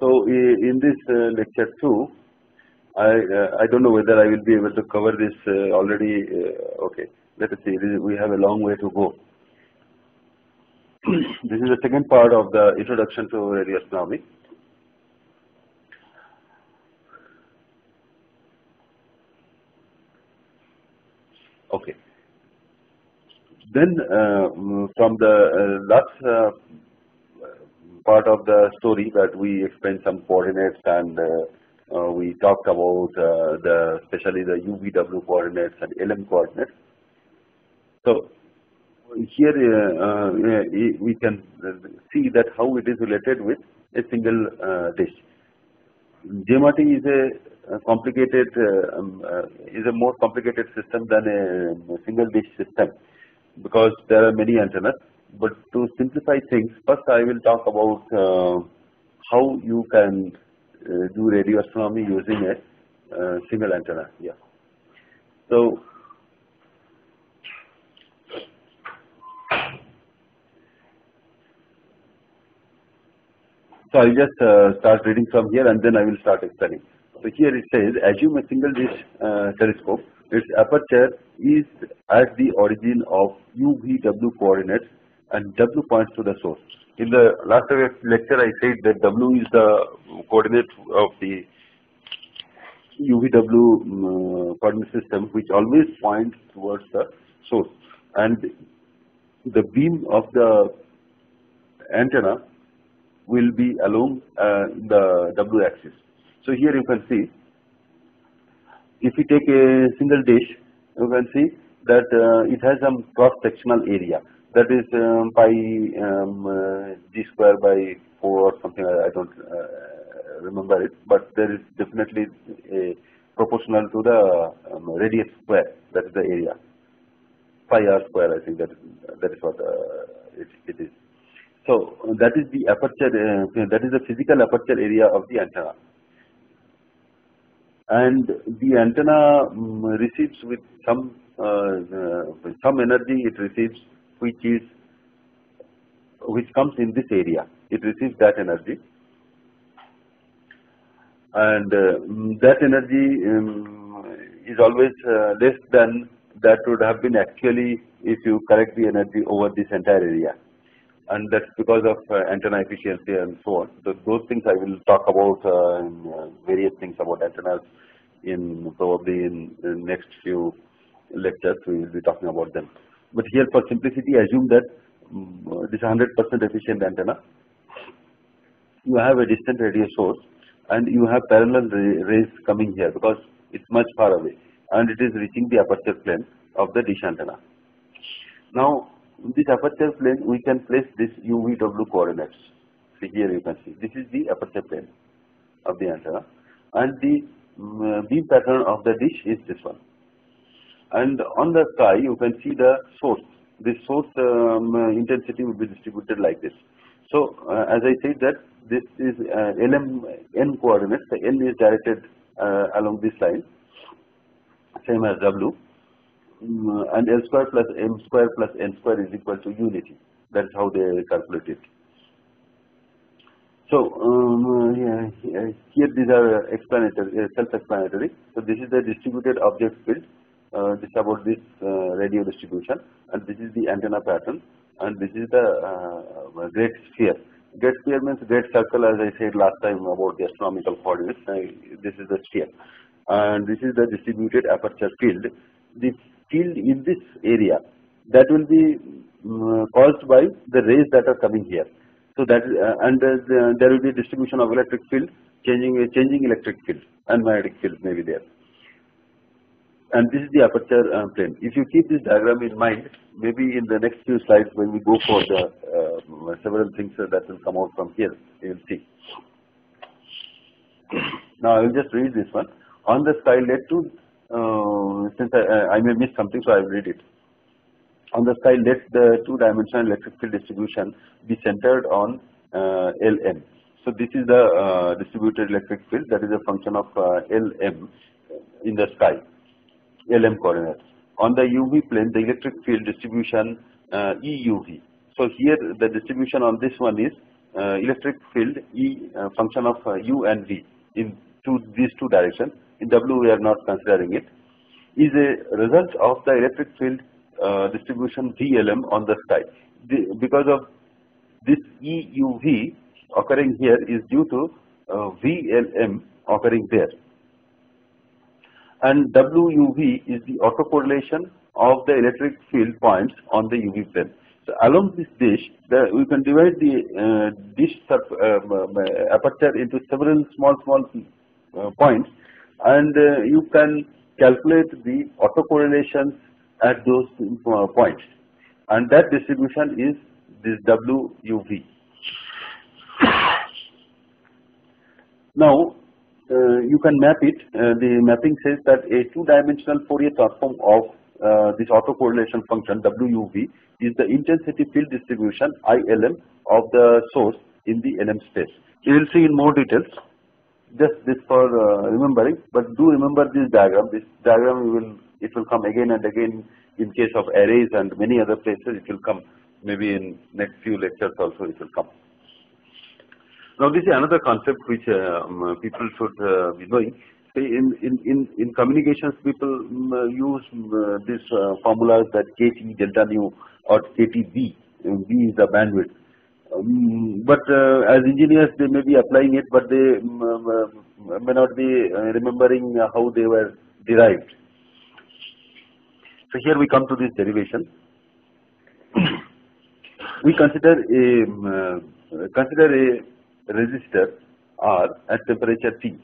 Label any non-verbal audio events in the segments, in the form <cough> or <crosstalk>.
So in this uh, lecture two, I uh, I don't know whether I will be able to cover this uh, already. okay, let us see. We have a long way to go. <clears throat> this is the second part of the introduction to radio astronomy. Okay. Then uh, from the uh, last uh, part of the story that we explained some coordinates and we talked about the especially the UVW coordinates and LM coordinates. So here uh, uh, we can see that how it is related with a single uh, dish. GMRT is a complicated um, is a more complicated system than a single dish system because there are many antennas. But to simplify things, first I will talk about uh, how you can uh, do radio astronomy using a uh, single antenna. Yeah. So So I will just uh, start reading from here and then I will start explaining. So here it says, assume a single dish uh, telescope its aperture is at the origin of UVW coordinates and W points to the source. In the last lecture I said that W is the coordinate of the UVW um, coordinate system which always points towards the source and the beam of the antenna will be along uh, the W axis. So here you can see if you take a single dish, you can see that uh, it has some cross-sectional area that is um, pi um, uh, g square by 4 or something I don't uh, remember it, but there is definitely a proportional to the um, radius square. That is the area. Pi r square I think that that is what uh, it, it is. So that is the aperture uh, that is the physical aperture area of the antenna. And the antenna um, receives with some uh, uh, some energy it receives which is which comes in this area it receives that energy and uh, that energy um, is always uh, less than that would have been actually if you correct the energy over this entire area and that's because of uh, antenna efficiency and so on. So those things I will talk about uh, in, uh, various things about antennas in probably in the next few lectures we will be talking about them. But here for simplicity assume that um, this 100% efficient antenna you have a distant radio source and you have parallel rays coming here because it's much far away and it is reaching the aperture plane of the dish antenna. Now in this aperture plane we can place this UVW coordinates. See here you can see this is the aperture plane of the antenna and the um, beam pattern of the dish is this one. And on the sky you can see the source. This source um, intensity will be distributed like this. So uh, as I said that this is uh, LM n coordinates. The n is directed uh, along this line, same as W um, and L square plus M square plus N square is equal to unity. That is how they calculate it. So um, yeah, here these are explanatory, self-explanatory. So this is the distributed object field. Uh, this about this uh, radio distribution, and this is the antenna pattern, and this is the uh, great sphere. Great sphere means great circle, as I said last time about the astronomical coordinates. this is the sphere, and this is the distributed aperture field. The field in this area that will be um, caused by the rays that are coming here. So that uh, and uh, there will be distribution of electric field, changing uh, changing electric field and magnetic field may be there. And this is the aperture uh, plane. If you keep this diagram in mind, maybe in the next few slides when we go for the uh, several things that will come out from here, you will see. Now I will just read this one. On the sky led to, uh, since I, I may miss something, so I will read it. On the sky, let the two-dimensional electric field distribution be centered on uh, Lm. So this is the uh, distributed electric field that is a function of uh, Lm in the sky, Lm coordinates. On the UV plane, the electric field distribution uh, EUV. So here the distribution on this one is uh, electric field E uh, function of uh, U and V in two, these two directions. In W we are not considering it. Is a result of the electric field uh, distribution VLM on the sky. The, because of this EUV occurring here is due to uh, VLM occurring there. And WUV is the autocorrelation of the electric field points on the UV plane. So along this dish, the, we can divide the uh, dish sub, um, aperture into several small small uh, points, and uh, you can calculate the autocorrelations at those uh, points, and that distribution is this WUV. Now, you can map it. Uh, the mapping says that a two-dimensional Fourier transform of uh, this autocorrelation function WUV is the intensity field distribution ILM of the source in the LM space. You will see in more details. Just this for uh, remembering, but do remember this diagram. This diagram will it will come again and again in case of arrays and many other places. It will come maybe in next few lectures also. It will come. Now this is another concept which uh, um, people should uh, be knowing in, in, in, in communications people um, use um, these uh, formulas that KT delta nu or KTB, B is the bandwidth. Um, but uh, as engineers they may be applying it but they um, may not be remembering how they were derived. So here we come to this derivation. <clears throat> we consider a consider a resistor R at temperature T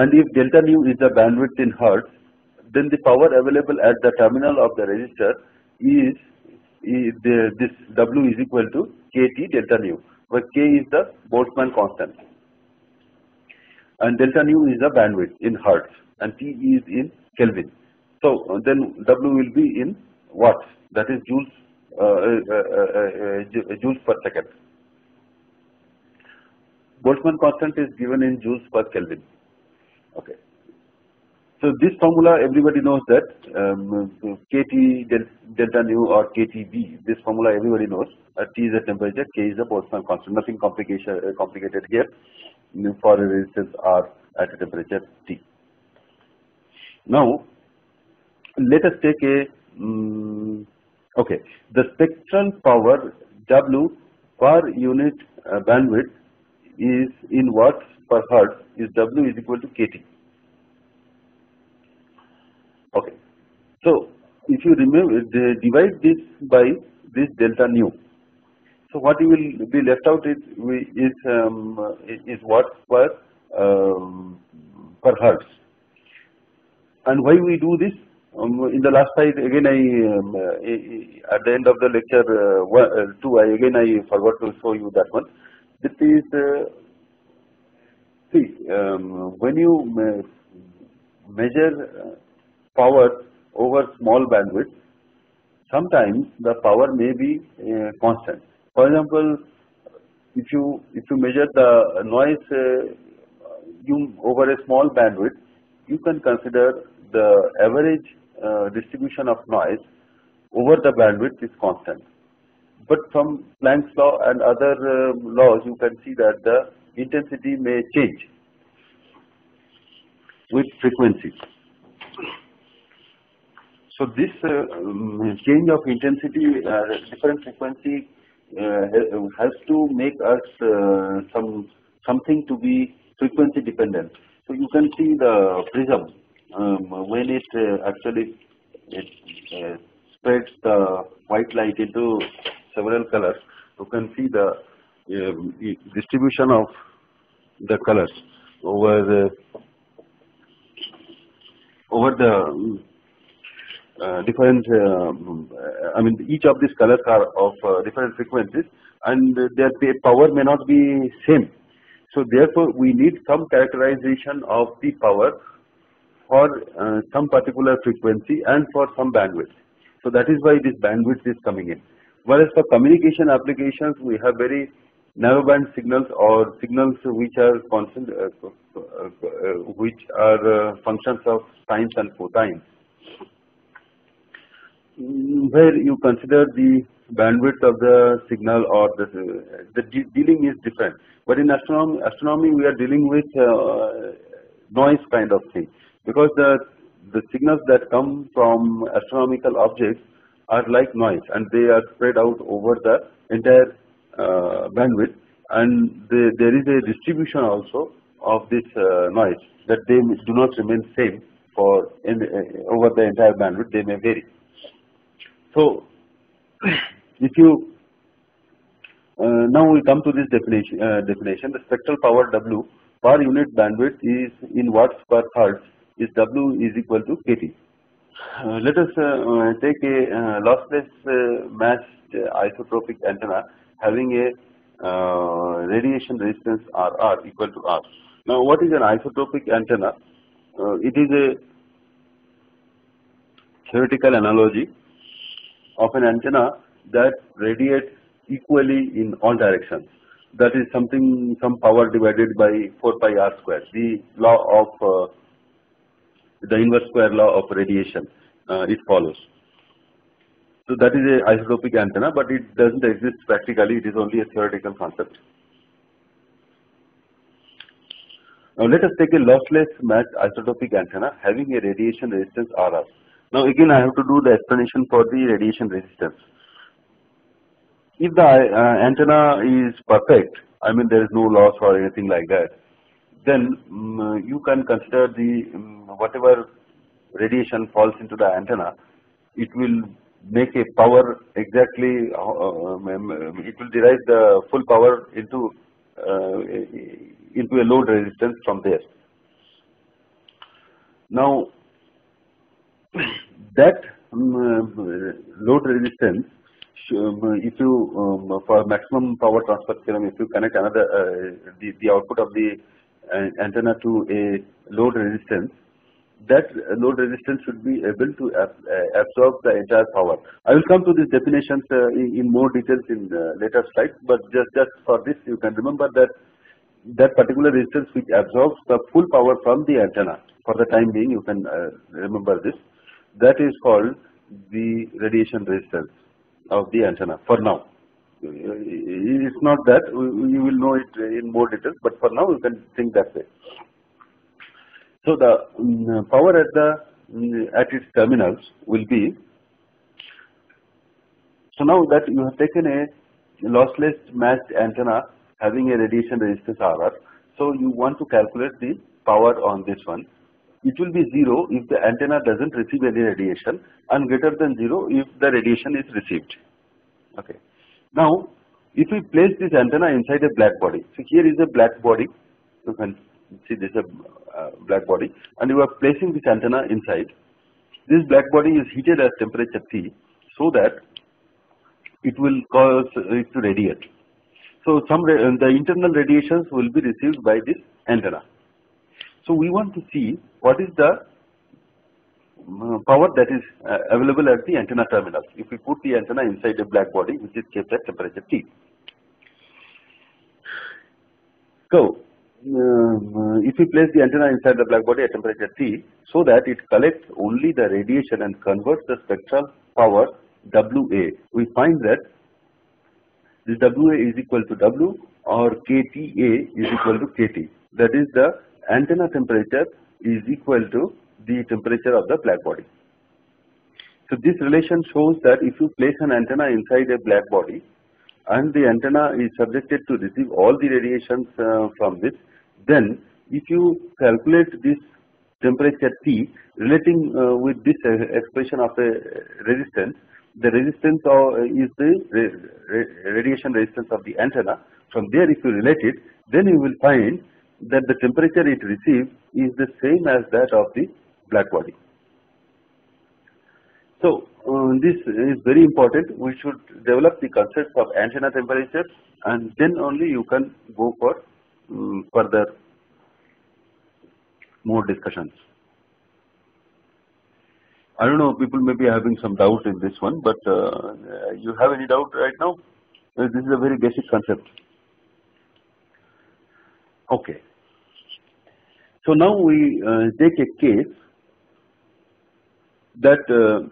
and if delta nu is the bandwidth in hertz, then the power available at the terminal of the resistor is, is the, this W is equal to kT delta nu, where K is the Boltzmann constant and delta nu is the bandwidth in hertz and T is in Kelvin. So then W will be in watts that is joules uh, uh, uh, joules per second. Boltzmann constant is given in joules per Kelvin. Okay. So this formula everybody knows that um, KT del, delta nu or KTB. This formula everybody knows. Uh, T is the temperature, K is the Boltzmann constant. Nothing complication uh, complicated here Nu for resistance R at a temperature T. Now let us take a um, okay. The spectral power W per unit uh, bandwidth is in watts per hertz is W is equal to KT. Okay. So if you remember divide this by this delta nu. So what you will be left out is is um, is watts per um, per hertz. And why we do this? Um, in the last slide again I um, uh, at the end of the lecture uh, uh, two I again I forgot to show you that one. This is uh, See, um, when you me measure uh, power over small bandwidth, sometimes the power may be uh, constant. For example, if you if you measure the noise uh, you over a small bandwidth, you can consider the average uh, distribution of noise over the bandwidth is constant. But from Planck's law and other uh, laws, you can see that the intensity may change with frequency. So this uh, um, change of intensity, uh, different frequency has to make us some something to be frequency dependent. So you can see the prism um, when it uh, actually it uh, spreads the white light into several colors. You can see the um, distribution of the colors over the over the uh, different uh, I mean each of these colors are of uh, different frequencies and their power may not be same. So therefore we need some characterization of the power for uh, some particular frequency and for some bandwidth. So that is why this bandwidth is coming in. Whereas for communication applications we have very narrowband signals or signals which are constant, uh, uh, which are uh, functions of sines and cosines, where you consider the bandwidth of the signal or the, the de dealing is different. But in astronomy, astronomy we are dealing with uh, noise kind of thing because the the signals that come from astronomical objects are like noise and they are spread out over the entire uh, bandwidth and the, there is a distribution also of this uh, noise that they do not remain same for in, uh, over the entire bandwidth they may vary. So if you uh, now we come to this definition, uh, definition the spectral power W per unit bandwidth is in watts per hertz is W is equal to KT. Uh, let us uh, take a uh, lossless matched isotropic antenna having a radiation resistance RR equal to R. Now what is an isotropic antenna? it is a theoretical analogy of an antenna that radiates equally in all directions. That is something, some power divided by 4 pi r square, the law of uh, the inverse square law of radiation, uh, it follows. So that is a isotropic antenna, but it doesn't exist practically, it is only a theoretical concept. Now let us take a lossless matched isotropic antenna having a radiation resistance RR. Now again I have to do the explanation for the radiation resistance. If the uh, antenna is perfect, I mean there is no loss or anything like that, then um, you can consider the um, whatever radiation falls into the antenna, it will make a power exactly, uh, um, it will derive the full power into uh, into a load resistance from there. Now <coughs> that um, load resistance if you um, for maximum power transfer theorem if you connect another uh, the the output of the uh, antenna to a load resistance that load resistance should be able to uh, absorb the entire power. I will come to these definitions uh, in, more details in later slides, but just just for this you can remember that that particular resistance which absorbs the full power from the antenna for the time being you can remember this that is called the radiation resistance of the antenna for now. It's not that, you will know it in more details, but for now you can think that way. So the um, power at the um, at its terminals will be, so now that you have taken a lossless matched antenna having a radiation resistance RR, so you want to calculate the power on this one it will be 0 if the antenna doesn't receive any radiation and greater than 0 if the radiation is received. Okay. Now, if we place this antenna inside a black body, so here is a black body, you can see this is a uh, black body and you are placing this antenna inside. This black body is heated at temperature T so that it will cause it to radiate. So some the internal radiations will be received by this antenna. So we want to see what is the uh, power that is uh, available at the antenna terminal if we put the antenna inside a black body which is kept at temperature T. So uh, if we place the antenna inside the black body at temperature T so that it collects only the radiation and converts the spectral power WA, we find that this WA is equal to W or KTA is equal to KT. That is the antenna temperature is equal to the temperature of the black body. So this relation shows that if you place an antenna inside a black body and the antenna is subjected to receive all the radiations uh, from this, then if you calculate this temperature T relating uh, with this uh, expression of the resistance, the resistance of, is the radiation resistance of the antenna. From there if you relate it, then you will find that the temperature it receives is the same as that of the black body. So uh, this is very important. We should develop the concept of antenna temperature and then only you can go for um, further more discussions. I don't know, people may be having some doubt in this one, but uh, you have any doubt right now? This is a very basic concept. Okay. So now we uh, take a case that uh,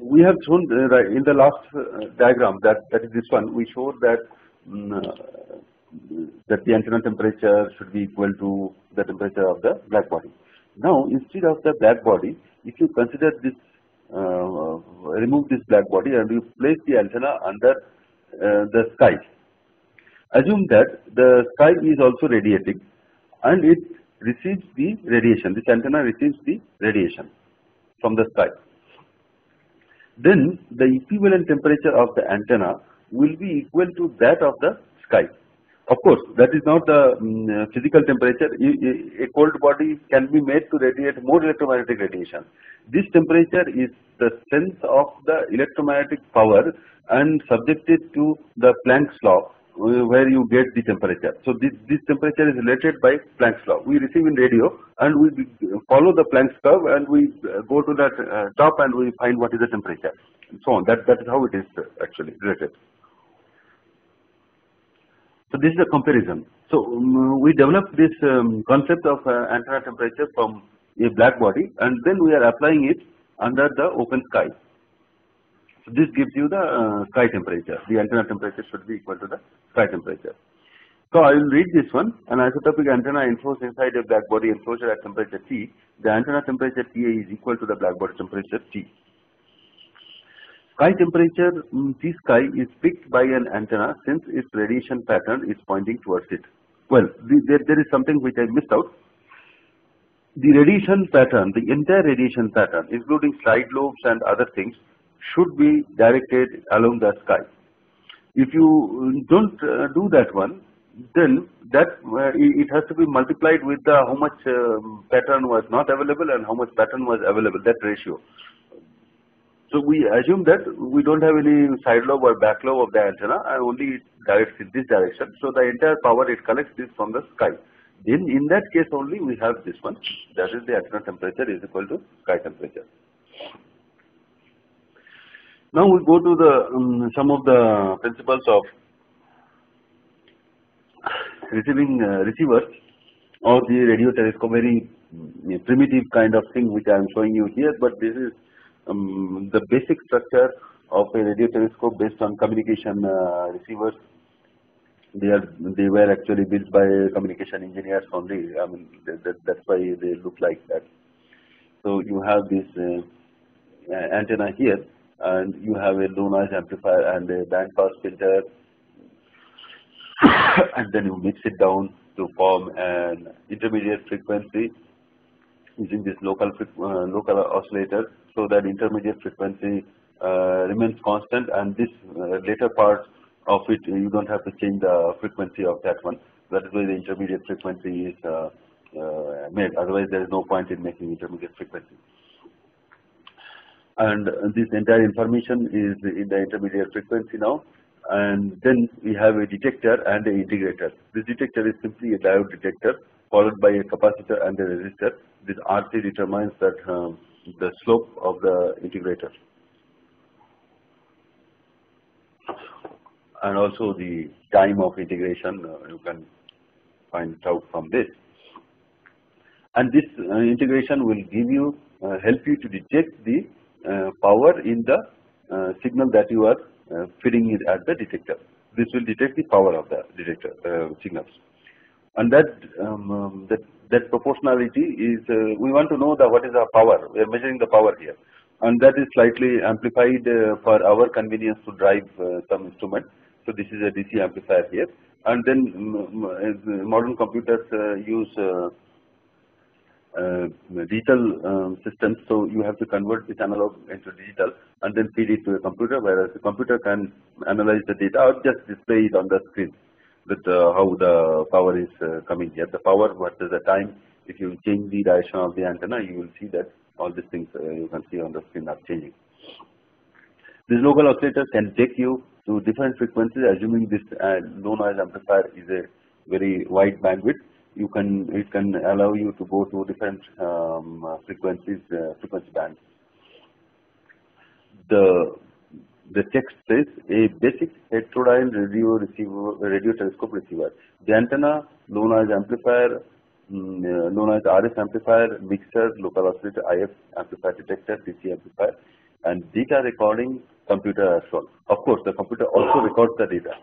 we have shown uh, in the last uh, diagram that that is this one. We showed that um, that the antenna temperature should be equal to the temperature of the black body. Now, instead of the black body, if you consider this, uh, remove this black body and you place the antenna under uh, the sky. Assume that the sky is also radiating and it receives the radiation. This antenna receives the radiation from the sky. Then the equivalent temperature of the antenna will be equal to that of the sky. Of course, that is not the um, physical temperature. A cold body can be made to radiate more electromagnetic radiation. This temperature is the sense of the electromagnetic power and subjected to the Planck's law where you get the temperature. So this, this temperature is related by Planck's law. We receive in radio and we follow the Planck's curve and we uh, go to that uh, top and we find what is the temperature and so on. That, that is how it is actually related. So this is a comparison. So um, we developed this um, concept of uh, antenna temperature from a black body and then we are applying it under the open sky. So this gives you the uh, sky temperature. The antenna temperature should be equal to the sky temperature. So I will read this one. An isotropic antenna enclosed inside a black body enclosure at temperature T. The antenna temperature Ta is equal to the black body temperature T. Sky temperature mm, T sky is picked by an antenna since its radiation pattern is pointing towards it. Well, the, there, there is something which I missed out. The radiation pattern, the entire radiation pattern, including side lobes and other things, should be directed along the sky. If you don't uh, do that one, then that uh, it has to be multiplied with the how much uh, pattern was not available and how much pattern was available, that ratio. So we assume that we don't have any side lobe or back lobe of the antenna and only it directs in this direction. So the entire power it collects is from the sky. Then in that case only we have this one that is the antenna temperature is equal to sky temperature. Now we go to the um, some of the principles of receiving uh, receivers or the radio telescope very um, primitive kind of thing which I am showing you here but this is um, the basic structure of a radio telescope based on communication uh, receivers. They are they were actually built by communication engineers only. I mean that, that's why they look like that. So you have this uh, antenna here, and you have a low noise amplifier and a band pass filter, <coughs> and then you mix it down to form an intermediate frequency using this local uh, local oscillator so that intermediate frequency uh, remains constant and this uh, later part of it you don't have to change the frequency of that one. That is why the intermediate frequency is uh, uh, made. Otherwise there is no point in making intermediate frequency and this entire information is in the intermediate frequency now. And then we have a detector and an integrator. This detector is simply a diode detector followed by a capacitor and a resistor. This RC determines that um, the slope of the integrator. And also the time of integration uh, you can find out from this. And this uh, integration will give you uh, help you to detect the power in the uh, signal that you are uh, feeding it at the detector. This will detect the power of the detector signals. And that um, um, that that proportionality is uh, we want to know the what is the power. We are measuring the power here. And that is slightly amplified uh, for our convenience to drive uh, some instrument. So this is a DC amplifier here. And then modern computers uh, use uh, uh, digital um, systems so you have to convert this analog into digital and then feed it to a computer whereas the computer can analyze the data or just display it on the screen with uh, how the power is uh, coming here. The power versus the time, if you change the direction of the antenna, you will see that all these things uh, you can see on the screen are changing. This local oscillator can take you to different frequencies, assuming this low noise amplifier is a very wide bandwidth. You can it can allow you to go to different um, frequencies, frequency bands. The the text says a basic heterodyne radio receiver, radio telescope receiver. The antenna, low noise amplifier, um, low noise RF amplifier, mixer, local oscillator, IF amplifier detector, DC amplifier, and data recording computer as well. Of course, the computer also records the data.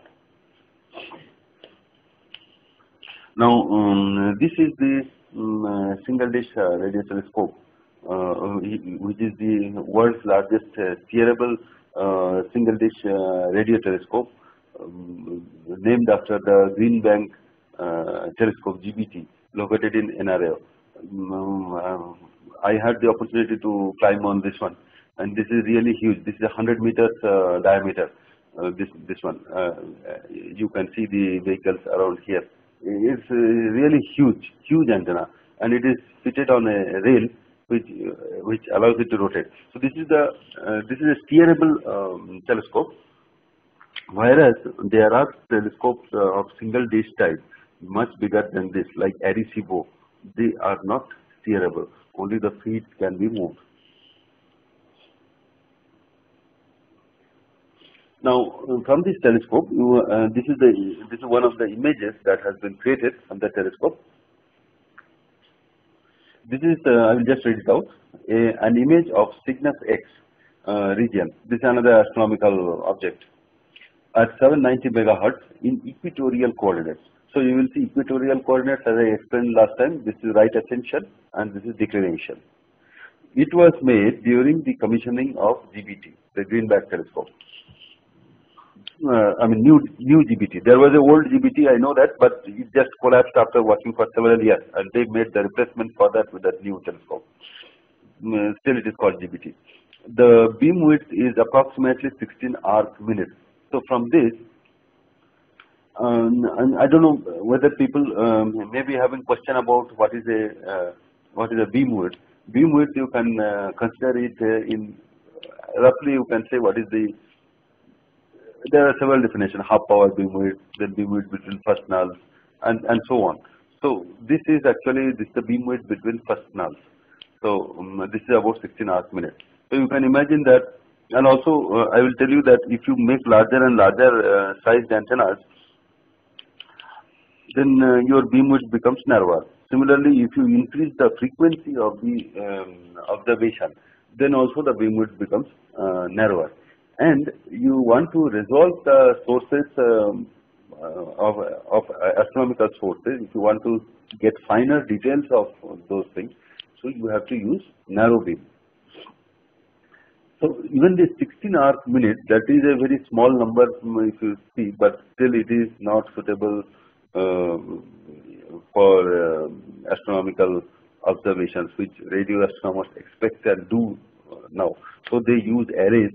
Now, um, this is the um, uh, single dish uh, radio telescope, uh, which is the world's largest uh, steerable uh, single dish uh, radio telescope, um, named after the Green Bank telescope GBT, located in NRL. Um, I had the opportunity to climb on this one, and this is really huge. This is 100 meters diameter. this this one, you can see the vehicles around here it's really huge, huge antenna, and it is fitted on a rail which which allows it to rotate. So this is the uh, this is a steerable um, telescope, whereas there are telescopes uh, of single dish type much bigger than this, like Arecibo. They are not steerable. Only the feet can be moved. Now, from this telescope, you, uh, this is the this is one of the images that has been created from the telescope. This is uh, I will just read it out. A, an image of Cygnus X uh, region. This is another astronomical object at 790 megahertz in equatorial coordinates. So you will see equatorial coordinates as I explained last time. This is right ascension and this is declination. It was made during the commissioning of GBT, the Green Bank telescope I mean new new GBT. There was an old GBT, I know that, but it just collapsed after working for several years, and they made the replacement for that with that new telescope. Uh, still, it is called GBT. The beam width is approximately 16 arc minutes. So from this, um, and I don't know whether people um, may be having question about what is a uh, what is a beam width. Beam width you can uh, consider it uh, in roughly you can say what is the there are several definitions, half power beam width, then beam width between first nulls, and, and so on. So this is actually this is the beam width between first nulls. So um, this is about 16 arc minutes. So you can imagine that, and also uh, I will tell you that if you make larger and larger uh, sized antennas, then uh, your beam width becomes narrower. Similarly, if you increase the frequency of the um, observation, then also the beam width becomes uh, narrower and you want to resolve the sources um, uh, of, of astronomical sources, if you want to get finer details of those things, so you have to use narrow beam. So even the 16 arc minute, that is a very small number if you see, but still it is not suitable uh, for uh, astronomical observations which radio astronomers expect and do now. So they use arrays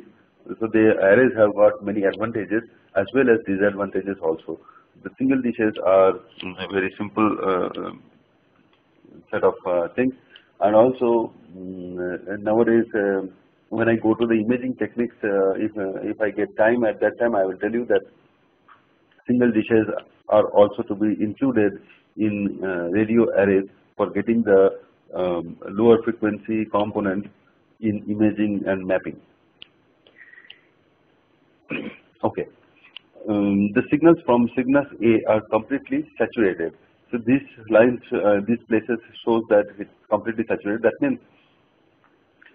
so the arrays have got many advantages as well as disadvantages also. The single dishes are a very simple uh, set of uh, things and also um, nowadays uh, when I go to the imaging techniques uh, if, uh, if I get time at that time I will tell you that single dishes are also to be included in uh, radio arrays for getting the um, lower frequency component in imaging and mapping. Okay. Um, the signals from Cygnus A are completely saturated. So these lines, uh, these places shows that it's completely saturated. That means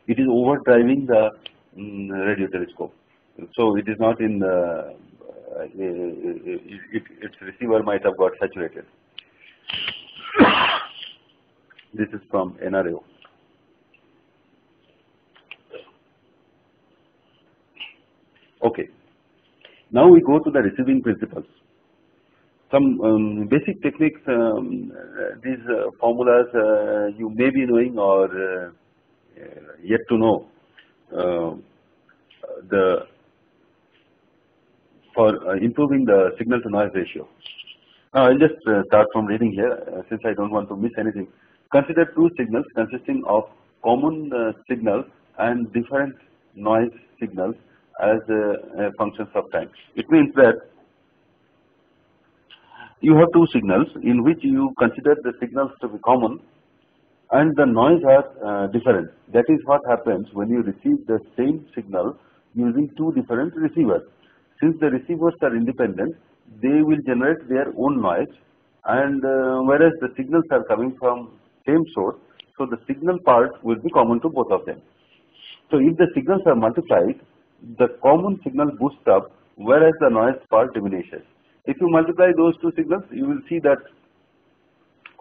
it is overdriving the um, radio telescope. So it is not in the, uh, it, it, its receiver might have got saturated. <coughs> this is from NRO. Okay. Now we go to the receiving principles. Some um, basic techniques, um, uh, these uh, formulas uh, you may be knowing or uh, yet to know. Uh, the for uh, improving the signal to noise ratio. Now I'll just start from reading here since I don't want to miss anything. Consider two signals consisting of common signal and different noise signals as functions of time. It means that you have two signals in which you consider the signals to be common and the noise are uh, different. That is what happens when you receive the same signal using two different receivers. Since the receivers are independent, they will generate their own noise and uh, whereas the signals are coming from same source, so the signal part will be common to both of them. So if the signals are multiplied, the common signal boosts up, whereas the noise part diminishes. If you multiply those two signals, you will see that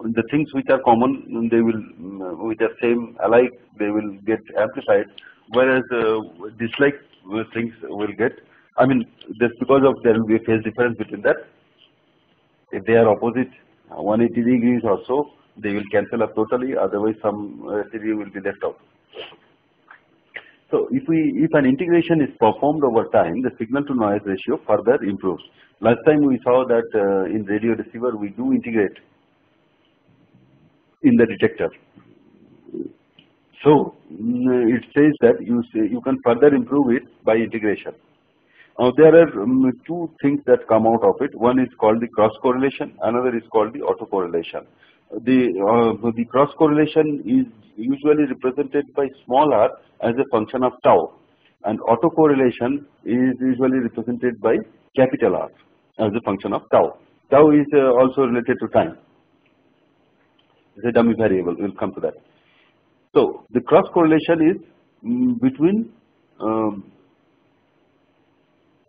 the things which are common, they will, mm, which are same alike, they will get amplified, whereas uh, dislike uh, things will get. I mean, that's because of there will be a phase difference between that. If they are opposite uh, 180 degrees or so, they will cancel up totally. Otherwise, some uh, residue will be left out. So if we if an integration is performed over time, the signal to noise ratio further improves. Last time we saw that uh, in radio receiver we do integrate in the detector. So mm, it says that you say you can further improve it by integration. Now there are um, two things that come out of it. One is called the cross correlation, another is called the autocorrelation. The uh, the cross correlation is usually represented by small r as a function of tau, and autocorrelation is usually represented by capital R as a function of tau. Tau is uh, also related to time. It's a dummy variable. We'll come to that. So the cross correlation is um, between um,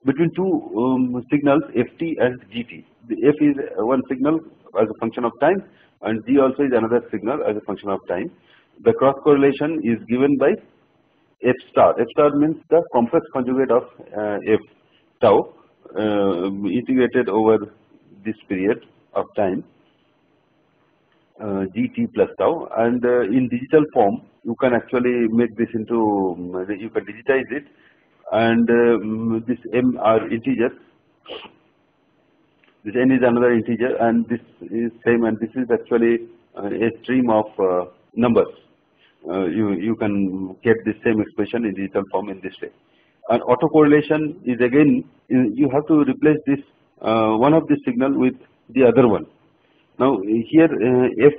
between two um, signals ft and gt. The f is one signal as a function of time and g also is another signal as a function of time. The cross correlation is given by f star. f star means the complex conjugate of uh, f tau uh, integrated over this period of time uh, gt plus tau and uh, in digital form you can actually make this into um, you can digitize it and um, this m are integers this n is another integer and this is same and this is actually uh, a stream of uh, numbers. Uh, you you can get the same expression in digital form in this way. And autocorrelation is again you have to replace this one of the signal with the other one. Now here f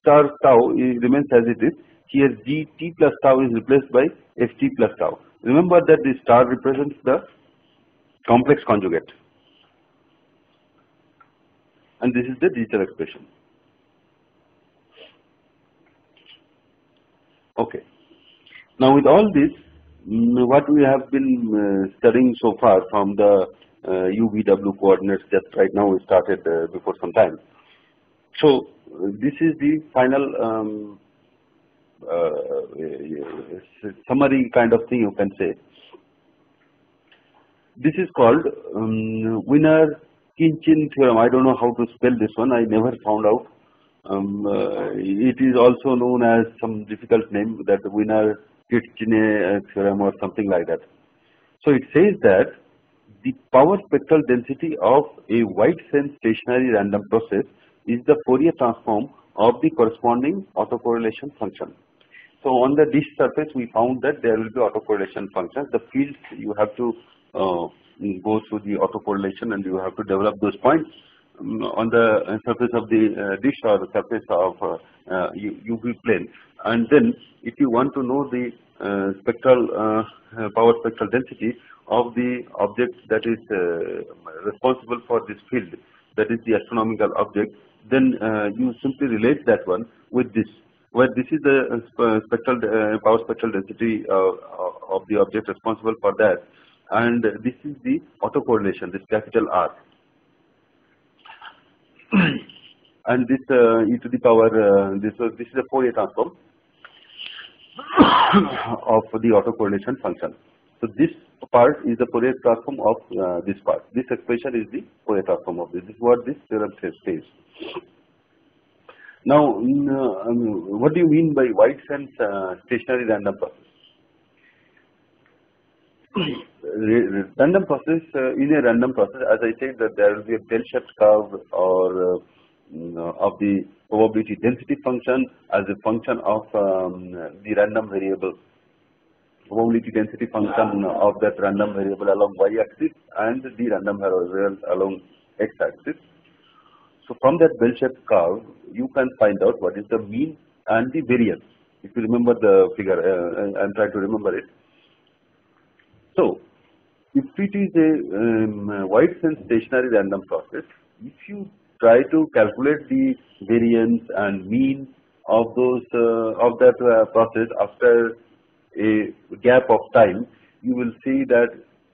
star tau remains as it is. Here g t plus tau is replaced by f t plus tau. Remember that the star represents the complex conjugate and this is the digital expression. Okay. Now with all this, mm, what we have been uh, studying so far from the uh, UVW coordinates that right now we started uh, before some time. So this is the final um, uh, summary kind of thing you can say. This is called um, Wiener Khinchin theorem. I don't know how to spell this one. I never found out. Um, uh, it is also known as some difficult name that Wiener Khinchin theorem or something like that. So it says that the power spectral density of a wide sense stationary random process is the Fourier transform of the corresponding autocorrelation function. So on the disk surface we found that there will be autocorrelation functions. The fields you have to uh, go through the autocorrelation and you have to develop those points um, on the surface of the uh, dish or the surface of uh, UV uh, plane. And then if you want to know the uh, spectral uh, power spectral density of the object that is responsible for this field, that is the astronomical object, then you simply relate that one with this where this is the spectral uh, power spectral density uh, of the object responsible for that and this is the autocorrelation, this capital R. <coughs> and this uh, e to the power, uh, this, uh, this is a Fourier transform <coughs> of the autocorrelation function. So this part is the Fourier transform of uh, this part. This expression is the Fourier transform of this. This is what this theorem says. Now, in, uh, um, what do you mean by wide sense uh, stationary random process? Random process uh, in a random process as I said that there will be a bell-shaped curve or uh, of the probability density function as a function of um, the random variable probability density function of that random variable along y-axis and the random variable along x-axis. So from that bell-shaped curve you can find out what is the mean and the variance. If you remember the figure, uh, I am trying to remember it. So, if it is a um, wide sense stationary random process, if you try to calculate the variance and mean of those uh, of that uh, process after a gap of time, you will see that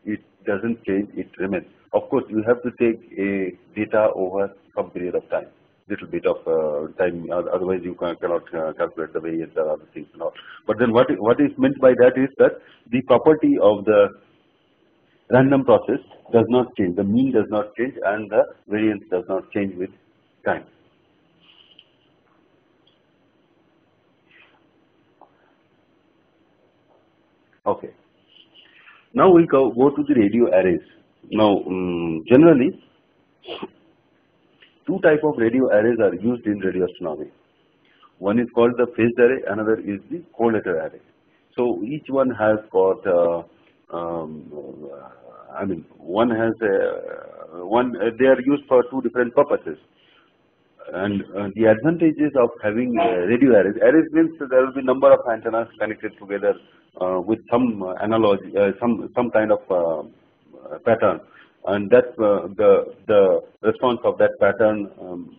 it doesn't change, it remains. Of course, you have to take a data over some period of time, little bit of uh, time, otherwise you can, cannot uh, calculate the variance or other things and all. But then what, what is meant by that is that the property of the random process does not change, the mean does not change and the variance does not change with time. Okay. Now we go, go to the radio arrays. Now um, generally two type of radio arrays are used in radio astronomy. One is called the phased array, another is the correlator array. So each one has got uh, um, uh, I mean one has a, one uh, they are used for two different purposes and uh, the advantages of having uh, radio arrays, arrays means there will be number of antennas connected together uh, with some analogy, some some kind of pattern, and that the the response of that pattern um,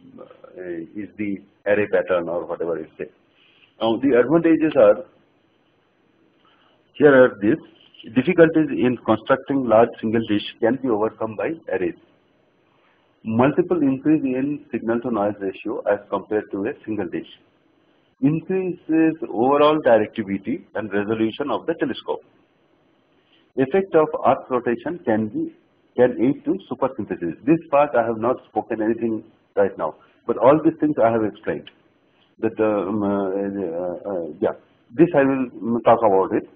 is the array pattern or whatever you say. Now the advantages are here are these difficulties in constructing large single dish can be overcome by arrays multiple increase in signal to noise ratio as compared to a single dish. Increases overall directivity and resolution of the telescope. Effect of earth rotation can be can aid to supersynthesis. This part I have not spoken anything right now, but all these things I have explained. That um, uh, uh, uh, yeah, this I will talk about it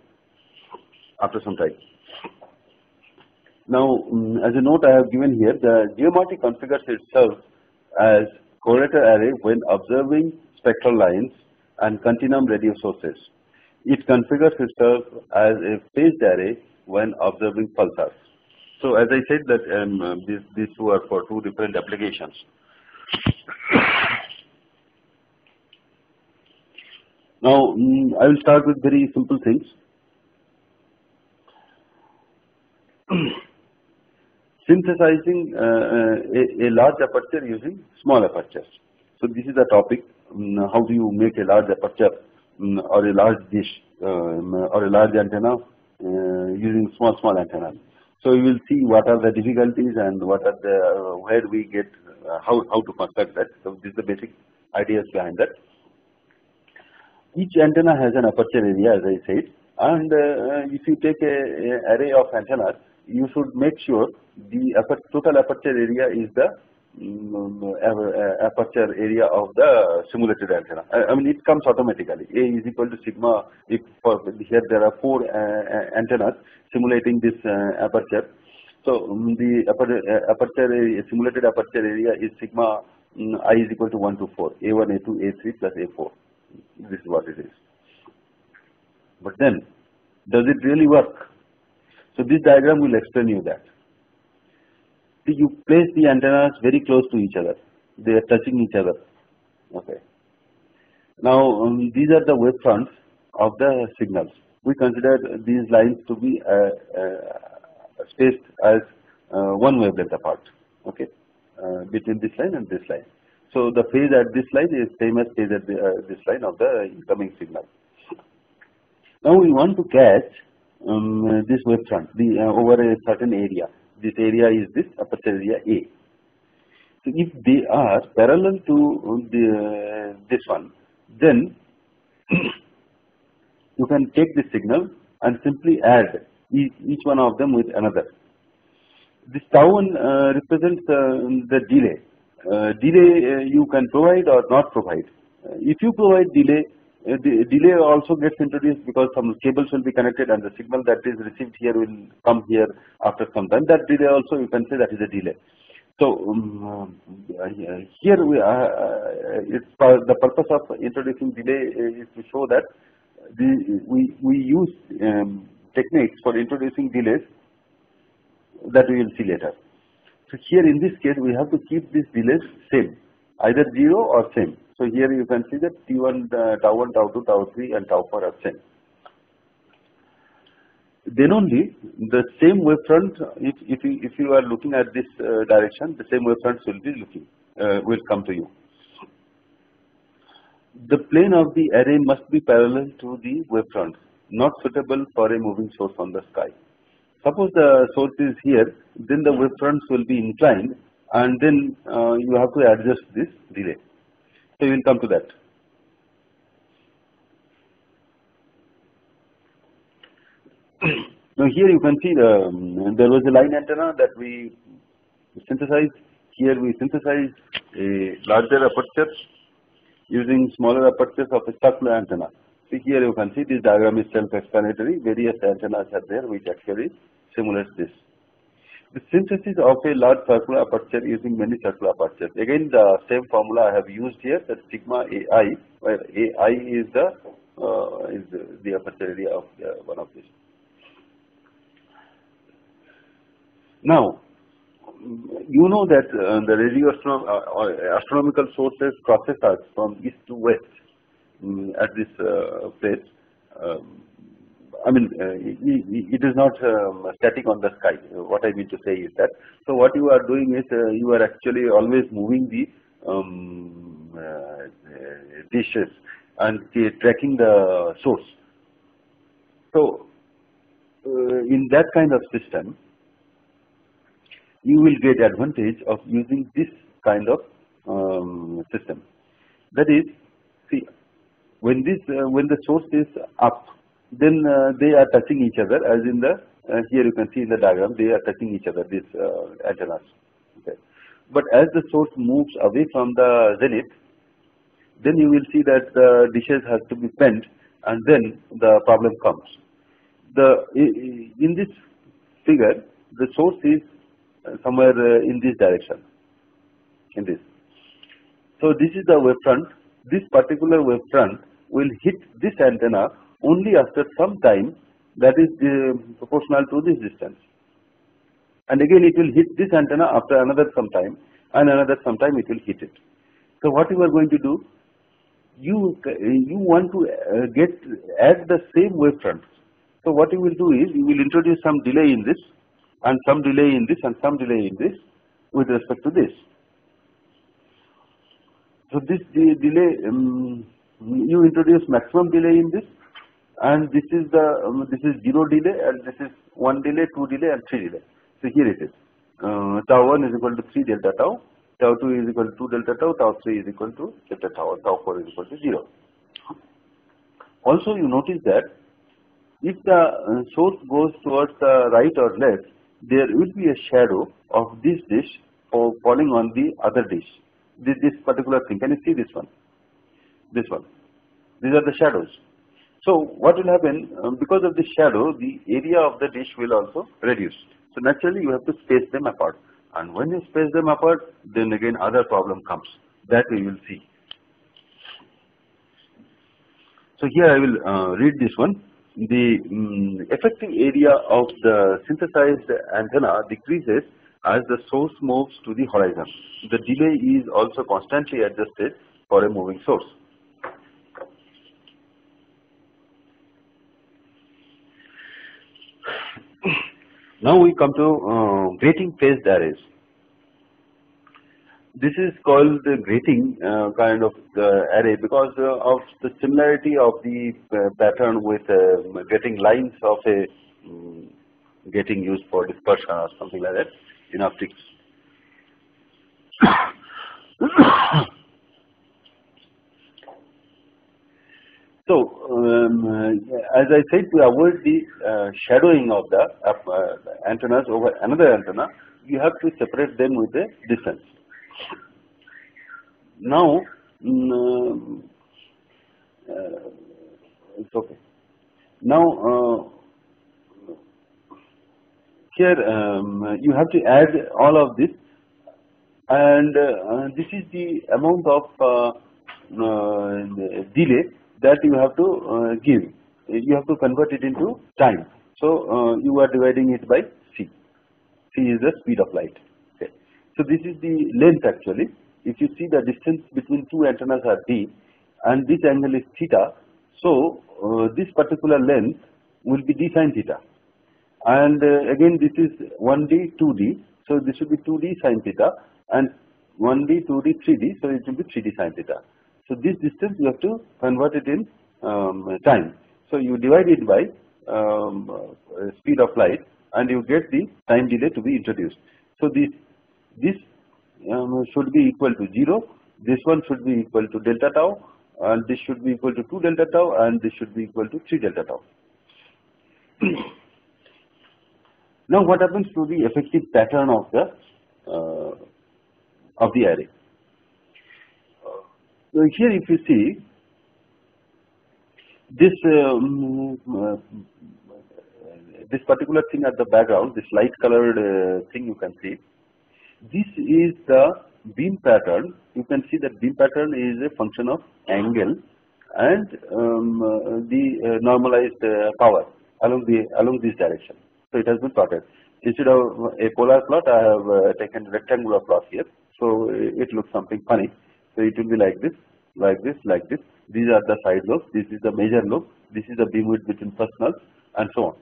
after some time. Now, um, as a note I have given here, the geometry configures itself as correlator array when observing spectral lines and continuum radio sources. It configures itself as a phased array when observing pulsars. So, as I said that um, these, these two are for two different applications. Now, um, I will start with very simple things. <clears throat> synthesizing uh, uh, a, a, large aperture using small apertures. So this is the topic, um, how do you make a large aperture um, or a large dish um, or a large antenna uh, using small, small antenna. So you will see what are the difficulties and what are the, where we get, how, how to construct that. So this is the basic ideas behind that. Each antenna has an aperture area as I said and uh, if you take a, a array of antennas, you should make sure the total aperture area is the um, aperture area of the simulated antenna. I, I, mean it comes automatically. A is equal to sigma if here there are four uh, antennas simulating this uh, aperture. So um, the aperture area, simulated aperture area is sigma um, i is equal to 1 to 4, a1, a2, a3 plus a4. This is what it is. But then, does it really work? So this diagram will explain you that. See, you place the antennas very close to each other. They are touching each other. Okay. Now um, these are the wavefronts of the signals. We consider these lines to be uh, uh, spaced as uh, one wavelength apart. Okay, uh, between this line and this line. So the phase at this line is same as phase at the, uh, this line of the incoming signal. Now we want to catch um, this wavefront the, uh, over a certain area. This area is this aperture area A. So if they are parallel to the, uh, this one, then <clears throat> you can take the signal and simply add each, one of them with another. This tau uh, represents uh, the delay. Uh, delay uh, you can provide or not provide. if you provide delay, uh, the delay also gets introduced because some cables will be connected and the signal that is received here will come here after some time. That delay also you can say that is a delay. So um, uh, here we are, uh, it's the purpose of introducing delay is to show that the, we we use um, techniques for introducing delays that we will see later. So here in this case we have to keep these delays same, either zero or same. So here you can see that T1, uh, tau 1, tau 2, tau 3 and tau 4 are same. Then only the same wavefront, if, if, you, if you are looking at this uh, direction, the same wavefronts will be looking, uh, will come to you. The plane of the array must be parallel to the wavefront. not suitable for a moving source on the sky. Suppose the source is here, then the wavefronts will be inclined and then uh, you have to adjust this delay. So we will come to that. now here you can see the um, there was a line antenna that we synthesized. Here we synthesized a larger aperture using smaller apertures of a circular antenna. See here you can see this diagram is self-explanatory. Various antennas are there which actually simulates this. The synthesis of a large circular aperture using many circular apertures. Again, the same formula I have used here, that sigma AI, where AI is the uh, is the aperture area of uh, one of these. Now, you know that uh, the radio astrom uh, astronomical sources crosses us from east to west um, at this uh, place. Um, I mean, uh, it is not um, static on the sky. What I mean to say is that. So what you are doing is uh, you are actually always moving the um, uh, dishes and tracking the source. So in that kind of system, you will get advantage of using this kind of um, system. That is, see, when this when the source is up then uh, they are touching each other as in the uh, here you can see in the diagram they are touching each other these uh, antennas. Okay. But as the source moves away from the zenith then you will see that the dishes has to be bent and then the problem comes. The in this figure the source is somewhere in this direction in this. So this is the wavefront this particular wavefront will hit this antenna only after some time that is uh, proportional to this distance and again it will hit this antenna after another some time and another some time it will hit it. So what you are going to do you you want to uh, get add the same wavefront. So what you will do is you will introduce some delay in this and some delay in this and some delay in this with respect to this. So this delay um, you introduce maximum delay in this and this is the um, this is zero delay and this is one delay, two delay, and three delay. So here it is. Uh, tau one is equal to three delta tau, tau two is equal to two delta tau, tau three is equal to delta tau, tau four is equal to zero. Also, you notice that if the uh, source goes towards the right or left, there will be a shadow of this dish falling on the other dish. This, this particular thing. Can you see this one? This one. These are the shadows. So what will happen um, because of the shadow the area of the dish will also reduce. So naturally you have to space them apart and when you space them apart then again other problem comes that we will see. So here I will uh, read this one. The um, effective area of the synthesized antenna decreases as the source moves to the horizon. The delay is also constantly adjusted for a moving source. Now we come to uh, grating phased arrays. This is called the grating uh, kind of array because uh, of the similarity of the uh, pattern with uh, grating lines of a um, grating used for dispersion or something like that in optics. <coughs> <coughs> <coughs> So, um, as I said to avoid the uh, shadowing of the uh, antennas over another antenna, you have to separate them with a distance. Now, um, uh, it's okay. Now, uh, here um, you have to add all of this and uh, this is the amount of uh, delay that you have to uh, give. You have to convert it into time. So uh, you are dividing it by c. c is the speed of light. Okay. So this is the length actually. If you see the distance between two antennas are d, and this angle is theta. So uh, this particular length will be d sine theta. And uh, again this is 1d, 2d. So this will be 2d sine theta and 1d, 2d, 3d. So it will be 3d sine theta. So this distance you have to convert it in um, time. So you divide it by um, uh, speed of light and you get the time delay to be introduced. So this this um, should be equal to 0, this one should be equal to delta tau and this should be equal to 2 delta tau and this should be equal to 3 delta tau. now what happens to the effective pattern of the uh, of the array? So here if you see this um, uh, this particular thing at the background, this light colored uh, thing you can see, this is the beam pattern. You can see that beam pattern is a function of angle and um, uh, the uh, normalized uh, power along the along this direction. So it has been plotted. Instead of a polar plot, I have uh, taken rectangular plot here. So it looks something funny. So it will be like this, like this, like this. These are the side lobes. This is the major lobe. This is the beam width between first nulls, and so on.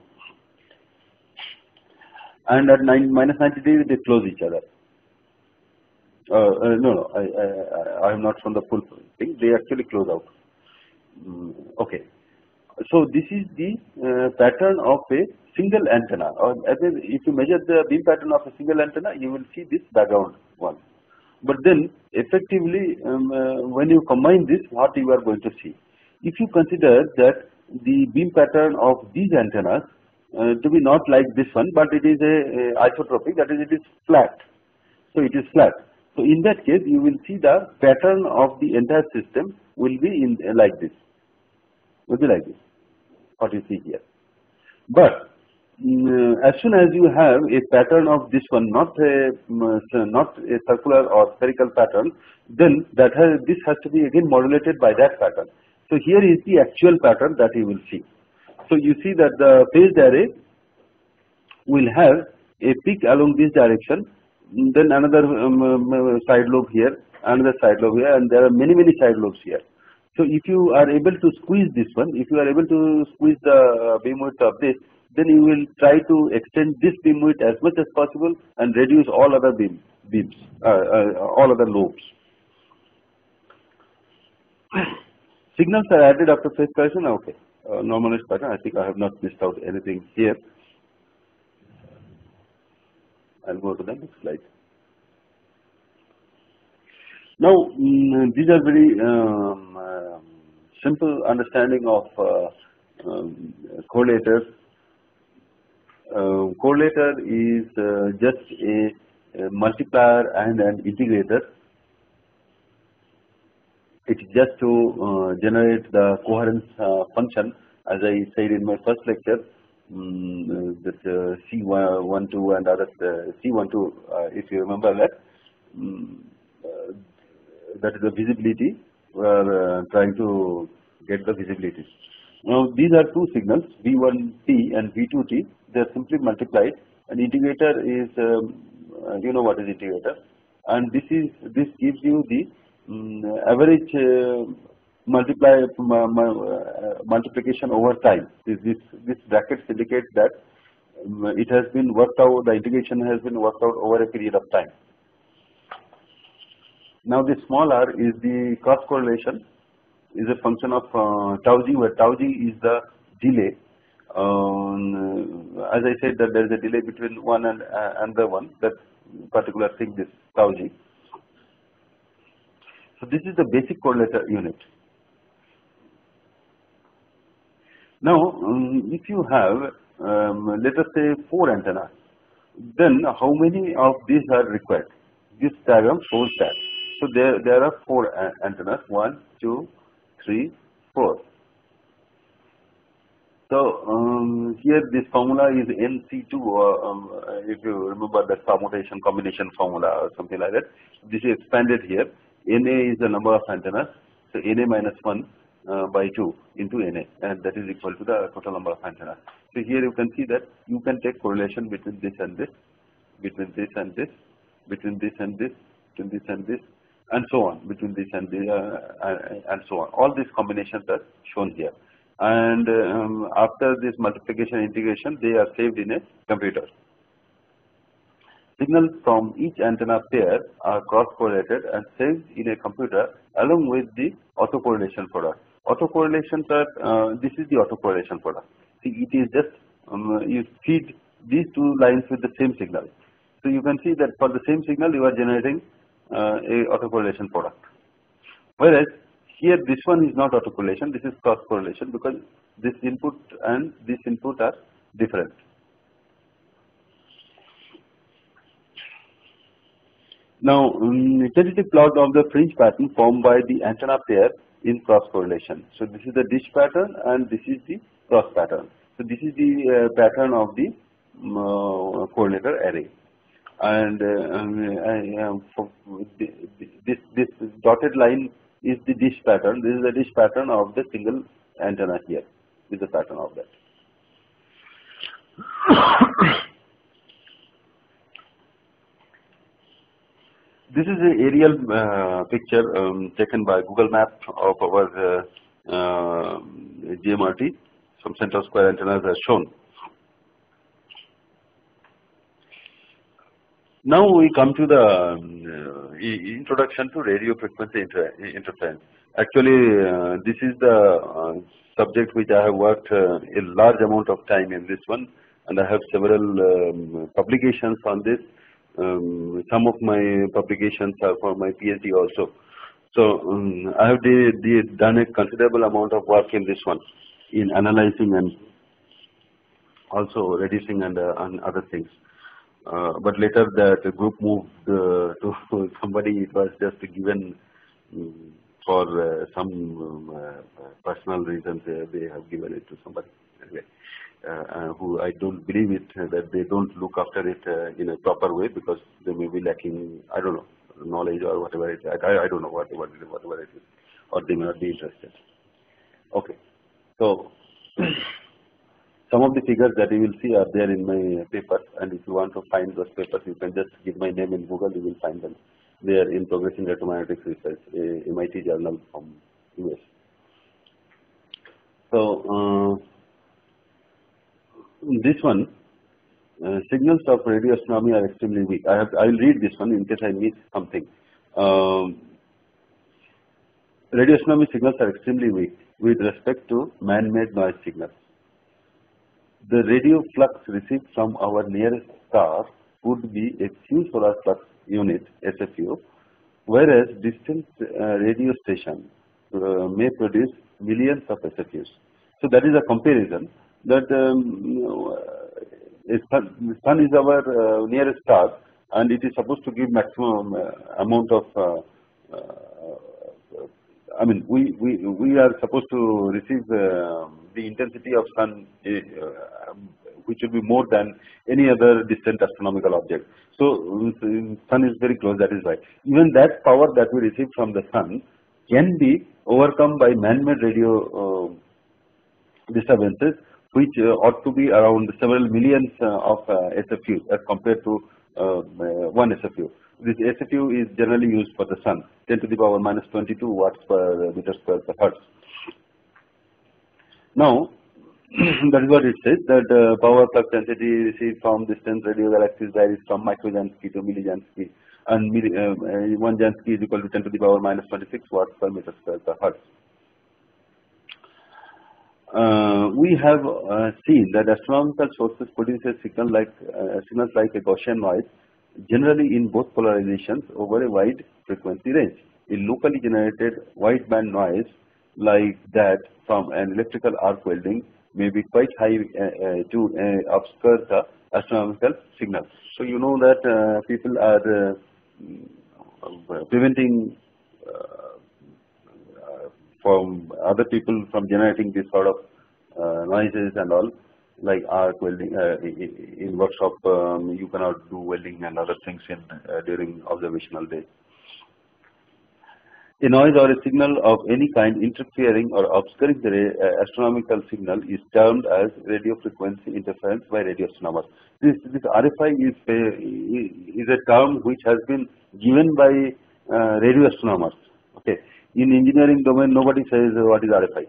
And at nine, minus 90 degrees, they close each other. Uh, uh, no, no, I, I, I am not from the full thing. They actually close out. Mm, okay. So this is the uh, pattern of a single antenna. Or if you measure the beam pattern of a single antenna, you will see this background one. But then effectively, um, uh, when you combine this, what you are going to see? If you consider that the beam pattern of these antennas uh, to be not like this one, but it is a, a isotropic, that is, it is flat. So it is flat. So in that case, you will see the pattern of the entire system will be in uh, like this, will be like this, what you see here. But as soon as you have a pattern of this one, not a mm, not a circular or spherical pattern, then that has this has to be again modulated by that pattern. So here is the actual pattern that you will see. So you see that the phased array will have a peak along this direction then another um, um, side lobe here, another side lobe here, and there are many many side lobes here. So if you are able to squeeze this one, if you are able to squeeze the beam width of this, then you will try to extend this beam width as much as possible and reduce all other beam, beams, uh, uh, all other lobes. Signals are added after phase correction. Okay, uh, normalized pattern. I think I have not missed out anything here. I'll go to the next slide. Now, mm, these are very um, uh, simple understanding of uh, um, correlators. Uh, correlator is uh, just a, a, multiplier and an integrator. It is just to uh, generate the coherence uh, function as I said in my first lecture um, this uh, C12 and other uh, C12, uh, if you remember that, um, that is the visibility. We are trying to get the visibility. Now these are two signals V1t and V2t. They are simply multiplied. An integrator is um, you know what is integrator, and this is this gives you the um, average uh, multiply uh, multiplication over time. This this, this brackets indicate that um, it has been worked out. The integration has been worked out over a period of time. Now this small r is the cross correlation is a function of uh, tau g where tau g is the delay. Um, as I said that there is a delay between one and uh, another one that particular thing this tau g. So this is the basic correlator unit. Now, um, if you have um, let us say four antennas, then how many of these are required? This diagram shows that. So there there are four antennas: one, two, three, four. So um, here this formula is NC2. Uh, um, if you remember that permutation combination formula or something like that, this is expanded here. Na is the number of antennas. So Na minus one uh, by 2 into Na and that is equal to the total number of antennas. So here you can see that you can take correlation between this and this, between this and this, between this and this, between this and this and so on, between this and this uh, and so on. All these combinations are shown here and um, after this multiplication integration they are saved in a computer. Signals from each antenna pair are cross correlated and saved in a computer along with the autocorrelation product. autocorrelations are, uh, this is the autocorrelation product. See, it is just, um, you feed these two lines with the same signal. So you can see that for the same signal you are generating uh, a autocorrelation product. Whereas here this one is not autocorrelation, this is cross correlation because this input and this input are different. Now, um, tentative plot of the fringe pattern formed by the antenna pair in cross correlation. So, this is the dish pattern and this is the cross pattern. So, this is the uh, pattern of the um, uh, correlator array. And uh, um, this, this dotted line is the dish pattern. This is the dish pattern of the single antenna here. This is the pattern of that. <coughs> This is an aerial uh, picture um, taken by Google Map of our uh, uh, GMRT. Some central square antennas are shown. Now we come to the um, introduction to radio frequency inter interference. Actually, uh, this is the uh, subject which I have worked uh, a large amount of time in this one, and I have several um, publications on this um, some of my publications are for my PhD also. So um, I have done a considerable amount of work in this one, in analyzing and also reducing and, uh, and other things. Uh, but later the group moved uh, <laughs> to somebody, it was just given um, for uh, some um, uh, personal reasons, uh, they have given it to somebody. Anyway. Uh, who I don't believe it that they don't look after it in a proper way because they may be lacking I don't know knowledge or whatever it is. I, I don't know what, what whatever it is or they may not be interested. Okay, so <clears throat> some of the figures that you will see are there in my papers and if you want to find those papers you can just give my name in Google you will find them. They are in Progress In Electromagnetics Research, a MIT journal from US. So uh, this one, uh, signals of radio astronomy are extremely weak. I have, I will read this one in case I miss something. Um, radio astronomy signals are extremely weak with respect to man-made noise signals. The radio flux received from our nearest star would be a few solar flux unit SFU, whereas distant uh, radio station uh, may produce millions of SFUs. So that is a comparison that um, sun, sun is our uh, nearest star and it is supposed to give maximum uh, amount of uh, I mean we, we, we are supposed to receive the intensity of sun which will be more than any other distant astronomical object. So sun is very close that is why. Even that power that we receive from the sun can be overcome by man-made radio uh, disturbances which uh, ought to be around several millions uh, of uh, SFU as compared to one SFU. This SFU is generally used for the sun, 10 to the power minus 22 watts per meter square per hertz. Now, <clears throat> that is what it says that uh, power flux density received from distant radio galaxies varies from microjansky to millijansky and milli, uh, 1 jansky is equal to 10 to the power minus 26 watts per meter square per hertz uh, we have uh, seen that astronomical sources produce a signal like uh, signals like a Gaussian noise generally in both polarizations over a wide frequency range. A locally generated wideband noise like that from an electrical arc welding may be quite high uh, uh, to uh, obscure the astronomical signal. So you know that people are preventing from other people from generating this sort of uh, noises and all like arc welding uh, in workshop um, you cannot do welding and other things in uh, during observational day A noise or a signal of any kind interfering or obscuring the uh, astronomical signal is termed as radio frequency interference by radio astronomers. This, this RFI is a, is a term which has been given by uh, radio astronomers. Okay, in engineering domain, nobody says what is RFI.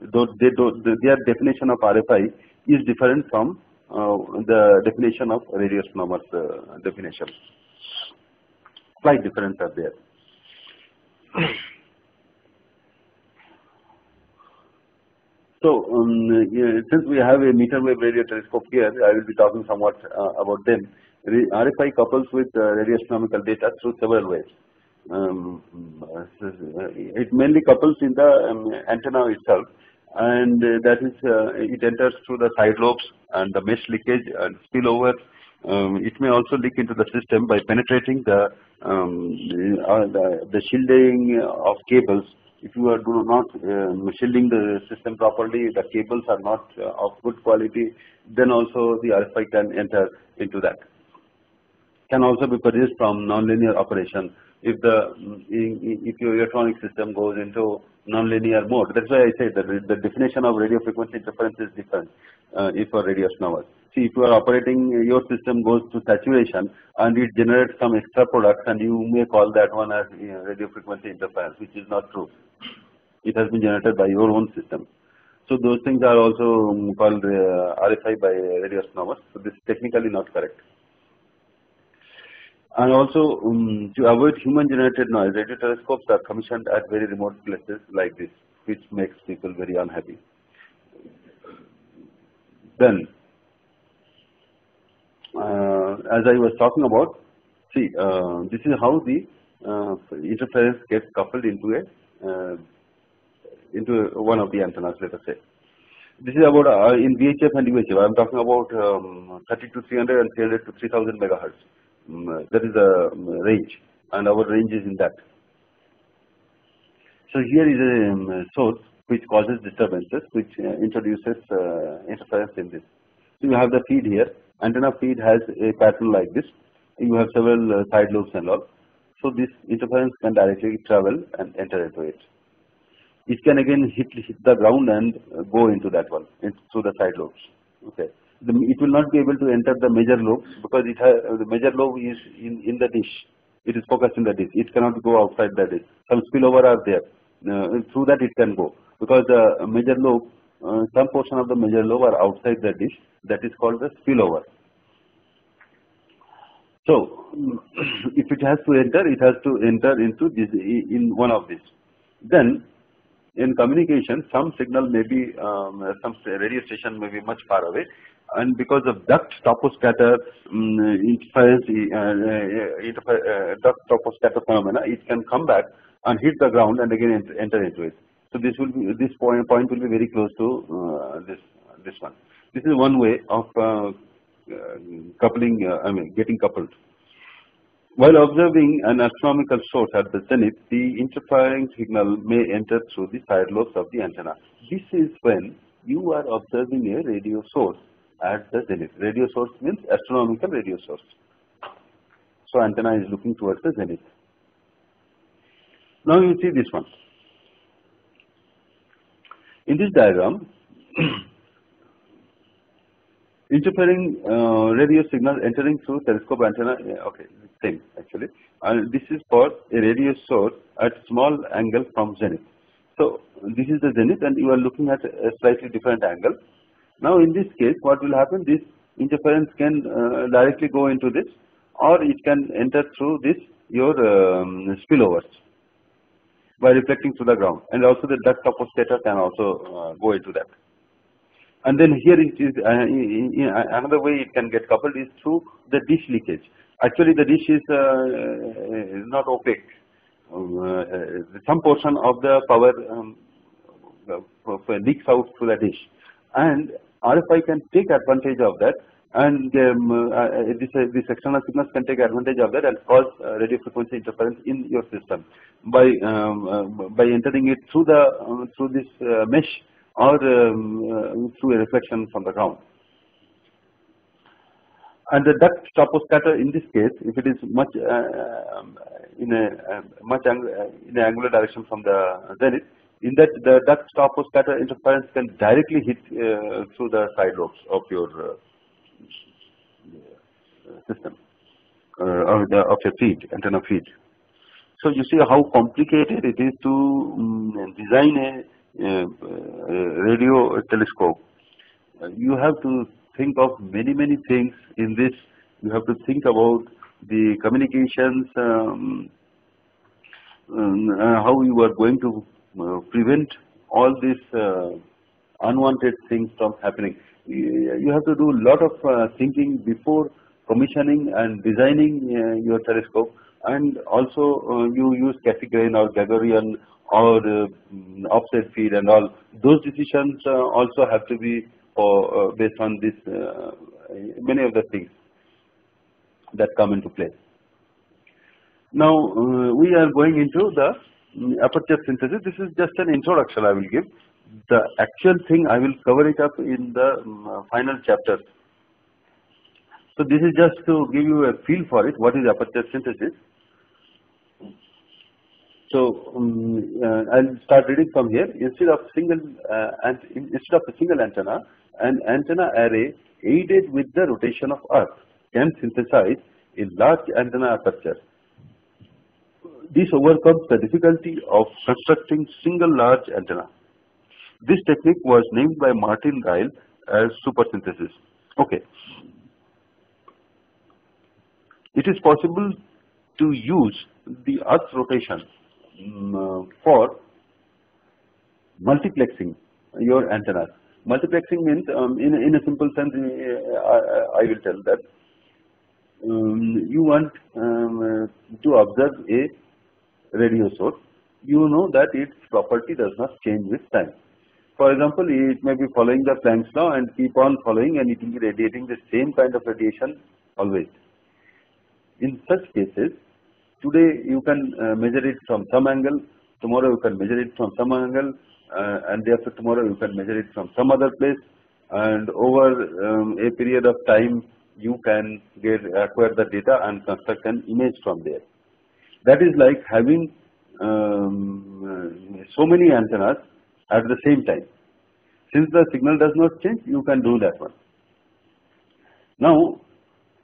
Though they do, their definition of RFI is different from uh, the definition of radio astronomers uh, definition. Slight difference are there. <clears throat> So um, yeah, since we have a meter wave radio telescope here, I will be talking somewhat uh, about them. RFI couples with uh, radio astronomical data through several ways. Um, uh, it mainly couples in the um, antenna itself and uh, that is uh, it enters through the side lobes and the mesh leakage and spillover. Um, it may also leak into the system by penetrating the, um, uh, the, the shielding of cables. If you are do not um, shielding the system properly, the cables are not of good quality, then also the RFI can enter into that. Can also be produced from nonlinear operation if the if your electronic system goes into nonlinear mode. That's why I say that the definition of radio frequency interference is different uh, if for radio astronomers. See, if you are operating your system goes to saturation and it generates some extra products, and you may call that one as you know, radio frequency interference, which is not true. It has been generated by your own system. So those things are also um, called uh, RFI by radio astronomers. So this is technically not correct. And also um, to avoid human generated noise, radio telescopes are commissioned at very remote places like this, which makes people very unhappy. Then, uh, as I was talking about, see, uh, this is how the uh, interference gets coupled into a uh, into one of the antennas, let us say. This is about uh, in VHF and UHF. I am talking about um, 30 to 300 and 300 to 3000 megahertz. Um, that is the um, range and our range is in that. So here is a um, source which causes disturbances which uh, introduces uh, interference in this. So you have the feed here, antenna feed has a pattern like this, you have several uh, side lobes and all. So this interference can directly travel and enter into it. It can again hit, hit the ground and go into that one, into, through the side lobes. Okay the, it will not be able to enter the major lobe because it has, the major lobe is in, in the dish. It is focused in the dish. It cannot go outside the dish. Some spillover are there. Uh, through that it can go because the major lobe, uh, some portion of the major lobe are outside the dish. That is called the spillover. So, <clears throat> if it has to enter, it has to enter into this in one of these. Then, in communication, some signal may be, um, some radio station may be much far away, and because of duct troposcatter um, interference, uh, duct troposcatter phenomena, it can come back and hit the ground and again enter, enter into it. So this will be this point point will be very close to uh, this this one. This is one way of uh, uh, coupling. I mean, getting coupled. While observing an astronomical source at the zenith, the interfering signal may enter through the side lobes of the antenna. This is when you are observing a radio source at the zenith. Radio source means astronomical radio source. So antenna is looking towards the zenith. Now you see this one. In this diagram, <clears throat> interfering uh, radio signal entering through telescope antenna, okay, same actually. And this is for a radio source at small angle from zenith. So this is the zenith and you are looking at a slightly different angle now in this case what will happen this interference can uh, directly go into this or it can enter through this your um, spillovers by reflecting to the ground and also the duct troposcatter can also uh, go into that. And then here it is uh, in, in another way it can get coupled is through the dish leakage. Actually the dish is uh, not opaque. Um, uh, some portion of the power um, leaks out through the dish and RFI can take advantage of that and um, uh, uh, this, uh, this external signals can take advantage of that and cause uh, radio frequency interference in your system by um, uh, by entering it through the uh, through this mesh or um, through a reflection from the ground. And the duct troposcatter in this case, if it is much um, in a much ang in an angular direction from the zenith, in that the duct scatter interference can directly hit uh, through the side lobes of your uh, system uh, of, the, of your feed, antenna feed. So you see how complicated it is to um, design a, radio telescope. you have to think of many many things in this. You have to think about the communications, um, um, how you are going to uh, prevent all these uh, unwanted things from happening. You have to do a lot of uh, thinking before commissioning and designing uh, your telescope and also uh, you use Cassegrain or Gregorian or uh, offset feed and all those decisions uh, also have to be uh, based on this many of the things that come into play. Now we are going into the mm, aperture synthesis. This is just an introduction I will give. The actual thing I will cover it up in the um, final chapter. So this is just to give you a feel for it. What is aperture synthesis? So um, uh, I'll start reading from here. Instead of single uh, instead of a single antenna, an antenna array aided with the rotation of Earth can synthesize a large antenna aperture. This overcomes the difficulty of constructing single large antenna. This technique was named by Martin Ryle as supersynthesis. Okay. It is possible to use the Earth's rotation um, for multiplexing your antennas. Multiplexing means, um, in, in a simple sense, uh, I, I will tell that um, you want um, to observe a radio source, you know that its property does not change with time. For example, it may be following the Planck's law and keep on following and it will be radiating the same kind of radiation always. In such cases, today you can uh, measure it from some angle, tomorrow you can measure it from some angle, uh, and therefore tomorrow you can measure it from some other place, and over um, a period of time you can get acquire the data and construct an image from there. That is like having um, so many antennas at the same time. Since the signal does not change, you can do that one. Now,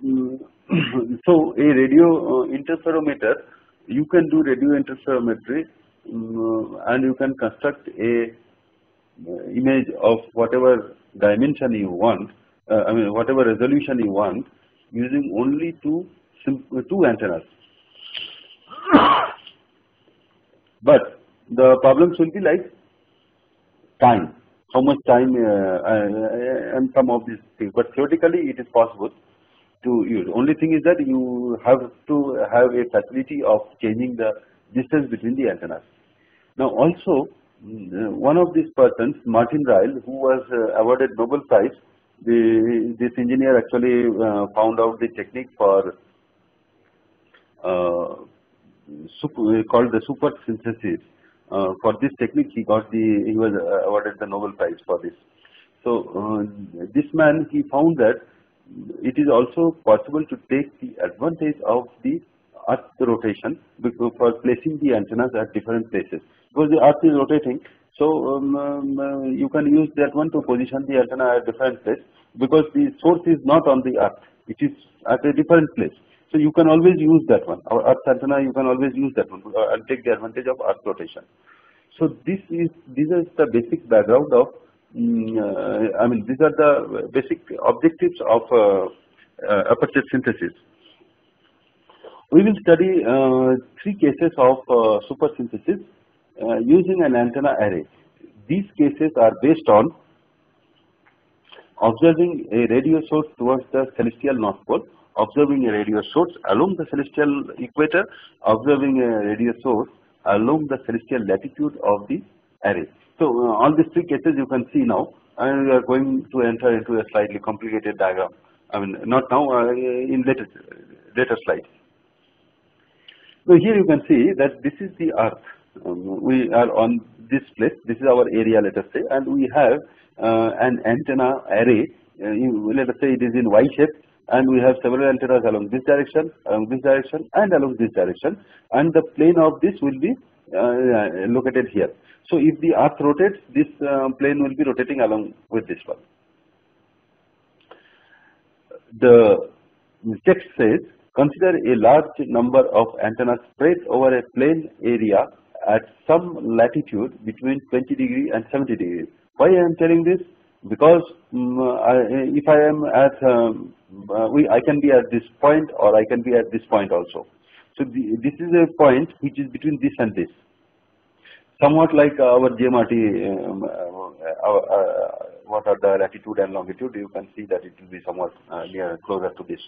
mm, <clears throat> so a radio uh, interferometer, you can do radio interferometry um, and you can construct a uh, image of whatever dimension you want, uh, I mean whatever resolution you want using only two two antennas. <coughs> but the problems will be like time, how much time uh, and some of these things. But theoretically, it is possible to use. Only thing is that you have to have a facility of changing the distance between the antennas. Now also mm, one of these persons, Martin Ryle, who was uh, awarded Nobel Prize, the, this engineer actually uh, found out the technique for uh, super, called the super synthesis. Uh, for this technique, he got the he was uh, awarded the Nobel Prize for this. So uh, this man he found that it is also possible to take the advantage of the earth rotation for placing the antennas at different places because the earth is rotating so um, um, uh, you can use that one to position the antenna at different place because the source is not on the earth it is at a different place so you can always use that one our earth antenna you can always use that one uh, and take the advantage of earth rotation so this is this is the basic background of Mm, uh, I mean, these are the basic objectives of uh, uh, aperture synthesis. We will study three cases of super synthesis using an antenna array. These cases are based on observing a radio source towards the celestial north pole, observing a radio source along the celestial equator, observing a radio source along the celestial latitude of the array. So uh, all these three cases you can see now and we are going to enter into a slightly complicated diagram. I mean not now uh, in later later slides. So here you can see that this is the earth. Um, we are on this place, this is our area let us say and we have uh, an antenna array, uh, let us say it is in Y shape and we have several antennas along this direction, along this direction and along this direction and the plane of this will be uh, located here. So if the earth rotates, this uh, plane will be rotating along with this one. The text says, consider a large number of antennas spread over a plane area at some latitude between 20 degree and 70 degrees. Why I am telling this? Because um, I, if I am at, um, uh, we, I can be at this point or I can be at this point also. So the, this is a point which is between this and this somewhat like our GMRT um, uh, what are the latitude and longitude, you can see that it will be somewhat uh, near closer to this.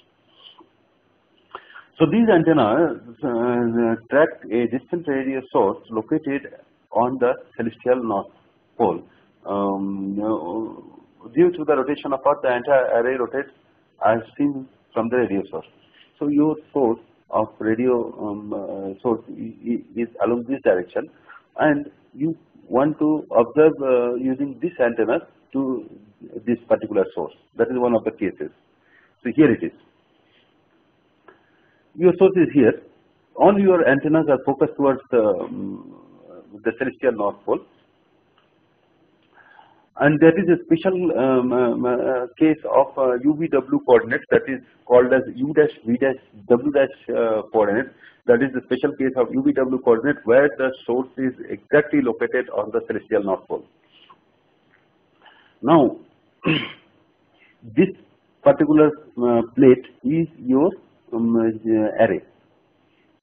So these antennas uh, track a distant radio source located on the celestial north pole. Um, due to the rotation of Earth, the entire array rotates as seen from the radio source. So your source of radio um, uh, source is along this direction, and you want to observe uh, using this antenna to this particular source. That is one of the cases. So here it is. Your source is here. All your antennas are focused towards the, um, the celestial north pole and there is a special um, um, uh, case of uh, UVW coordinates that is called as U dash V dash W dash uh, coordinate. That is the special case of UVW coordinate where the source is exactly located on the celestial north pole. Now, <clears throat> this particular uh, plate is your um, uh, array,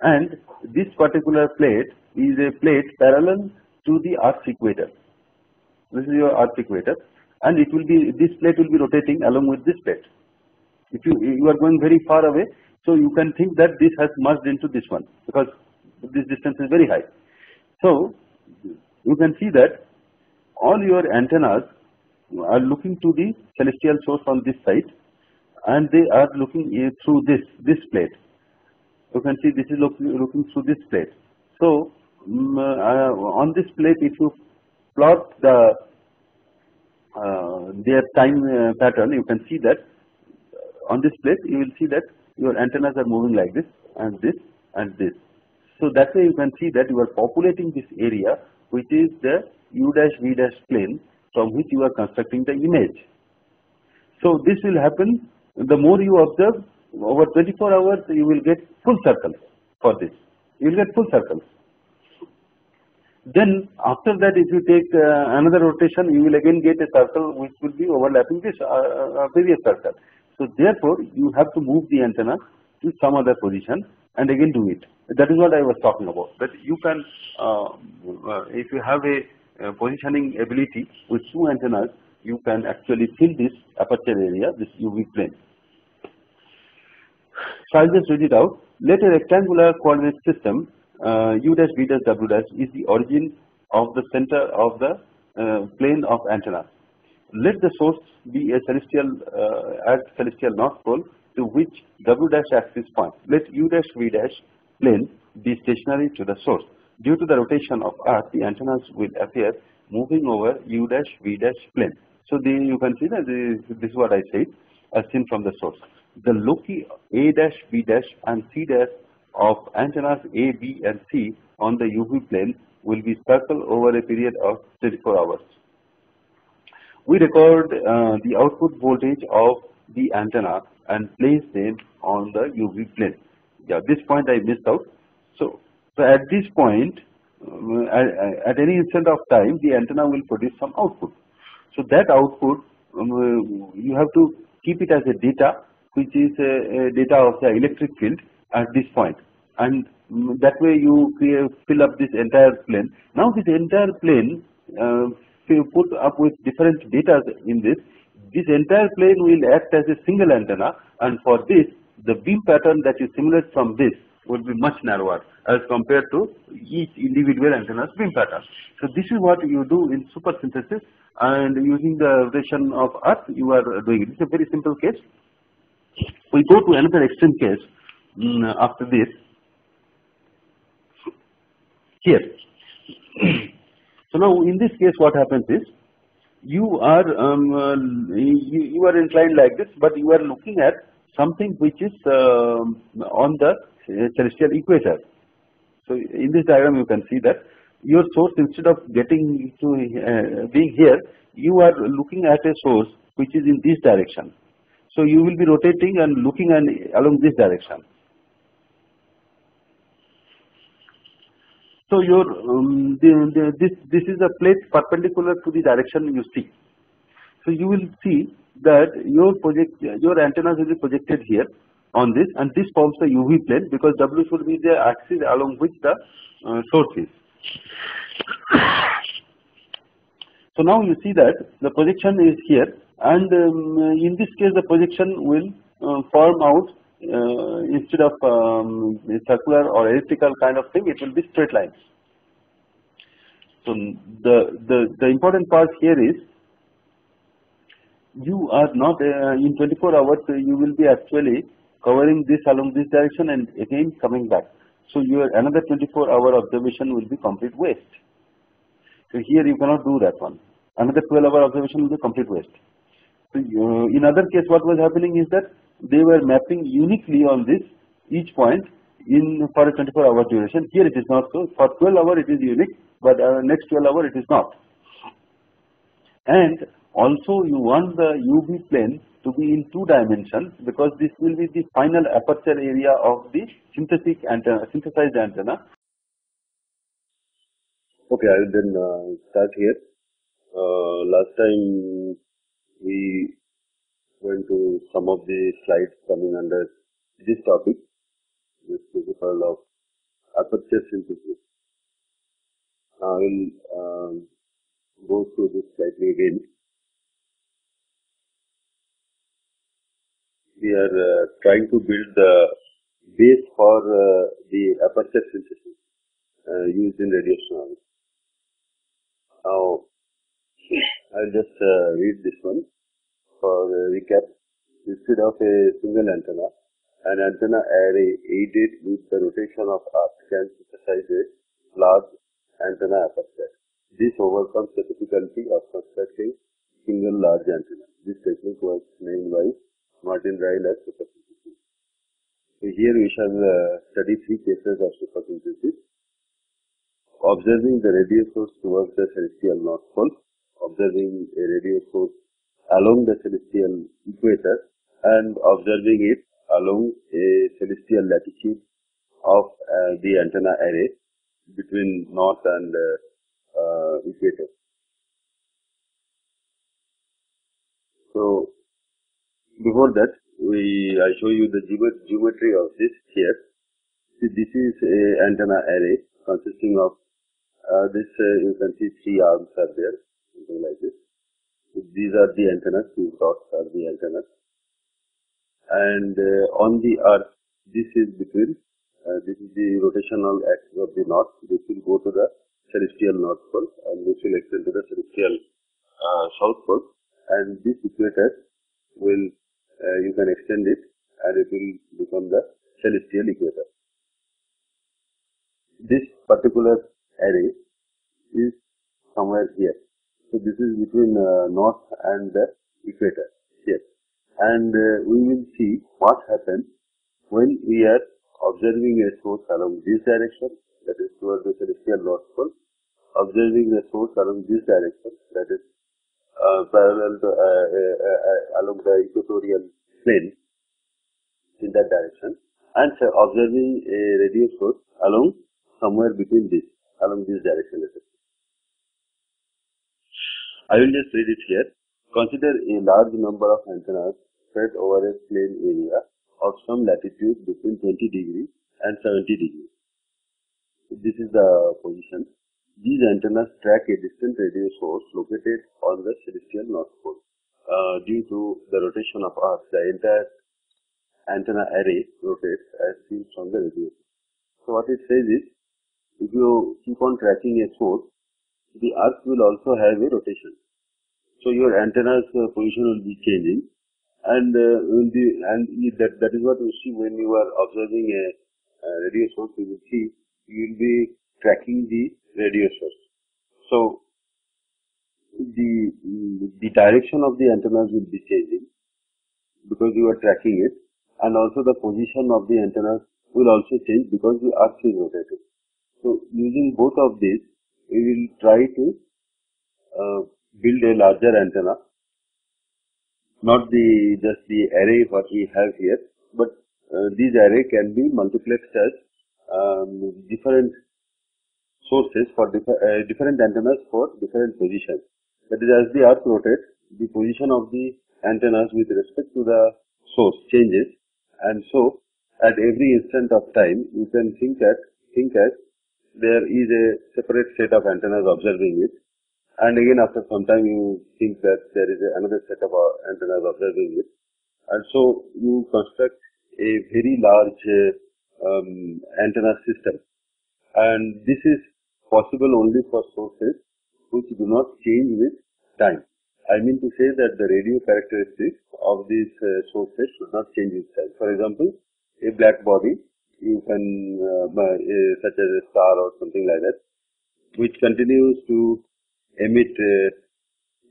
and this particular plate is a plate parallel to the Earth's equator. This is your earth equator and it will be this plate will be rotating along with this plate. If you you are going very far away, so you can think that this has merged into this one because this distance is very high. So you can see that all your antennas are looking to the celestial source on this side and they are looking through this this plate. You can see this is looking looking through this plate. So um, uh, on this plate if you plot the uh, their time uh, pattern, you can see that on this plate you will see that your antennas are moving like this and this and this. So that way you can see that you are populating this area which is the u dash v dash plane from which you are constructing the image. So this will happen the more you observe over 24 hours you will get full circles for this. You will get full circles. Then after that if you take uh, another rotation you will again get a circle which will be overlapping this uh, uh, previous circle. So therefore you have to move the antenna to some other position and again do it. That is what I was talking about that you can uh, uh, if you have a, positioning ability with two antennas you can actually fill this aperture area this UV plane. So I will just read it out. Let a rectangular coordinate system uh, u dash v dash w dash is the origin of the center of the uh, plane of antenna. Let the source be a celestial uh, at celestial north pole to which w dash axis points. Let u dash v dash plane be stationary to the source. Due to the rotation of Earth, the antennas will appear moving over u dash v dash plane. So the, you can see that this, this is what I said as seen from the source. The loci a dash b dash and c dash of antennas A, B and C on the UV plane will be circled over a period of 24 hours. We record uh, the output voltage of the antenna and place them on the UV plane. Yeah, this point I missed out. So, so at this point, uh, at, at, any instant of time, the antenna will produce some output. So that output, um, you have to keep it as a data, which is a, a data of the electric field at this point and that way you fill up this entire plane. Now this entire plane uh, you put up with different data in this, this entire plane will act as a single antenna and for this the beam pattern that you simulate from this will be much narrower as compared to each individual antenna's beam pattern. So this is what you do in super synthesis and using the rotation of earth you are doing it. It's a very simple case. We go to another extreme case um, after this here. so now in this case what happens is you are um, uh, you, you, are inclined like this but you are looking at something which is uh, on the celestial equator. So in this diagram you can see that your source instead of getting to uh, being here you are looking at a source which is in this direction. So you will be rotating and looking and along this direction. So your um, the, the, this this is a plate perpendicular to the direction you see. So you will see that your project your antennas will be projected here on this, and this forms the UV plane because W should be the axis along which the uh, source is. <coughs> So now you see that the projection is here and um, in this case the projection will uh, form out uh, instead of um, circular or elliptical kind of thing it will be straight lines. So the, the, the important part here is you are not uh, in 24 hours you will be actually covering this along this direction and again coming back. So your another 24 hour observation will be complete waste. So here you cannot do that one. Another 12 hour observation will be complete waste. So uh, in other case what was happening is that they were mapping uniquely on this each point in for a 24 hour duration. Here it is not so. For 12 hour it is unique, but uh, next 12 hour it is not. And also you want the UV plane to be in two dimensions because this will be the final aperture area of the synthetic antenna, synthesized antenna. Okay, I will then uh, start here. Uh, last time we went to some of the slides coming under this topic, this principle of aperture synthesis. I will um, go through this slightly again. we are uh, trying to build the base for uh, the aperture synthesis uh, used in radio astronomy. Now, I'll just read this one for recap. Instead of a single antenna, an antenna array aided with the rotation of Earth can synthesize a large antenna aperture. This overcomes the difficulty of constructing single large antenna. This technique was named by Martin Ryle as supersynthesis. So here we shall uh, study three cases of supersynthesis. Observing the radio source towards the celestial north pole, observing a radio source along the celestial equator and observing it along a celestial latitude of uh, the antenna array between north and uh, uh equator. So before that, we I show you the geometry of this here. See, this is a antenna array consisting of uh, this. Uh, you can see three arms are there, something like this. These are the antennas. These dots are the antennas. And uh, on the Earth, this is between. Uh, this is the rotational axis of the north. This will go to the celestial north pole, and this will extend to the celestial uh, south pole. And this equator will uh, you can extend it and it will become the celestial equator. This particular array is somewhere here. So this is between uh, north and the equator here. And uh, we will see what happens when we are observing a source along this direction, that is towards the celestial north pole, observing a source along this direction, that is uh, parallel to, uh, uh, uh, along the equatorial plane in that direction and observing a radio source along somewhere between this, along this direction. I will just read it here. Consider a large number of antennas spread over a plane area of some latitude between 20 degrees and 70 degrees. This is the position these antennas track a distant radio source located on the celestial north pole. Uh, due to the rotation of Earth, the entire antenna array rotates as seen from the radio. So what it says is, if you keep on tracking a source, the Earth will also have a rotation. So your antenna's uh, position will be changing, and uh, and that that is what you see when you are observing a, a radio source. You will see you will be tracking the radio source. So the the direction of the antennas will be changing because you are tracking it and also the position of the antennas will also change because the earth is rotating. So using both of these we will try to uh, build a larger antenna. Not the just the array what we have here but uh, these array can be multiplexed as um, different sources for uh, different antennas for different positions. That is, as the earth rotates, the position of the antennas with respect to the source changes, and so at every instant of time, you can think that think as there is a separate set of antennas observing it, and again after some time you think that there is another set of uh, antennas observing it and so you construct a very large um, antenna system and this is possible only for sources which do not change with time. I mean to say that the radio characteristics of these uh, sources should not change time. For example, a black body, you can, uh, uh, such as a star or something like that, which continues to emit uh,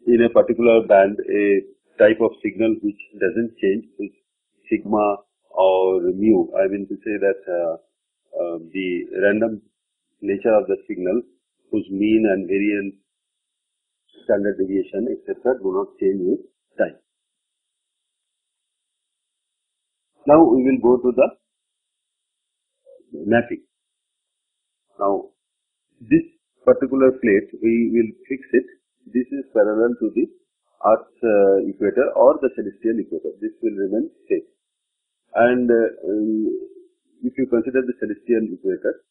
in a particular band a type of signal which doesn't change, which sigma or mu. I mean to say that uh, uh, the random nature of the signal whose mean and variance, standard deviation, etc. do not change with time. Now we will go to the mapping. Now this particular plate we will fix it. This is parallel to the Earth's uh, equator or the celestial equator. This will remain safe. And uh, um, if you consider the celestial equator,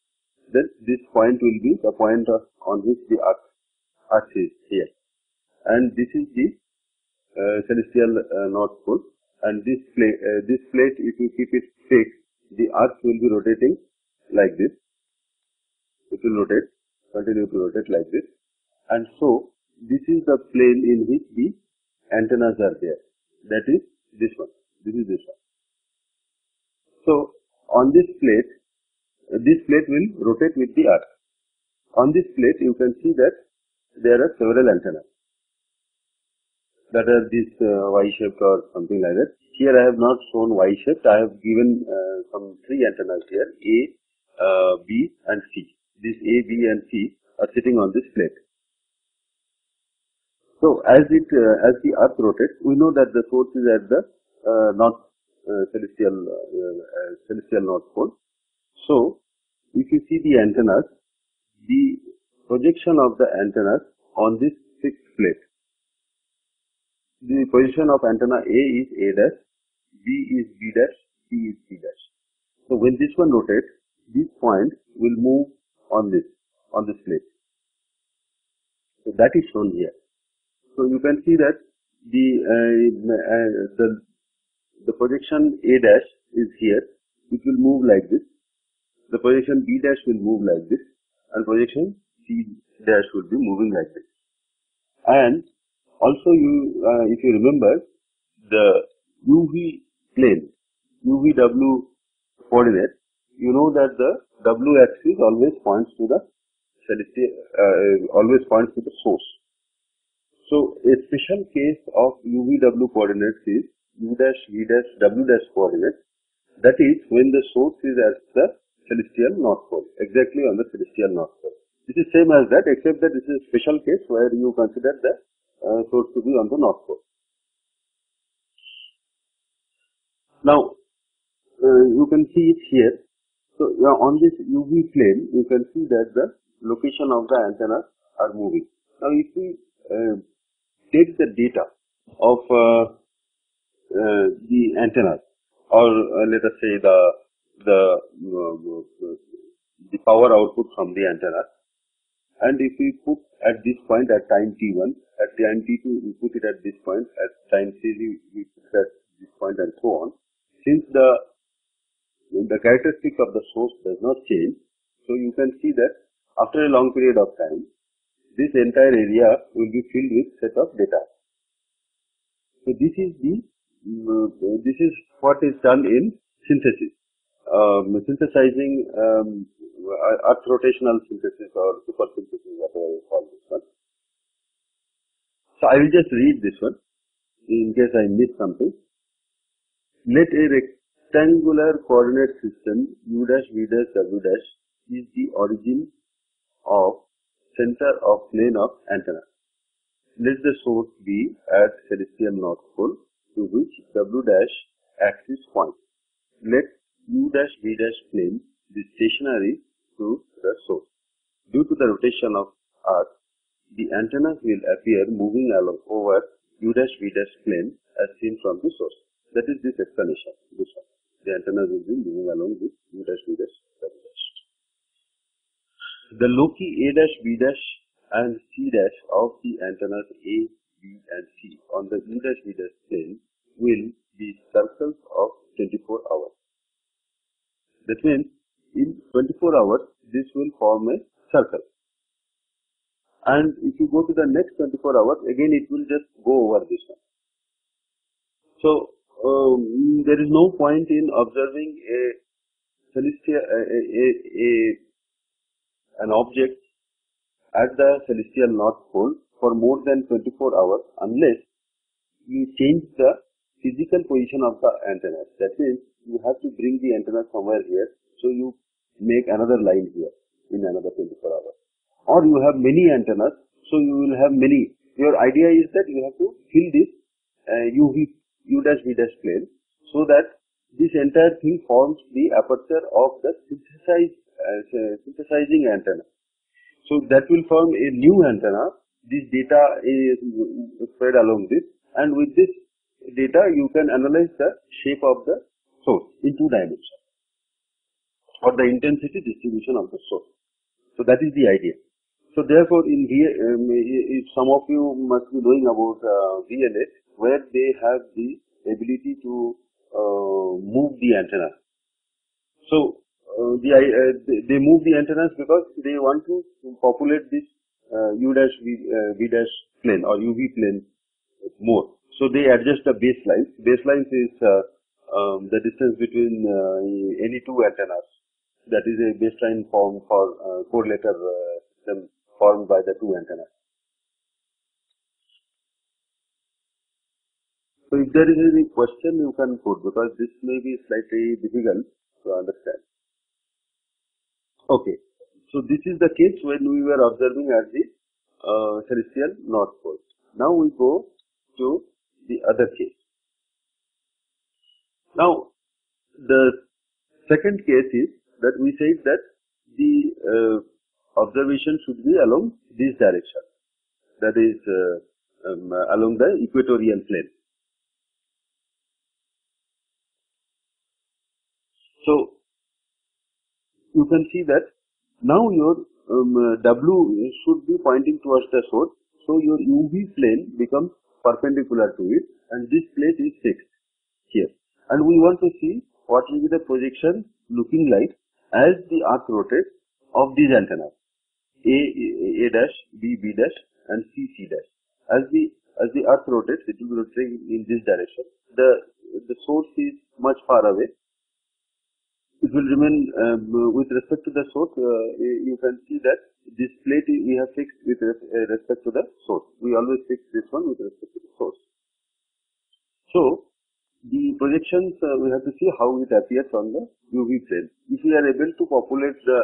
then this point will be the point of, on which the earth, earth is here. And this is the uh, celestial uh, north pole. And this plate, uh, this plate, if you keep it fixed, the earth will be rotating like this. It will rotate, continue to rotate like this. And so, this is the plane in which the antennas are there. That is this one. This is this one. So, on this plate, this plate will rotate with the earth. On this plate, you can see that there are several antennas that are this uh, Y-shaped or something like that. Here I have not shown Y-shaped. I have given uh, some three antennas here, A, uh, B and C. These A, B and C are sitting on this plate. So as it uh, as the earth rotates, we know that the source is at the uh, north uh, celestial celestial north pole. So if you see the antennas, the projection of the antennas on this fixed plate. The position of antenna A is A dash, B is B dash, C is C dash. So when this one rotates, this point will move on this, on this plate. So that is shown here. So you can see that the uh, uh, the the projection A dash is here. It will move like this the projection B dash will move like this and projection C dash will be moving like this. And also you, uh, if you remember, the UV plane, UVW coordinate, you know that the W axis always points to the celestial, uh, always points to the source. So a special case of UVW coordinates is U dash, V dash, W dash coordinate. That is when the source is at the celestial north pole, exactly on the celestial north pole. This is same as that except that this is a special case where you consider the uh, source to be on the north pole. Now, uh, you can see it here. So, on this UV plane, you can see that the location of the antennas are moving. Now, if we uh, take the data of uh, uh, the antennas, or uh, let us say the the uh, the power output from the antenna. And if we put at this point at time t1, at time t2 we put it at this point, at time t3 we put it at this point and so on. Since the the characteristic of the source does not change, so you can see that after a long period of time, this entire area will be filled with set of data. So this is the uh, this is what is done in synthesis um, synthesizing um, earth rotational synthesis or super synthesis, whatever you call this one. So I will just read this one in case I miss something. Let a rectangular coordinate system u dash v dash w dash is the origin of center of plane of antenna. Let the source be at celestial north pole to which w dash axis point. Let U dash V dash plane be stationary to the source. Due to the rotation of Earth, the antennas will appear moving along over U dash V dash plane as seen from the source. That is this explanation. This one. The antennas will be moving along with U dash V dash W dash. The Loci A dash B dash and C dash of the antennas A, B and C on the U dash V dash plane will be circles of 24 hours. That means in 24 hours this will form a circle. And if you go to the next 24 hours again it will just go over this one. So um, there is no point in observing a celestial a, a, a, an object at the celestial north pole for more than 24 hours unless you change the physical position of the antenna. That means you have to bring the antenna somewhere here. So you make another line here in another 24 hours. Or you have many antennas. So you will have many. Your idea is that you have to fill this uh, UV U dash V dash plane so that this entire thing forms the aperture of the synthesized, uh, synthesizing antenna. So that will form a new antenna. This data is spread along this and with this data you can analyze the shape of the source in two dimensions or the intensity distribution of the source. So that is the idea. So therefore in here, um, if some of you must be knowing about uh, VLA, where they have the ability to uh, move the antenna. So uh, the, uh, they move the antennas because they want to populate this uh, U dash V, uh, plane or UV plane more. So they adjust the baselines. Baselines is uh, um, the distance between any two antennas. That is a baseline form for correlator system formed by the two antennas. So if there is any question you can put because this may be slightly difficult to understand. Okay, so this is the case when we were observing at the uh, celestial north pole. Now we go to the other case. Now the second case is that we said that the uh, observation should be along this direction that is uh, um, along the equatorial plane. So you can see that now your um, W should be pointing towards the source. So your UV plane becomes perpendicular to it and this plate is fixed here. And we want to see what will be the projection looking like as the earth rotates of these antennas A, A, A dash, B, B dash and C, C dash. As the as the earth rotates, it will be rotating in this direction. The the source is much far away it will remain um, with respect to the source. Uh, you can see that this plate we have fixed with uh, respect to the source. We always fix this one with respect to the source. So the projections uh, we have to see how it appears on the UV plane. If we are able to populate the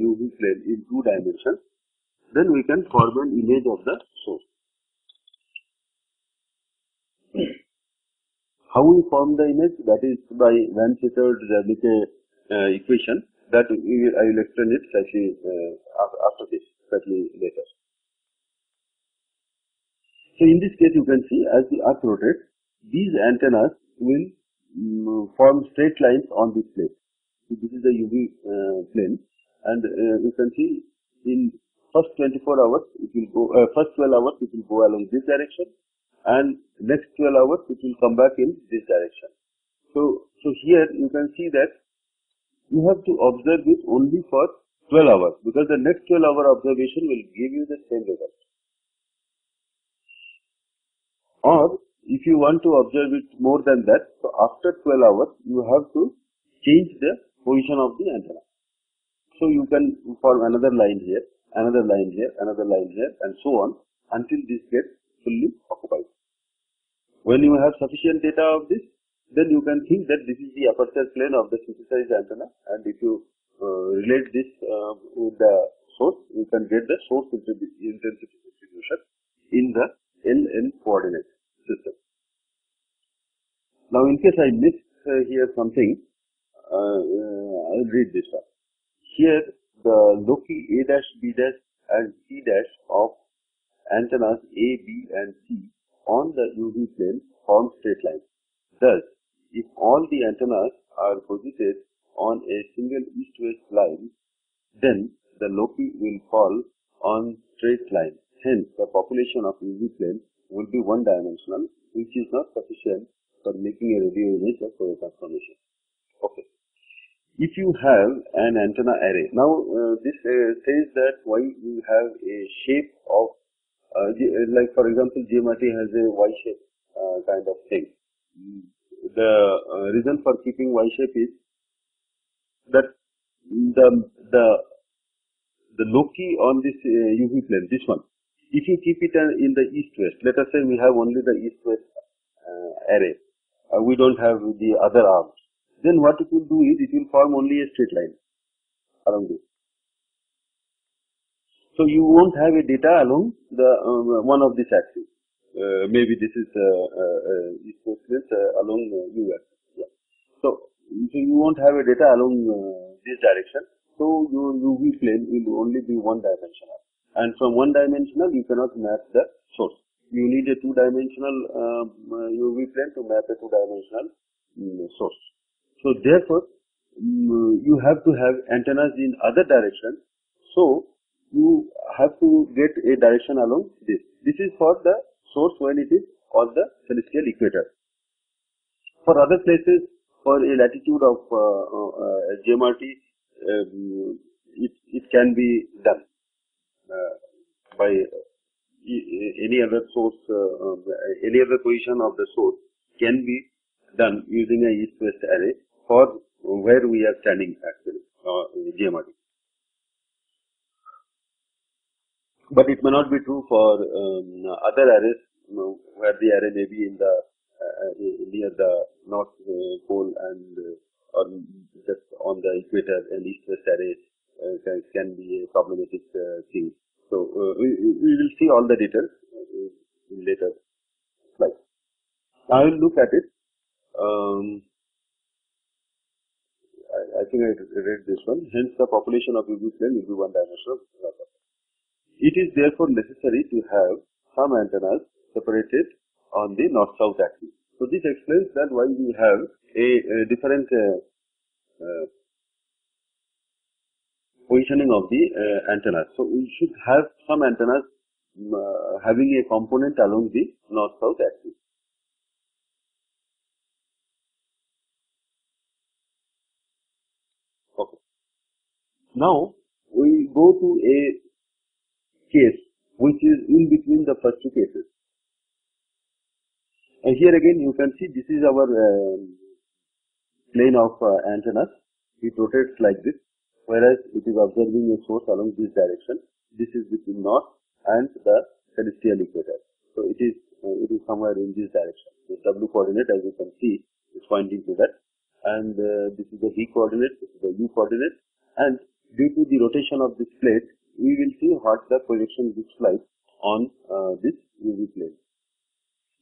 UV plane in two dimensions, then we can form an image of the source. How we form the image? That is by Van uh, equation that I will explain it slightly uh, after this, slightly later. So in this case, you can see as the earth rotates, these antennas will um, form straight lines on this plate. So this is the UV uh, plane, and uh, you can see in first 24 hours it will go, uh, first 12 hours it will go along this direction, and next 12 hours it will come back in this direction. So, so here you can see that you have to observe it only for 12 hours because the next 12 hour observation will give you the same result. Or if you want to observe it more than that, so after 12 hours you have to change the position of the antenna. So you can form another line here, another line here, another line here and so on until this gets fully occupied. When you have sufficient data of this, then you can think that this is the aperture plane of the synthesized antenna and if you uh, relate this uh, with the source, you can get the source intensity distribution in the LM coordinate system. Now in case I miss uh, here something, uh, uh, I'll read this one. Here the Loci A dash, B dash and C dash of antennas A, B and C on the UV plane form straight lines. Thus, if all the antennas are posited on a single east-west line, then the Loci will fall on straight line. Hence, the population of UV plane will be one dimensional, which is not sufficient for making a radio image of Fourier transformation. Okay. If you have an antenna array, now uh, this uh, says that why you have a shape of, uh, like for example, GMRT has a Y shape uh, kind of thing. The uh, reason for keeping Y shape is that the the the loci on this UV uh, plane, this one, if you keep it in the east-west, let us say we have only the east-west array, uh, we don't have the other arms, then what it will do is it will form only a straight line around this. So you won't have a data along the um, one of these axes. Uh, maybe this is uh, uh, uh east west uh, along US. Yeah. So, so you won't have a data along this direction. So your UV plane will only be one dimensional. And from one dimensional you cannot map the source you need a two-dimensional uh, UV plane to map a two-dimensional um, source. So therefore, um, you have to have antennas in other direction. So you have to get a direction along this. This is for the source when it is on the celestial equator. For other places, for a latitude of uh, uh, GMRT, um, it, it can be done uh, by any other source, uh, any other position of the source can be done using a east-west array for where we are standing actually, uh, GMRT. But it may not be true for um, other arrays where the array may be in the uh, near the north uh, pole and uh, or just on the equator and east-west array uh, can, can, be a problematic thing. So uh, we, we will see all the details uh, in later slides. I will look at it. Um, I, I, think I read this one. Hence, the population of UV plane will be one dimensional. It is therefore necessary to have some antennas separated on the north-south axis. So this explains that why we have a, a different uh, uh, positioning of the uh, antennas. So we should have some antennas uh, having a component along the north-south axis. Okay. Now we go to a case which is in between the first two cases. And here again you can see this is our um, plane of uh, antennas. It rotates like this whereas it is observing a source along this direction. This is between north and the celestial equator. So it is uh, it is somewhere in this direction. The w coordinate, as you can see, is pointing to that, and uh, this is the v coordinate, this is the u coordinate, and due to the rotation of this plate, we will see what the projection looks like on uh, this UV plane.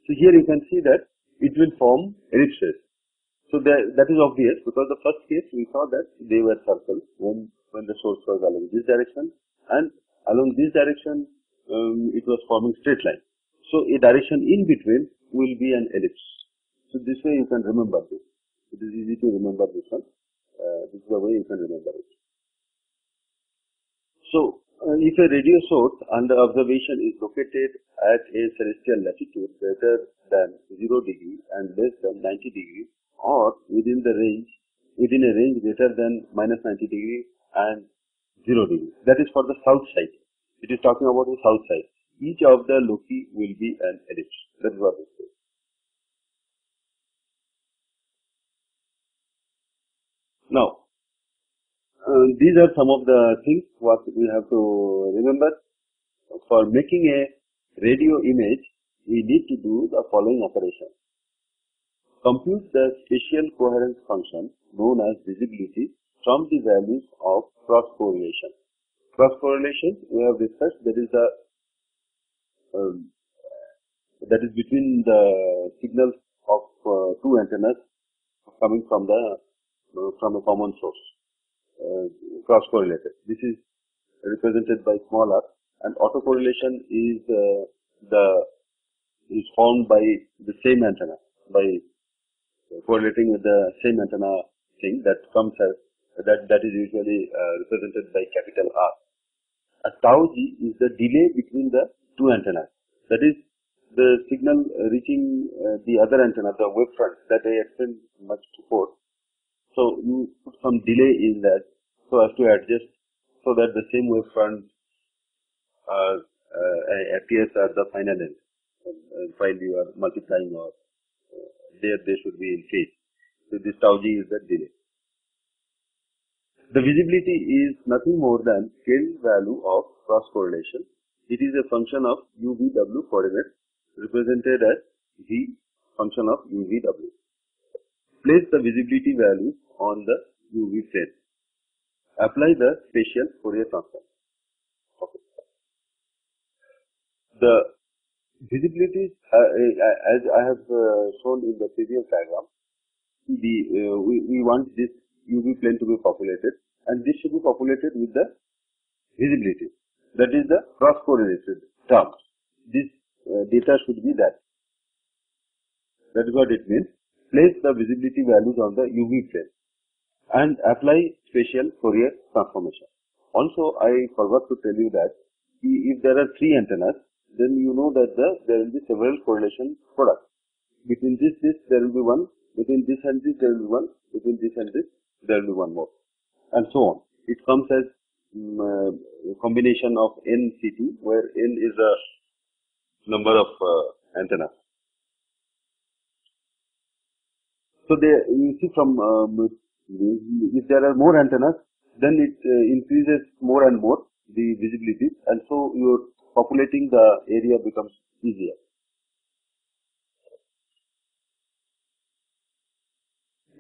So here you can see that it will form ellipses. So that, that is obvious because the first case we saw that they were circles when, when the source was along this direction and along this direction um, it was forming straight line. So a direction in between will be an ellipse. So this way you can remember this. It is easy to remember this one. Uh, this is the way you can remember it. So if a radio source under observation is located at a celestial latitude greater than 0 degree and less than 90 degree or within the range, within a range greater than minus 90 degree and 0 degree. That is for the south side. It is talking about the south side. Each of the loci will be an ellipse. That is what it says. Now, uh, these are some of the things what we have to remember. For making a radio image, we need to do the following operation. Compute the spatial coherence function known as visibility from the values of cross correlation. Cross correlation we have discussed that is a um, that is between the signals of uh, two antennas coming from the uh, from a common source uh, cross correlated. This is represented by small r and autocorrelation is uh, the is formed by the same antenna by correlating with the same antenna thing that comes as that that is usually uh, represented by capital R a tau g is the delay between the two antennas. That is the signal reaching uh, the other antenna, the wavefront that I explained much before. So put some delay in that so as to adjust so that the same wavefront uh, uh, appears at the final end while you are multiplying or uh, there they should be in phase. So this tau g is the delay. The visibility is nothing more than scale value of cross correlation. It is a function of UVW coordinates represented as V function of UVW. Place the visibility value on the UV plane. Apply the spatial Fourier transform. Okay. The visibility, uh, as I have uh, shown in the previous diagram, the uh, we, we want this UV plane to be populated and this should be populated with the visibility. That is the cross correlated term. This uh, data should be that. That is what it means. Place the visibility values on the UV plane and apply spatial Fourier transformation. Also, I forgot to tell you that if there are three antennas, then you know that the, there will be several correlation products. Between this, this, there will be one. Between this and this, there will be one. Between this and this, there will be one more and so on. It comes as um, combination of NCT where N is a number of uh, antennas. So they, you see from um, if there are more antennas, then it uh, increases more and more the visibility, and so your populating the area becomes easier.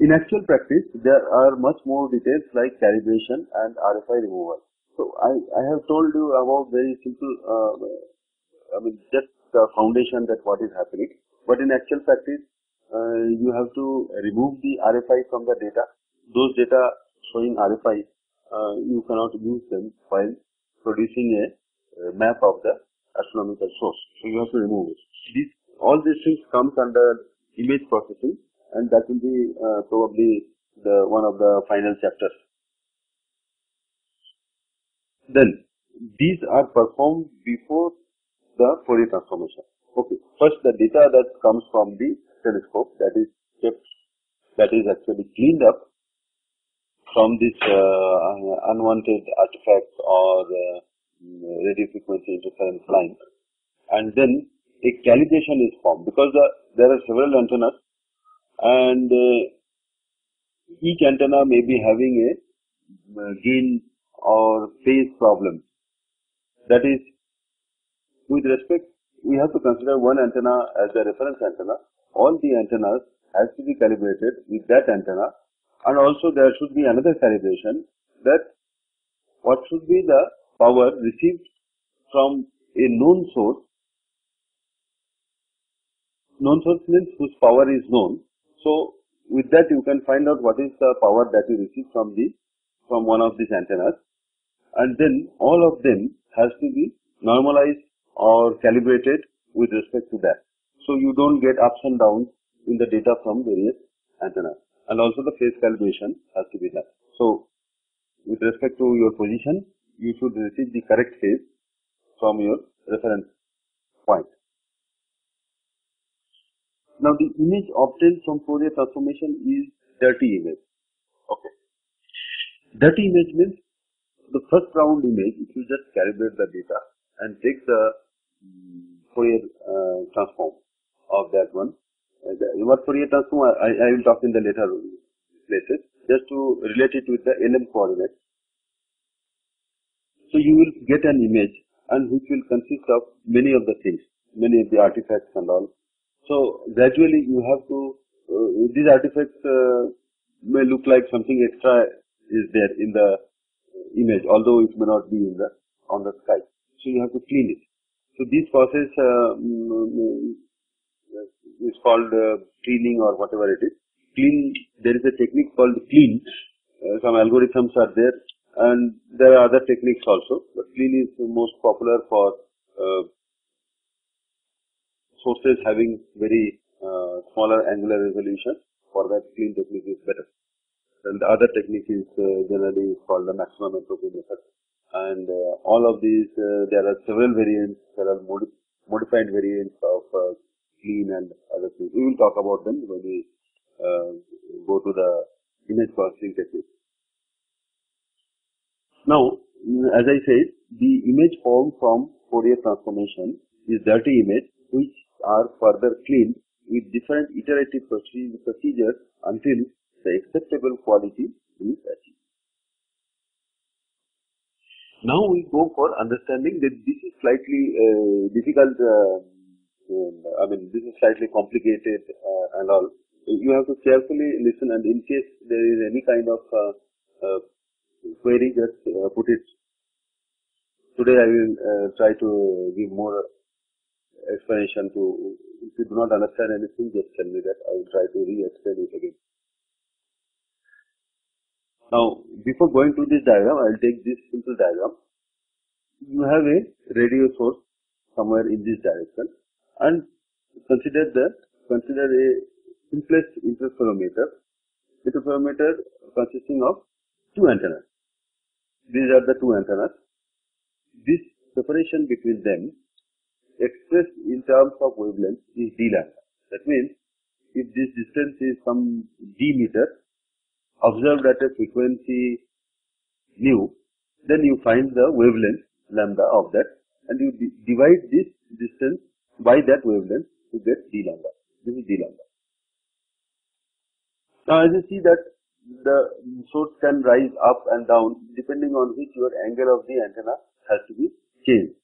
In actual practice, there are much more details like calibration and RFI removal. So I, I have told you about very simple, uh, I mean just the foundation that what is happening. But in actual practice, uh, you have to remove the RFI from the data. Those data showing RFI, uh, you cannot use them while producing a, a map of the astronomical source. So you have to remove it. These, all these things comes under image processing and that will be uh, probably the one of the final chapters. Then these are performed before the Fourier transformation. Okay, first the data that comes from the telescope that is kept, that is actually cleaned up from this uh, unwanted artifacts or uh, radio frequency interference line, and then a calibration is formed because the, there are several antennas and uh, each antenna may be having a uh, gain or phase problem. That is, with respect, we have to consider one antenna as a reference antenna. All the antennas has to be calibrated with that antenna and also there should be another calibration that what should be the power received from a known source. Known source means whose power is known so with that you can find out what is the power that you receive from the from one of these antennas and then all of them has to be normalized or calibrated with respect to that. So you don't get ups and downs in the data from various antennas and also the phase calibration has to be done. So with respect to your position you should receive the correct phase from your reference point. Now the image obtained from Fourier transformation is dirty image. Okay. Dirty image means the first round image, if you just calibrate the data and take the um, Fourier uh, transform of that one. What Fourier transform, I, I will talk in the later places, just to relate it with the LM coordinates. So you will get an image and which will consist of many of the things, many of the artifacts and all so gradually you have to, uh, these artifacts uh, may look like something extra is there in the image, although it may not be in the, on the sky. So you have to clean it. So this process uh, mm, is called uh, cleaning or whatever it is. Clean, there is a technique called clean. Uh, some algorithms are there and there are other techniques also. But clean is the most popular for uh, sources having very uh, smaller angular resolution for that clean technique is better. And the other technique is uh, generally called the maximum entropy method. and uh, all of these, uh, there are several variants, there are modi modified variants of uh, clean and other things. We will talk about them when we uh, go to the image processing technique. Now, as I said, the image formed from Fourier transformation is dirty image which are further cleaned with different iterative procedures until the acceptable quality is achieved. Now we go for understanding that this is slightly uh, difficult, uh, I mean this is slightly complicated uh, and all. You have to carefully listen and in case there is any kind of uh, uh, query just uh, put it. Today I will try to give more explanation to, if you do not understand anything just tell me that I will try to re-explain it again. Now, before going to this diagram, I will take this simple diagram. You have a radio source somewhere in this direction and consider that consider a simplest interferometer. Interferometer consisting of two antennas. These are the two antennas. This separation between them expressed in terms of wavelength is d lambda. That means if this distance is some d meter, observed at a frequency nu, then you find the wavelength lambda of that and you divide this distance by that wavelength to get d lambda. This is d lambda. Now as you see that the source can rise up and down depending on which your angle of the antenna has to be changed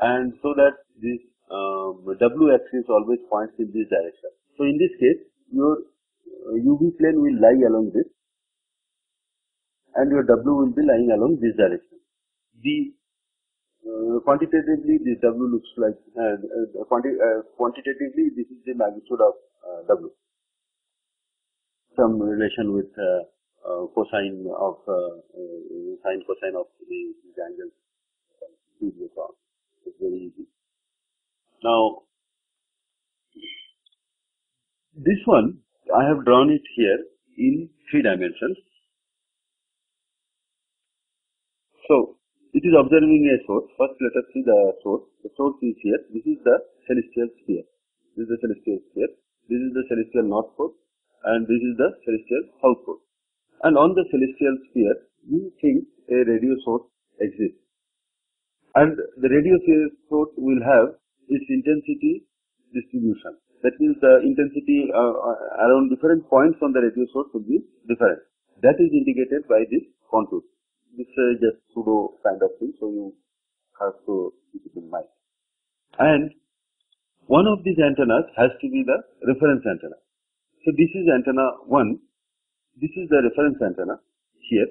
and so that this um, w axis always points in this direction. So in this case your UV plane will lie along this and your W will be lying along this direction. The uh, quantitatively this W looks like uh, quanti uh, quantitatively this is the magnitude of uh, W. Some relation with cosine of sine cosine of the, the angle. It's very easy. Now this one I have drawn it here in three dimensions So, it is observing a source. First, let us see the source. The source is here. This is the celestial sphere. This is the celestial sphere. This is the celestial north pole. And this is the celestial south pole. And on the celestial sphere, we think a radio source exists. And the radio source will have its intensity distribution. That means the intensity uh, uh, around different points on the radio source will be different. That is indicated by this contour this is just pseudo kind of thing, so you have to keep it in mind. And one of these antennas has to be the reference antenna. So this is antenna 1, this is the reference antenna here.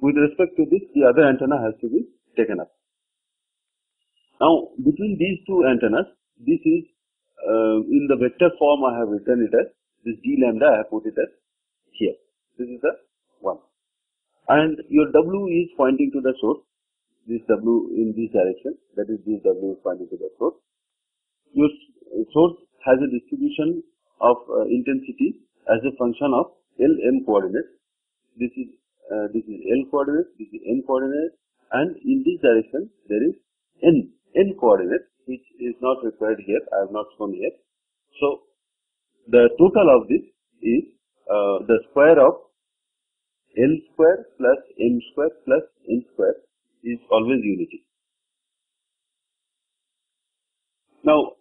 With respect to this, the other antenna has to be taken up. Now, between these two antennas, this is uh, in the vector form I have written it as this d lambda I have put it as here. This is the 1 and your W is pointing to the source. This W in this direction, that is this W is pointing to the source. Your source has a distribution of uh, intensity as a function of L m coordinates. This is uh, this is L coordinate, this is n coordinate, and in this direction there is n n coordinate which is not required here. I have not shown here. So the total of this is uh, the square of L square plus M square plus N square is always unity. Now,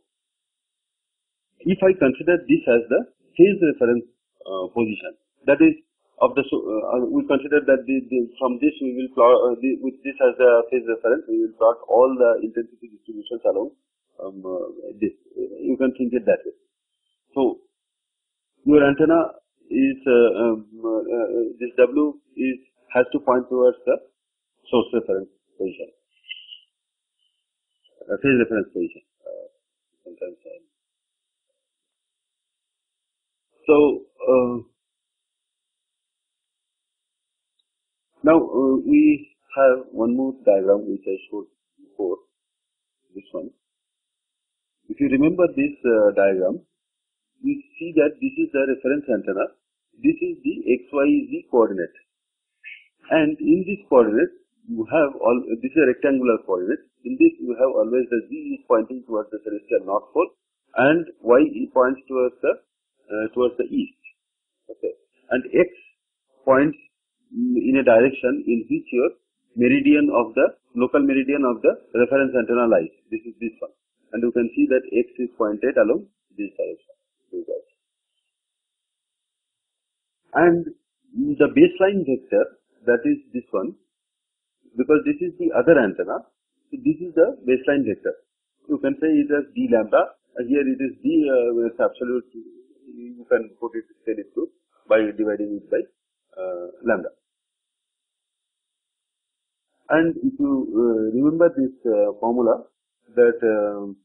if I consider this as the phase reference uh, position, that is of the uh, we consider that the, the, from this we will plot uh, the, with this as a phase reference we will plot all the intensity distributions along um, uh, this. You can think it that way. So your antenna is uh, um, uh, this W is has to point towards the source reference position, uh, phase reference position. so now we have one more diagram which I showed before. This one. If you remember this diagram, you see that this is the reference antenna. This is the XYZ coordinate. And in this coordinate, you have all this is a rectangular coordinate. In this, you have always the z is pointing towards the celestial north pole, and y points towards the uh, towards the east. Okay, and x points in a direction in which your meridian of the local meridian of the reference antenna lies. This is this one, and you can see that x is pointed along this direction. Direction. And the baseline vector that is this one because this is the other antenna. So this is the baseline vector. You can say it as d lambda. Here it is d uh, absolute. You can put it scale it to by dividing it by uh, lambda. And if you uh, remember this uh, formula that um,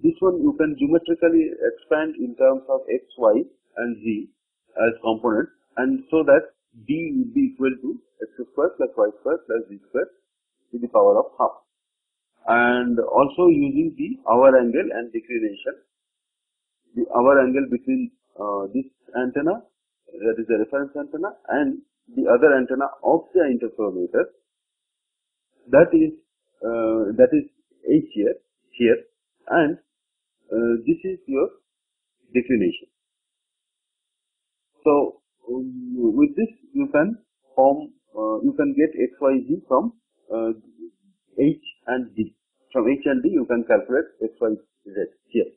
this one you can geometrically expand in terms of x, y and z as components and so that d will be equal to x square plus y square plus z square to the power of half. And also using the hour angle and declination, the hour angle between uh, this antenna, that is the reference antenna, and the other antenna of the interferometer, that is uh, that is h here, here, and uh, this is your declination. So um, with this you can form uh, you can get x y z from uh, h and d. From h and d you can calculate x y z. Here.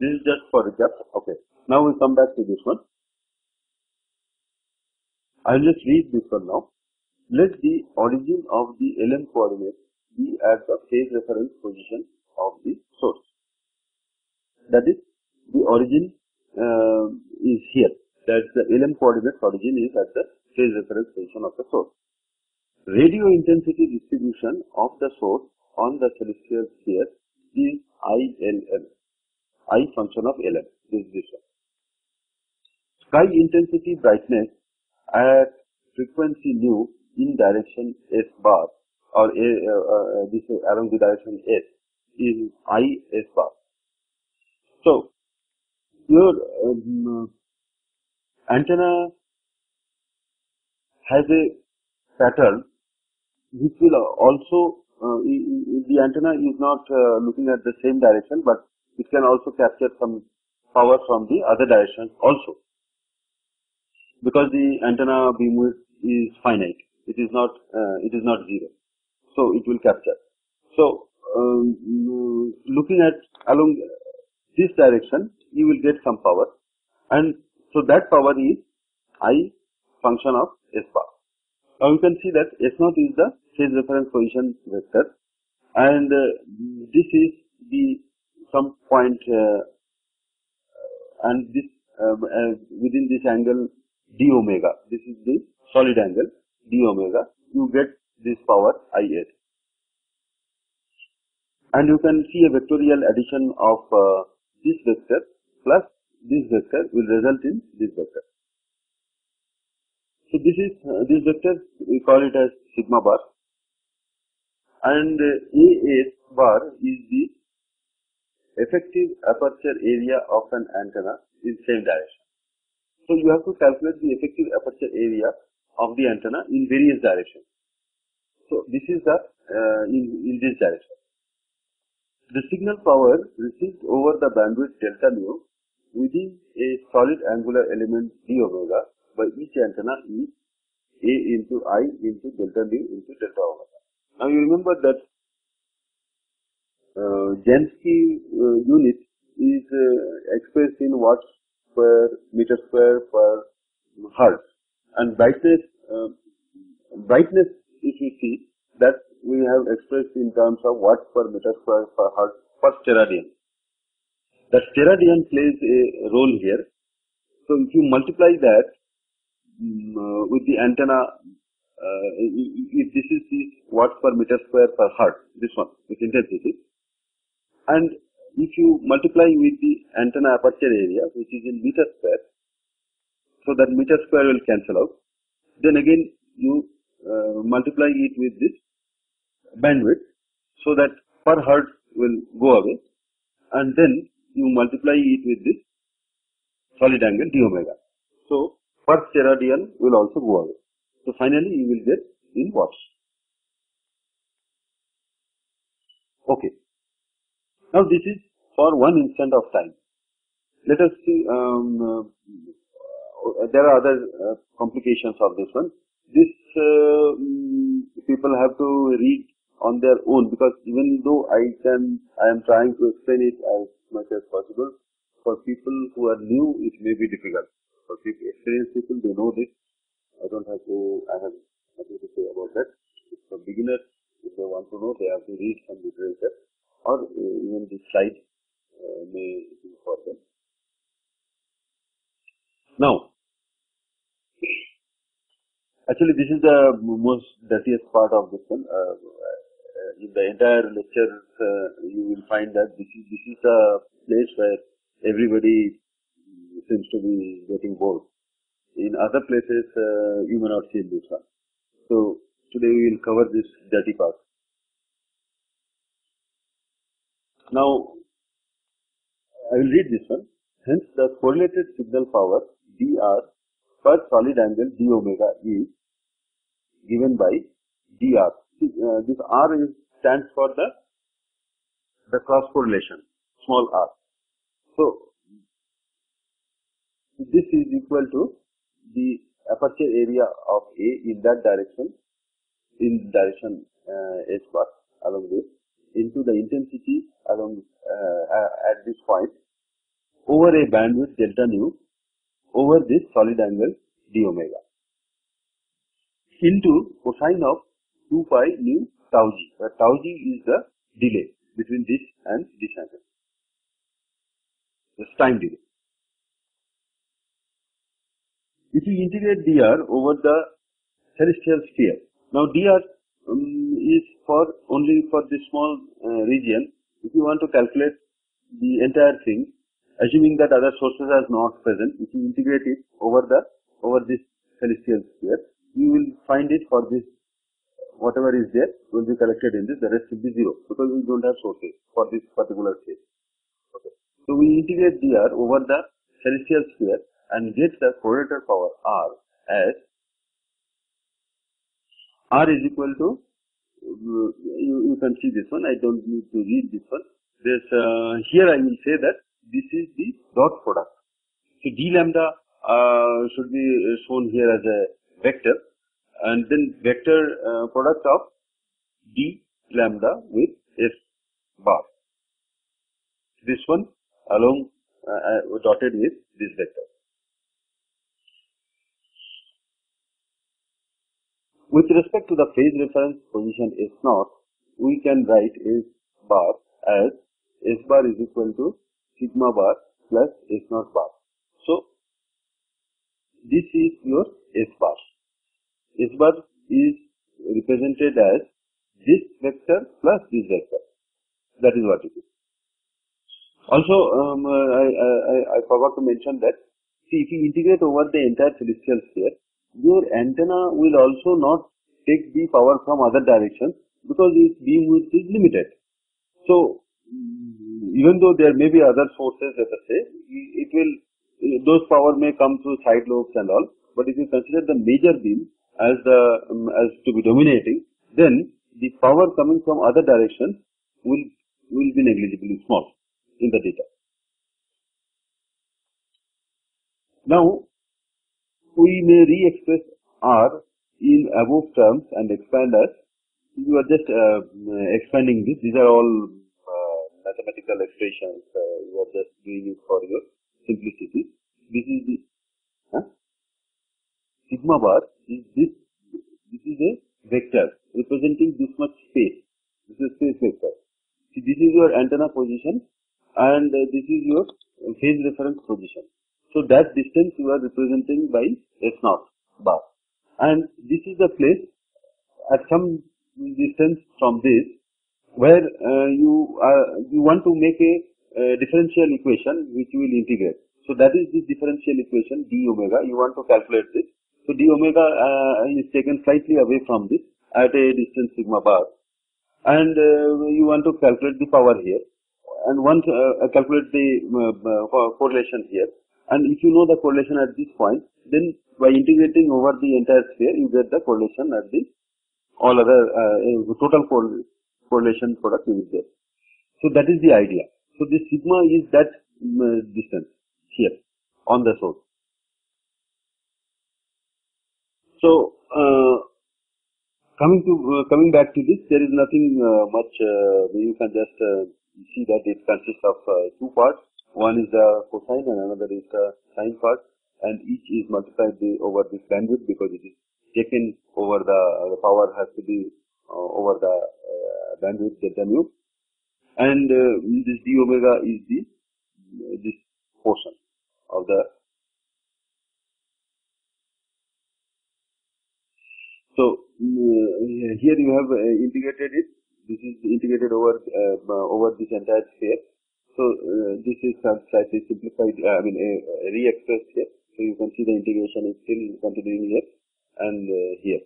This is just for recap okay. Now we come back to this one. I'll just read this one now. Let the origin of the lm coordinate be at the phase reference position of the source that is the origin uh, is here. That's the LM coordinate origin is at the phase reference position of the source. Radio intensity distribution of the source on the celestial sphere is ILM. I function of LM. This is this one. Sky intensity brightness at frequency nu in direction S bar or uh, this along the direction S is I S bar. So your um, antenna has a pattern which will also uh, the antenna is not uh, looking at the same direction but it can also capture some power from the other direction also because the antenna beamwidth is finite it is not uh, it is not zero so it will capture. So um, looking at along this direction you will get some power. And so that power is I function of S bar. Now you can see that S naught is the phase reference position vector. And uh, this is the some point uh, and this uh, uh within this angle d omega. This is the solid angle d omega. You get this power is and you can see a vectorial addition of uh, this vector plus this vector will result in this vector. So this is uh, this vector we call it as sigma bar and uh, AS bar is the effective aperture area of an antenna in same direction. So you have to calculate the effective aperture area of the antenna in various directions. So this is the uh, in, in this direction. The signal power received over the bandwidth delta nu within a solid angular element d omega by each antenna is a into i into delta d into delta omega. Now you remember that uh, Jansky uh, unit is uh, expressed in watts per meter square per hertz and brightness uh, brightness if you see that we have expressed in terms of watts per meter square per hertz per steradian. The steradian plays a role here. So if you multiply that um, with the antenna, uh, if this is this watts per meter square per hertz, this one with intensity, and if you multiply with the antenna aperture area, which is in meter square, so that meter square will cancel out. Then again you uh, multiply it with this bandwidth, so that per hertz will go away, and then you multiply it with this solid angle d omega. So per steradian will also go away. So finally you will get in watts. Okay. Now this is for one instant of time. Let us see, um, uh, there are other uh, complications of this one. This uh, mm, people have to read on their own because even though I can, I am trying to explain it as much as possible, for people who are new, it may be difficult. For people, experienced people, they know this. I don't have to, I have nothing to say about that. For beginners, if they want to know, they have to read some literature or uh, even the slide uh, may be for them. Now, actually this is the most dirtiest part of this one. Uh, uh in the entire lecture, uh, you will find that this is, this is the place where everybody seems to be getting bored. In other places, uh, you may not see this one. So, today we will cover this dirty part. Now, I will read this one. Hence, the correlated signal power dr per solid angle d omega is given by dr. Uh, this r is, stands for the the cross correlation, small r. So, this is equal to the aperture area of A in that direction, in direction uh, h bar along this, into the intensity along uh, at this point over a bandwidth delta nu over this solid angle d omega into cosine of 2 pi nu tau g. Where tau g is the delay between this and this angle. This time delay. If you integrate dr over the celestial sphere, now dr um, is for only for this small uh, region. If you want to calculate the entire thing, assuming that other sources are not present, if you integrate it over the over this celestial sphere, you will find it for this whatever is there will be collected in this, the rest will be zero because we don't have sources for this particular case. Okay. So we integrate dr over the celestial sphere and get the correlator power r as r is equal to you, you can see this one I don't need to read this one this uh, here I will say that this is the dot product so d lambda uh, should be shown here as a vector and then vector uh, product of d lambda with s bar this one along uh, uh, dotted with this vector With respect to the phase reference position S naught, we can write S bar as S bar is equal to sigma bar plus S naught bar. So, this is your S bar. S bar is represented as this vector plus this vector. That is what it is. Also, um, I, I, I forgot to mention that, see, if you integrate over the entire celestial sphere, your antenna will also not take the power from other directions because its beam width is limited. So, even though there may be other sources, let us say, it will, those power may come through side lobes and all, but if you consider the major beam as the, um, as to be dominating, then the power coming from other directions will, will be negligibly small in the data. Now, we may re-express R in above terms and expand as you are just uh, expanding this. These are all uh, mathematical expressions. Uh, you are just doing it for your simplicity. This is the huh? Sigma bar is this. This is a vector representing this much space. This is space vector. See, this is your antenna position and uh, this is your phase reference position. So that distance you are representing by S naught bar. And this is the place at some distance from this where uh, you uh, you want to make a differential equation which you will integrate. So that is this differential equation d omega. You want to calculate this. So d omega uh, is taken slightly away from this at a distance sigma bar, and uh, you want to calculate the power here. And once uh, calculate the correlation here, and if you know the correlation at this point, then by integrating over the entire sphere, you get the correlation at the all other uh, total correlation product you will get. So that is the idea. So this sigma is that um, distance here on the source. So uh, coming to uh, coming back to this, there is nothing uh, much. Uh, you can just uh, see that it consists of uh, two parts. One is the cosine and another is the sine part, and each is multiplied over this bandwidth because it is taken over the, the power has to be over the bandwidth delta nu, and this d omega is the this portion of the So uh, here you have uh, integrated it. This is integrated over uh, over this entire sphere. So this is slightly simplified. I mean, re-expressed here. So you can see the integration is still continuing here and here.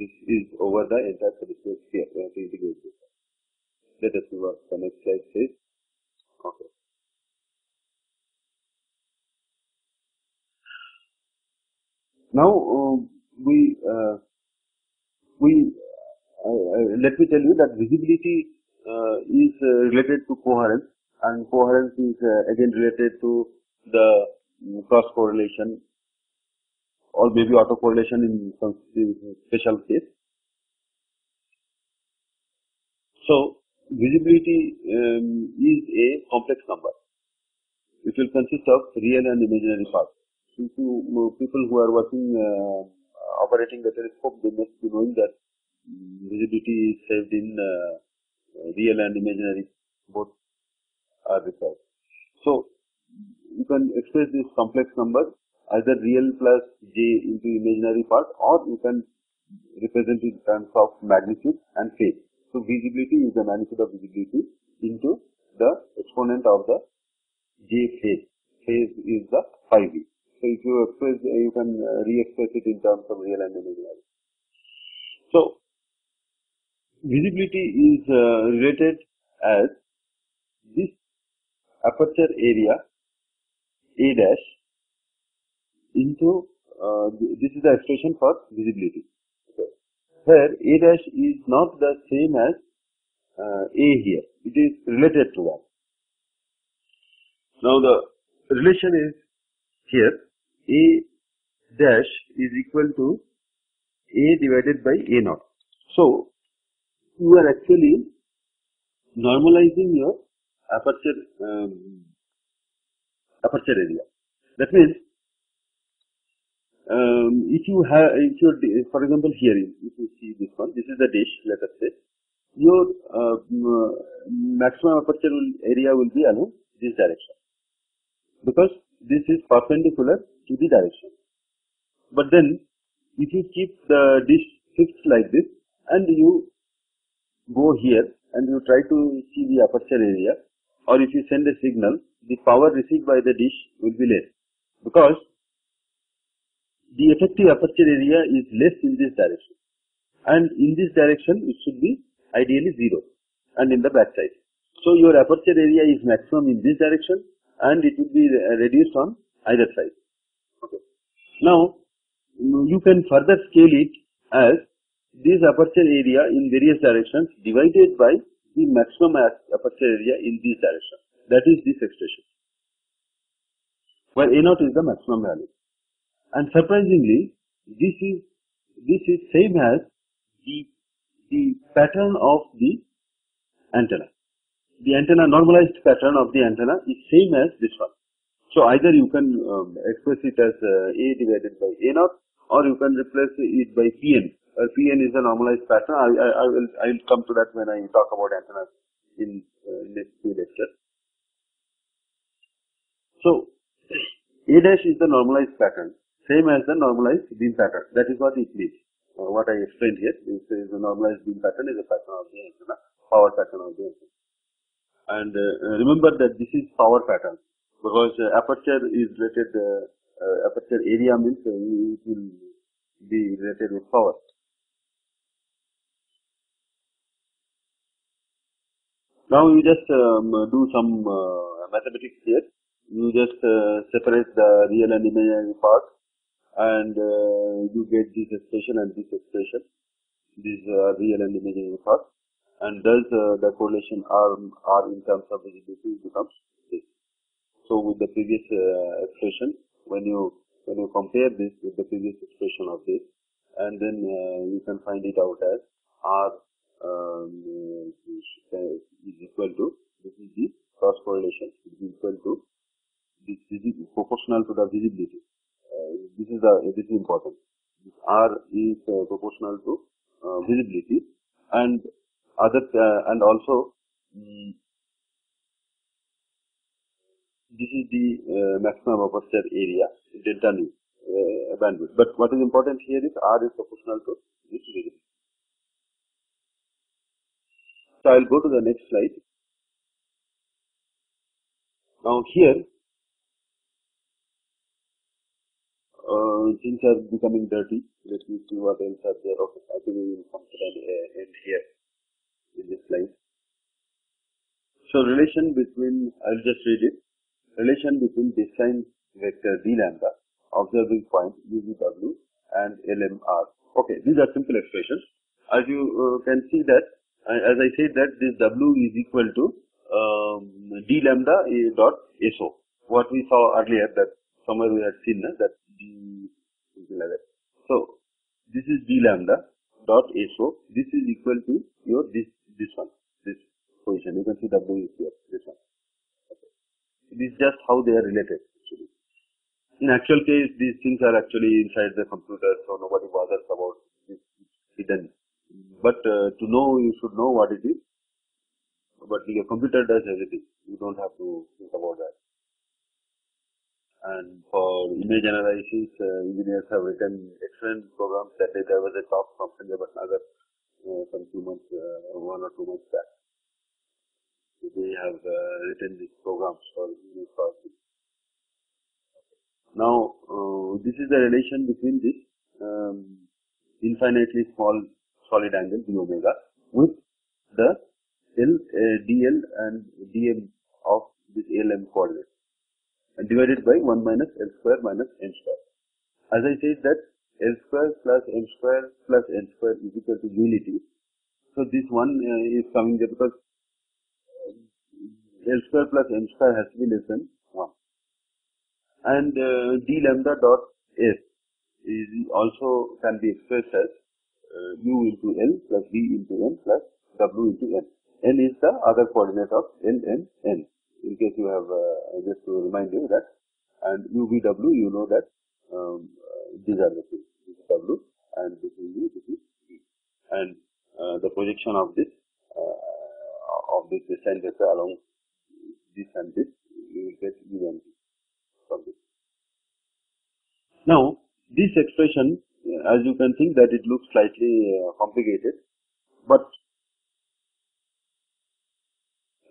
This is over the entire sphere. We have to integrate this. Let us move what the next slide says. Okay. Now, um, we uh, we uh, let me tell you that visibility uh, is related to coherence and coherence is again related to the mm, cross correlation or maybe autocorrelation in some special case. So visibility um, is a complex number which will consist of real and imaginary parts. People who are working uh, operating the telescope, they must be knowing that visibility is saved in uh, real and imaginary, both are required. So, you can express this complex number either real plus j into imaginary part or you can represent it in terms of magnitude and phase. So, visibility is the magnitude of visibility into the exponent of the j phase. Phase is the phi v. So if you express, you can uh, re-express it in terms of real and imaginary. So visibility is uh, related as this aperture area A dash into uh, this is the expression for visibility. Here A dash is not the same as uh, A here. It is related to that. Now the relation is here a dash is equal to A divided by A naught. So, you are actually normalizing your aperture um, aperture area. That means, um, if you have, if you for example, here, if you see this one, this is the dish, let us say, your uh, maximum aperture area will be along this direction because this is perpendicular to the direction. But then, if you keep the dish fixed like this and you go here and you try to see the aperture area or if you send a signal, the power received by the dish will be less because the effective aperture area is less in this direction and in this direction it should be ideally 0 and in the back side. So your aperture area is maximum in this direction and it will be reduced on either side. Now, you can further scale it as this aperture area in various directions divided by the maximum aperture area in this direction. That is this expression. Where A naught is the maximum value. And surprisingly, this is this is same as the the pattern of the antenna. The antenna normalized pattern of the antenna is same as this one. So either you can um, express it as uh, A divided by A naught or you can replace it by Pn. Uh, Pn is a normalized pattern. I, I, I, will I will come to that when I talk about antennas in uh, next few lectures. So A dash is the normalized pattern, same as the normalized beam pattern. That is what it means. Uh, what I explained here is, is the normalized beam pattern is a pattern of the antenna, power pattern of the antenna. And uh, remember that this is power pattern because uh, aperture is related, uh, uh, aperture area means it will be related with power. Now you just um, do some mathematics here. You just separate the real and imaginary parts and uh, you get this expression and this expression. These are real and imaginary thoughts. And thus uh, the correlation R, R in terms of visibility becomes this. So with the previous uh, expression, when you when you compare this with the previous expression of this, and then uh, you can find it out as R um, is equal to this is the cross correlation is equal to this, is proportional to the visibility. Uh, this is the this is important. R is uh, proportional to uh, visibility and other uh, and also um, this is the uh, maximum aperture area delta nu uh, bandwidth. But what is important here is R is proportional to this visibility. So I will go to the next slide. Now here uh, things are becoming dirty. Let me see what else are there. Okay, I think we will come to the end here in this slide. So relation between, I'll just read it. Relation between baseline vector d lambda, observing point UVW and LMR. Okay, these are simple expressions. As you uh, can see that, uh, as I said that this W is equal to um, d lambda dot SO. What we saw earlier that somewhere we had seen uh, that d something like that. So this is d lambda dot SO. This is equal to your this this one this position. You can see W is here. This one. Okay. This is just how they are related. Actually. In actual case, these things are actually inside the computer, so nobody bothers about this hidden. But uh, to know, you should know what it is. But your computer does everything. You don't have to think about that. And for image analysis, uh, engineers have written excellent programs. That day there was a talk from Sanjay Bhatnagar uh, some few months, uh, one or two months back. They have uh, written these programs for processing. Now, uh, this is the relation between this um, infinitely small solid angle d omega with the L, uh, dl and dm of this LM coordinate and divided by 1 minus L square minus n square. As I said that L square plus m square plus n square is equal to unity. So this one uh, is coming there because L square plus m square has to be less than 1 and uh, d lambda dot s is also can be expressed as uh, u into l plus v into n plus w into n. n is the other coordinate of l and n. In case you have, uh, just to remind you that, and u v w, you know that um, uh, these are the things. This is w and this is u, this is v. And uh, the projection of this uh, of this design vector along this and this, you will get u and v from this. Now, this expression, uh, as you can think that it looks slightly uh, complicated, but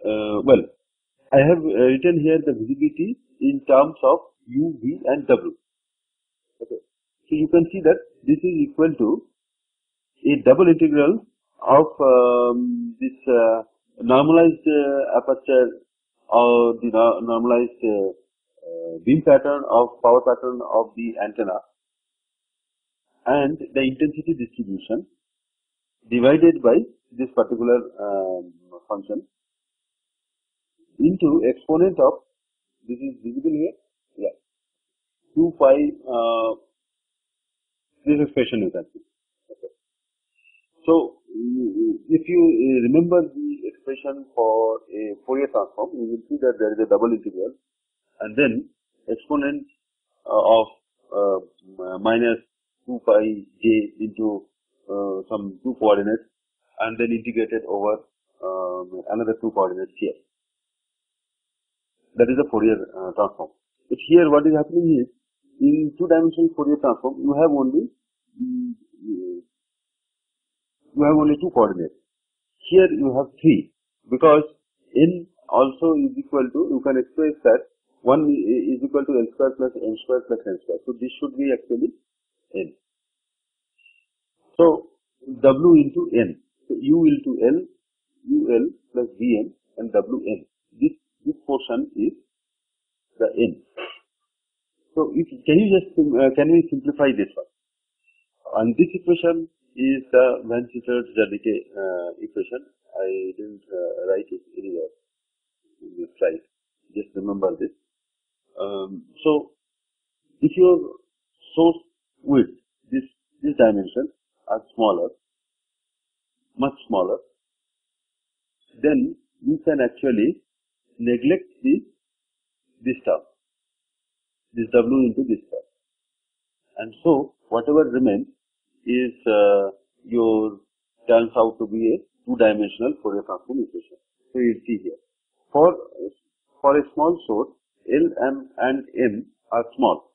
uh, well, I have uh, written here the visibility in terms of u, v and w. Okay. You can see that this is equal to a double integral of um, this uh, normalized uh, aperture or the no normalized uh, uh, beam pattern of power pattern of the antenna and the intensity distribution divided by this particular um, function into exponent of this is visible here yeah 2 pi uh, this expression can see okay. so if you remember the expression for a Fourier transform you will see that there is a double integral and then exponent uh, of uh, minus 2 pi j into uh, some two coordinates and then integrated over um, another two coordinates here. That is a Fourier uh, transform. But here what is happening is in two dimensional Fourier transform you have only you have only two coordinates. Here you have three because n also is equal to you can express that 1 is equal to L square plus M square plus N square. So this should be actually N. So W into N. So U into L, UL plus Vn and Wn. This, this portion is the N. So if, can you just, uh, can we simplify this one? And this equation is the Van Cittert-Zernike uh, equation. I didn't uh, write it anywhere in this slide. Just remember this. Um, so if your source width, this, this dimension are smaller, much smaller, then you can actually neglect this, this term, this W into this term. And so whatever remains is uh, your turns out to be a two-dimensional Fourier transform equation. So you see here. For for a small source, L, M and M are small.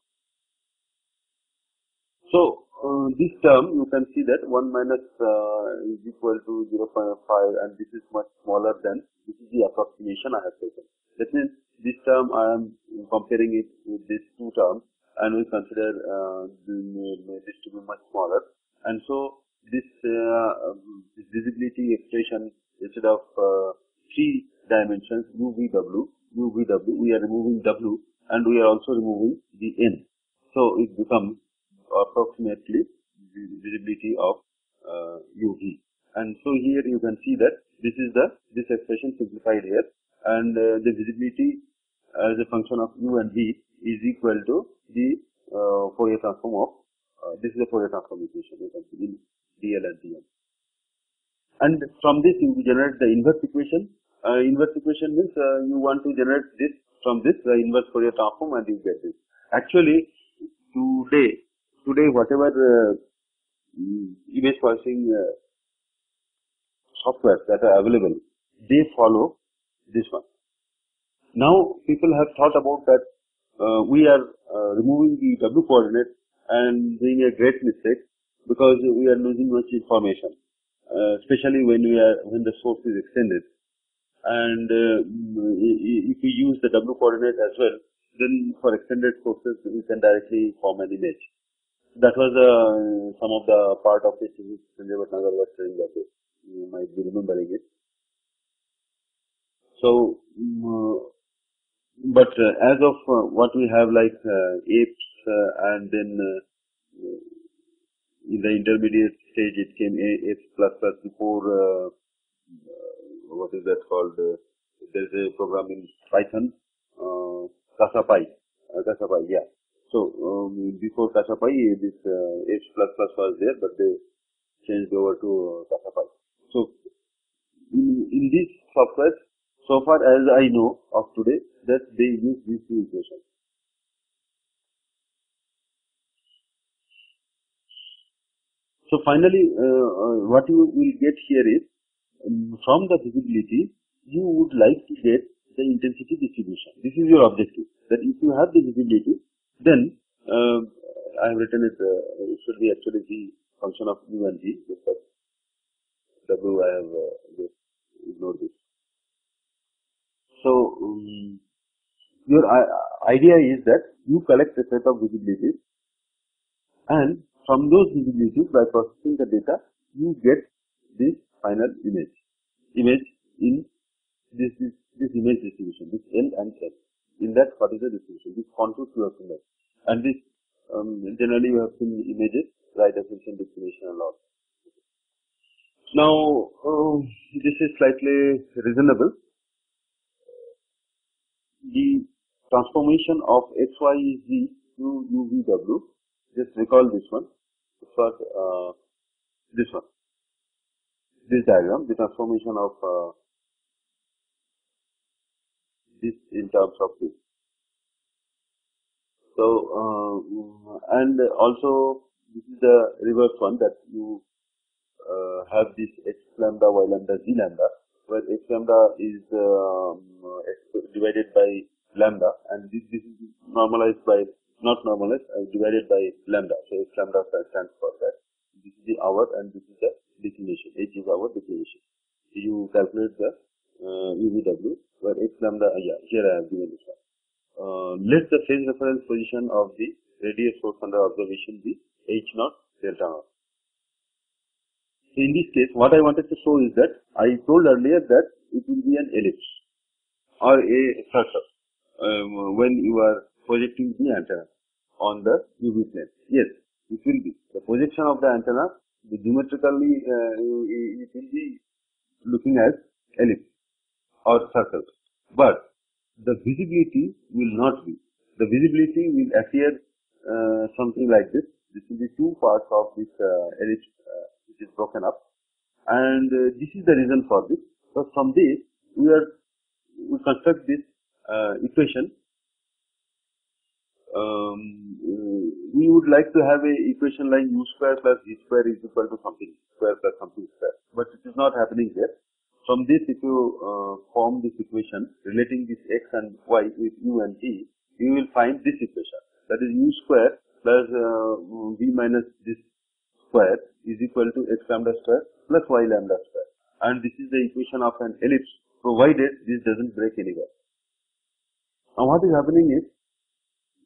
So uh, this term you can see that 1 minus uh, is equal to 0 0.5 and this is much smaller than this is the approximation I have taken. That means this term I am comparing it with these two terms and we consider uh, this to be much smaller and so this, uh, um, this visibility expression instead of uh, three dimensions UVW, UVW, we are removing W and we are also removing the N. So it becomes approximately visibility of uh, UV. And so here you can see that this is the this expression simplified here and uh, the visibility as a function of u and v is equal to the uh, Fourier transform of uh, this is the Fourier transform equation you can see in dl and dm. And from this you generate the inverse equation. Inverse equation means you want to generate this from this uh, inverse Fourier transform and you get this. Actually today today whatever uh, image processing uh, software that are available, they follow this one. Now people have thought about that uh, we are uh, removing the W coordinate and doing a great mistake because we are losing much information, uh, especially when we are when the source is extended. And uh, if we use the W coordinate as well, then for extended sources we can directly form an image. That was uh, some of the part of it Sanjay Bhatnagar was saying that you might be remembering it. So, um, but uh, as of uh, what we have like uh, AIPS uh, and then uh, in the intermediate stage it came AIPS plus plus before what is that called? there's a program in Python, uh, CasaPy, CasaPy, yeah. So um, before CasaPy, this uh, AIPS++ was there, but they changed over to uh. So in, in this software, so far as I know of today, that they use these two equations. So finally, uh, what you will get here is, um, from the visibility, you would like to get the intensity distribution. This is your objective. That if you have the visibility, then uh, I have written it, uh, it should be actually the function of u and v, but w I have uh, just ignored this. So, um, your idea is that you collect a set of visibilities and from those visibilities by processing the data, you get this final image. Image in this, this, this image distribution, this L and L in that particular distribution, this contour you have seen. And this, um, generally you have seen images, right assumption, discrimination and all. Now, uh, this is slightly reasonable. The transformation of XYZ to UVW, just recall this one, for uh, this one, this diagram, the transformation of uh, this in terms of this. So, uh, and also this is the reverse one that you uh, have this x lambda, y lambda, z lambda, where x lambda is um, divided by lambda and this, this is normalized by, not normalized, uh, divided by lambda. So x lambda stands for that. This is the hour and this is the declination. H is our declination. You calculate the uh, UVW where x lambda, uh, yeah, here I have given this one. Uh, let the phase reference position of the radius source under observation be h naught delta naught. In this case, what I wanted to show is that I told earlier that it will be an ellipse or a circle um, when you are projecting the antenna. on the UV plane. Yes, it will be. The projection of the antenna, the geometrically, uh, it will be looking as ellipse or circle. But the visibility will not be. The visibility will appear uh, something like this. This will be two parts of this uh, ellipse uh, is broken up. And uh, this is the reason for this. So from this, we are we construct this uh, equation um, we would like to have a equation like u square plus v square is equal to something square plus something square, but it is not happening here. From this, if you uh, form this equation relating this x and y with u and t, you will find this equation that is u square plus uh, v minus this square is equal to x lambda square plus y lambda square, and this is the equation of an ellipse provided this doesn't break anywhere. Now, what is happening is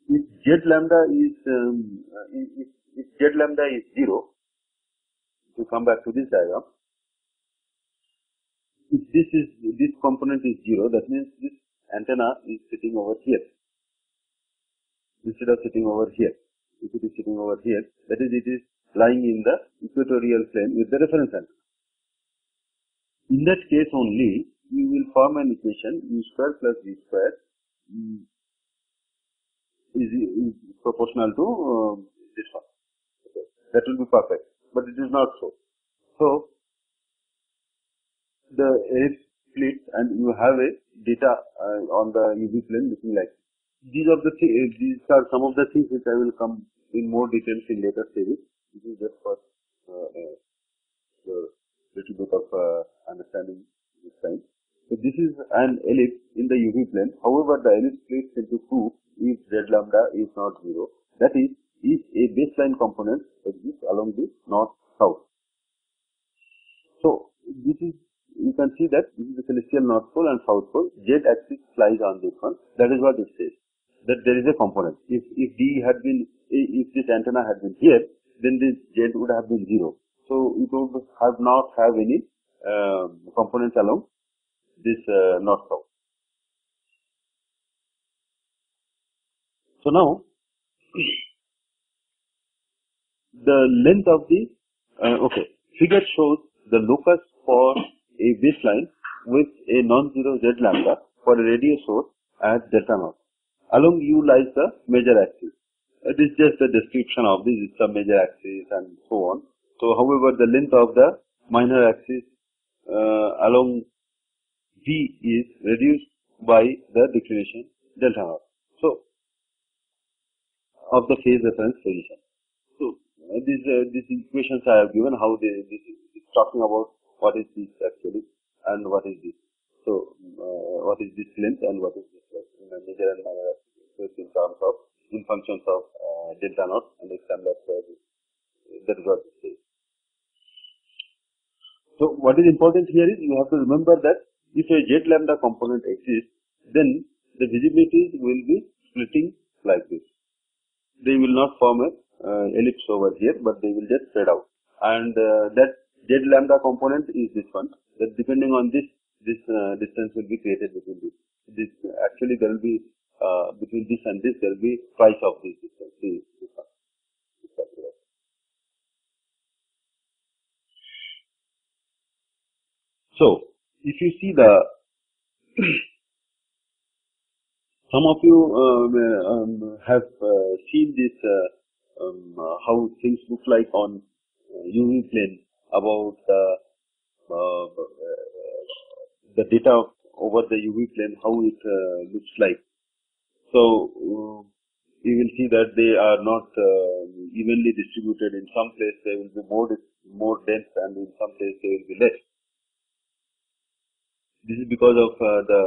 if z lambda is um, if, if z lambda is zero, to come back to this diagram, if this is this component is zero, that means this antenna is sitting over here instead of sitting over here. If it is sitting over here, that is it is lying in the equatorial plane with the reference angle. In that case only, you will form an equation u square plus v square um, is, is proportional to uh, this one. Okay. That will be perfect, but it is not so. So, the ellipse split and you have a data uh, on the UV plane looking like. These are the th these are some of the things which I will come in more details in later series. This is just for uh, a little bit of uh, understanding this time. So this is an ellipse in the UV plane. However, the ellipse splits into two if z lambda is not 0. That is, if a baseline component exists along the north-south. So, this is, you can see that this is the celestial north pole and south pole. Z axis lies on this one. That is what it says. That there is a component. If, if D had been, if this antenna had been here, then this Z would have been 0. So, it would have not have any uh, components along this uh, north-south. So now, <coughs> the length of the, uh, okay, figure shows the locus for a baseline with a non-zero z lambda for a radius source at delta naught. Along u lies the major axis. It is just a description of this, it's a major axis and so on. So, however, the length of the minor axis uh, along v is reduced by the declination delta naught. So, of the phase reference position. So uh, these uh, these equations I have given how they this is talking about what is this actually and what is this. So uh, what is this length and what is this length in a major and minor axis in terms of in functions of uh, delta naught and x lambda square. That is what it says. So what is important here is you have to remember that if a z lambda component exists, then the visibilities will be splitting like this they will not form a uh, ellipse over here, but they will just spread out. And uh, that z lambda component is this one. That depending on this, this uh, distance will be created between this. This actually there will be uh, between this and this there will be twice of this distance. See, this one. So, if you see the <clears throat> Some of you um, um, have uh, seen this, uh, um, uh, how things look like on UV plane about the data over the UV plane, how it looks like. So, you will see that they are not uh, evenly distributed. In some place they will be more more dense, and in some place they will be less. This is because of uh, the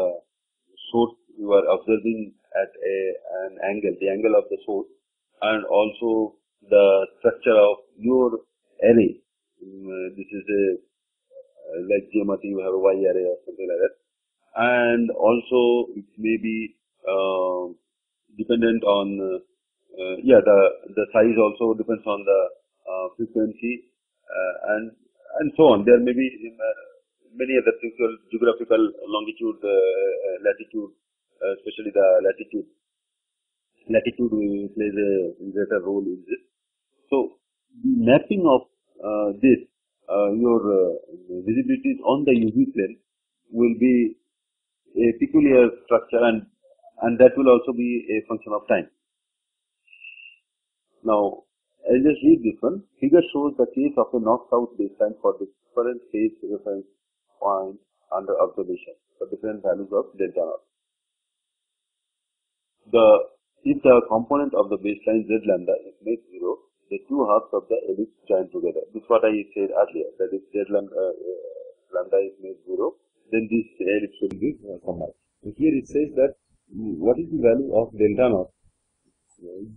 source you are observing at a, an angle, the angle of the source, and also the structure of your array. Um, this is a like geometry, you have a Y array or something like that, and also it may be uh, dependent on uh, yeah the the size also depends on the uh, frequency uh, and and so on. There may be uh, many other things, geographical longitude, uh, latitude, uh, especially the latitude. latitude plays a greater role in this. So the mapping of uh, this, uh, your uh, visibilities on the UV plane will be a peculiar structure and, and that will also be a function of time. Now, I'll just read this one. Figure shows the case of a north-south baseline for the different phase reference points under observation for different values of delta naught. The if the component of the baseline z lambda is made zero, the two halves of the ellipse join together. This is what I said earlier. That if z lambda, uh, lambda is made zero, then this ellipse will be combined. So here it says that what is the value of delta naught?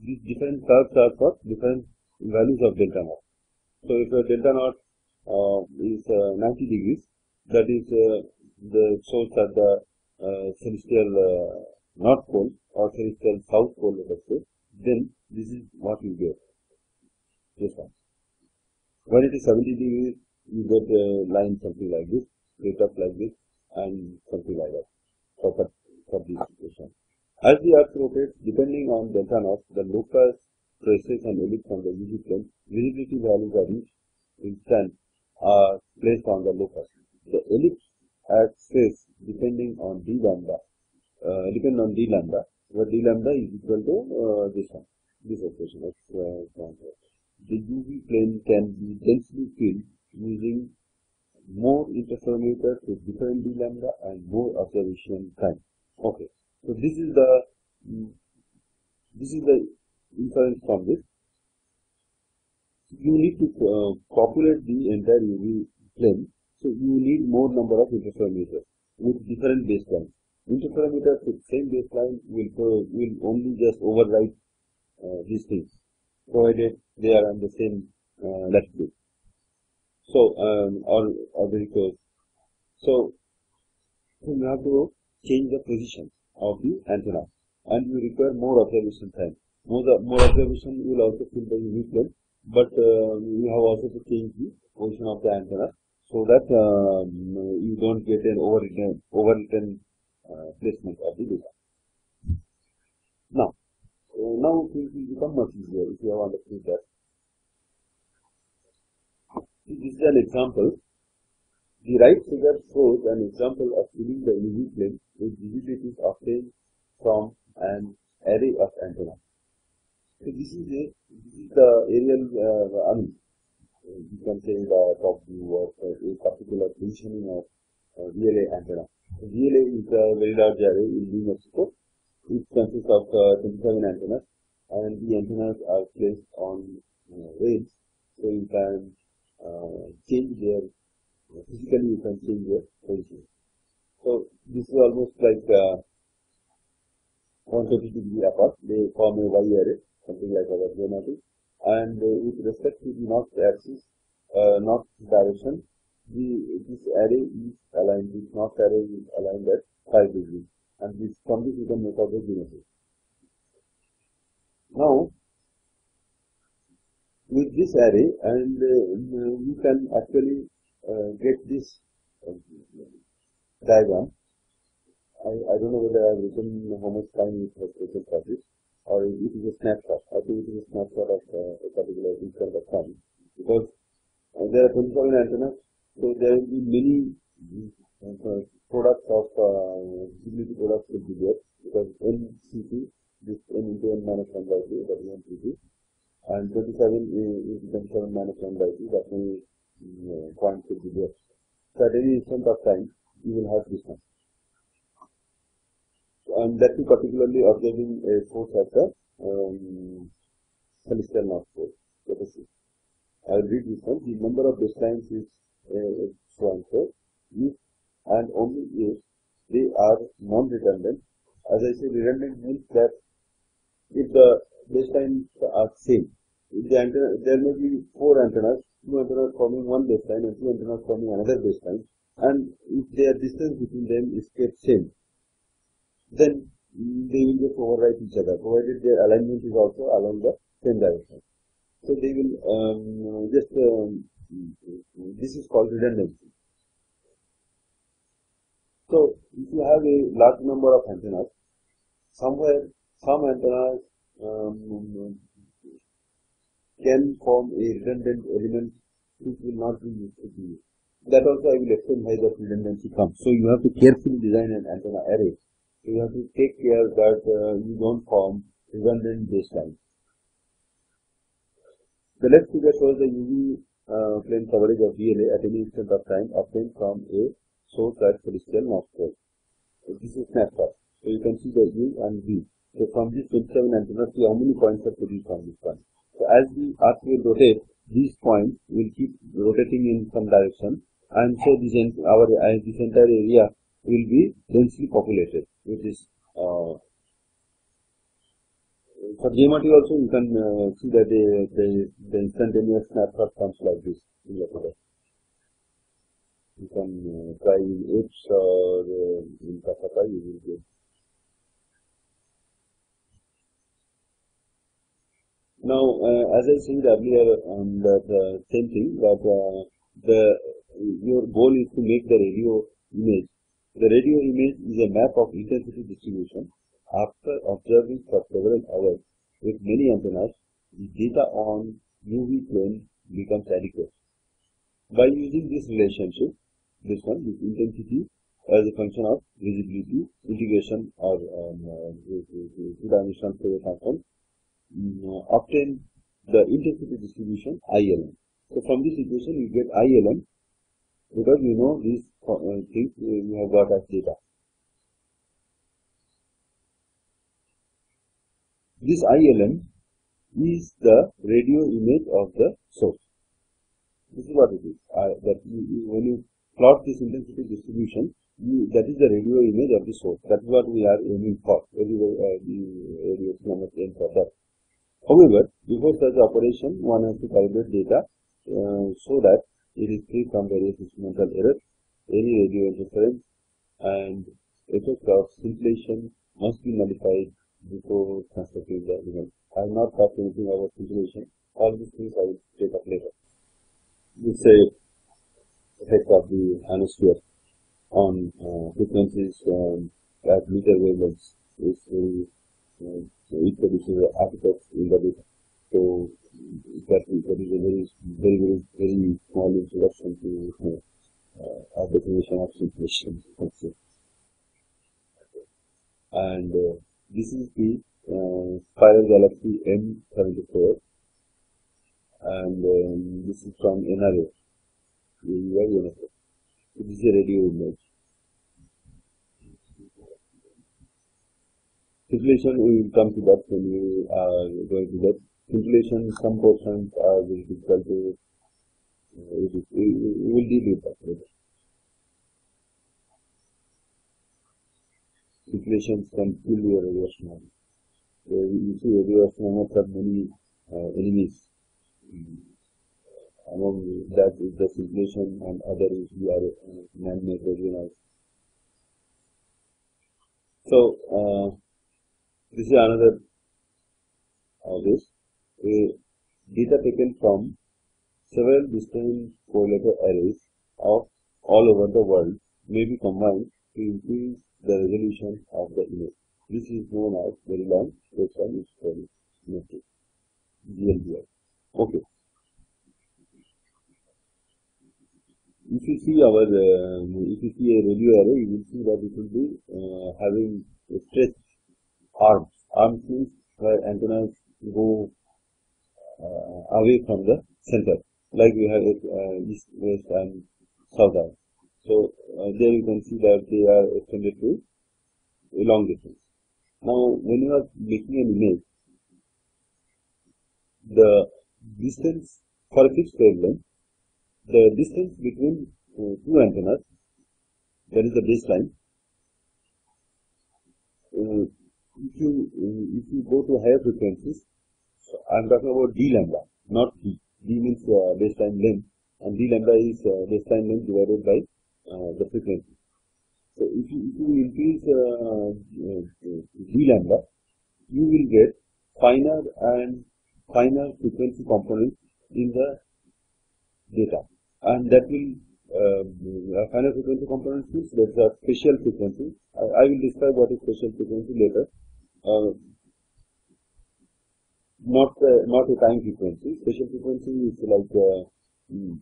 These different curves are for different values of delta naught. So if a delta naught uh, is uh, 90 degrees, that is uh, the source at the uh, celestial uh, north pole or celestial south pole, let us say, then this is what you get. This one. When it is 70 degrees, you get a line something like this, straight up like this, and something like that for, situation. As the earth rotates, depending on delta naught, the locus, traces, and ellipse on the UV plane, visibility values are each instant are placed on the locus. The ellipse axis depending on d lambda uh, depend on d lambda, where d lambda is equal to uh, this one, this expression x uh, The UV plane can be densely filled using more interferometers with different d lambda and more observation time. Okay, so this is the this is the inference from this. You need to uh, populate the entire UV plane, so you need more number of interferometers with different baselines interferometers with same baseline will will only just override uh, these things, provided they are on the same uh, latitude. So, um, or, or very close. So, you have to change the position of the antenna and you require more observation time. More, the, more observation you will also fill the plane, but uh, you have also to change the position of the antenna so that um, you don't get an overwritten, overwritten uh, placement of the data. Now, uh, now things will become much easier if you have understood that. This is an example. The right figure shows an example of filling the UV plane with visibilities obtained from an array of antenna. So this is a this is the aerial uh, I mean, you can say the top view of a particular positioning of uh, VLA antenna. VLA is a very large array in New Mexico. It consists of uh, 27 antennas and the antennas are placed on uh, rails so you can uh, change their, physically you can change their position. So this is almost like uh, 132 degree apart. They form a Y array, something like our geometry. And uh, with respect to the north axis, uh, north direction, the this array is aligned, this north array is aligned at 5 degrees and this from this you make out the geometry. Now with this array and uh, you can actually uh, get this uh, diagram. I, I don't know whether I have written how much time it has taken for this or it is a snapshot. I think it is a snapshot of uh, a particular instant of time because uh, there are 27 antennas so there will be many uh, products of uh, visibility products will be there because NC2, this N into N minus 1 by 2, that is NC2, and 27 is 27 minus 1 by 2, that many uh, points will be there. So at any instant of time, you will have this one. And that is particularly observing a force at the um, celestial north pole. Let us see. I will read this one. The number of baselines is uh, so and so if and only if they are non-redundant. As I say, redundant means that if the baselines are same, if the antenna, there may be four antennas, two antennas forming one baseline and two antennas forming another baseline, and if their distance between them is kept same, then they will just overwrite each other, provided their alignment is also along the same direction. So they will um, just um, this is called redundancy. So, if you have a large number of antennas, somewhere some antennas um, can form a redundant element which will not be used to you. That also I will explain why that redundancy comes. So you have to carefully design an antenna array. So you have to take care that uh, you don't form redundant baselines. The left figure shows the UV uh, plane coverage of VLA at any instant of time obtained from a source at celestial north pole. So this is snapshot. So you can see the U and V. So from this 27 antennas, see how many points are produced from this point. So as the earth will rotate, these points will keep rotating in some direction and so this our uh, this entire area will be densely populated which is uh, for geometry also you can uh, see that the, the, the instantaneous snapshot comes like this in You can uh, try in AIPS or uh, in Kasapa, you will get. Now, uh, as I said earlier on the uh, same thing that the your goal is to make the radio image. The radio image is a map of intensity distribution after observing for several hours with many antennas, the data on UV plane becomes adequate. By using this relationship, this one, this intensity as a function of visibility, integration or um, uh, two-dimensional Fourier transform, um, obtain the intensity distribution ILM. So from this equation you get ILM because you know these uh, things you have got as data. This ILM is the radio image of the source. This is what it is. Uh, that you, you, when you plot this intensity distribution, you, that is the radio image of the source. That is what we are aiming for. Everywhere, uh, the radio aim for that. However, before such operation, one has to calibrate data uh, so that it is free from various instrumental errors, any radio interference, and effect of scintillation must be nullified before constructing the event. I have not talked anything about scintillation. All these things I will take up later. This a effect of the ionosphere on uh, frequencies um, at meter wavelengths is very uh, it produces artifacts in the data. So that, that is a very very very very small introduction to uh, our definition of scintillation. And uh, this is the uh, spiral galaxy M74 and um, this is from NRA. This is a radio image. Scintillation, we will come to that when we are going to that. Scintillation, some portions are very difficult to, uh, we will deal with that later. situations can kill your astronomer. So you see astronomers have many uh, enemies. Among that is the scintillation and other is we are uh, man-made radio noise. So uh, this is another of this. A data taken from several distant correlator arrays of all over the world may be combined to increase the resolution of the image. This is known as very long spectral study metric, VLBI. Okay. If you see our, uh, if you see a radio array, you will see that it will be uh, having a stretched arms. Arms means where antennas go away from the center, like we have uh, east, west, and south arms. So uh, there you can see that they are extended to a long distance. Now when you are making an image, the distance for a fixed wavelength, the distance between uh, two antennas, that is the baseline. Uh, if you uh, if you go to higher frequencies, I'm talking about d lambda, not d. d means uh, baseline length, and d lambda is uh, baseline length divided by uh, the frequency. So if you, if you increase uh, d uh, lambda, you will get finer and finer frequency components in the data, and that will uh, finer frequency components means there's a spatial frequency. I, I, will describe what is spatial frequency later. Uh, not uh, not a time frequency. Spatial frequency is like uh, mm,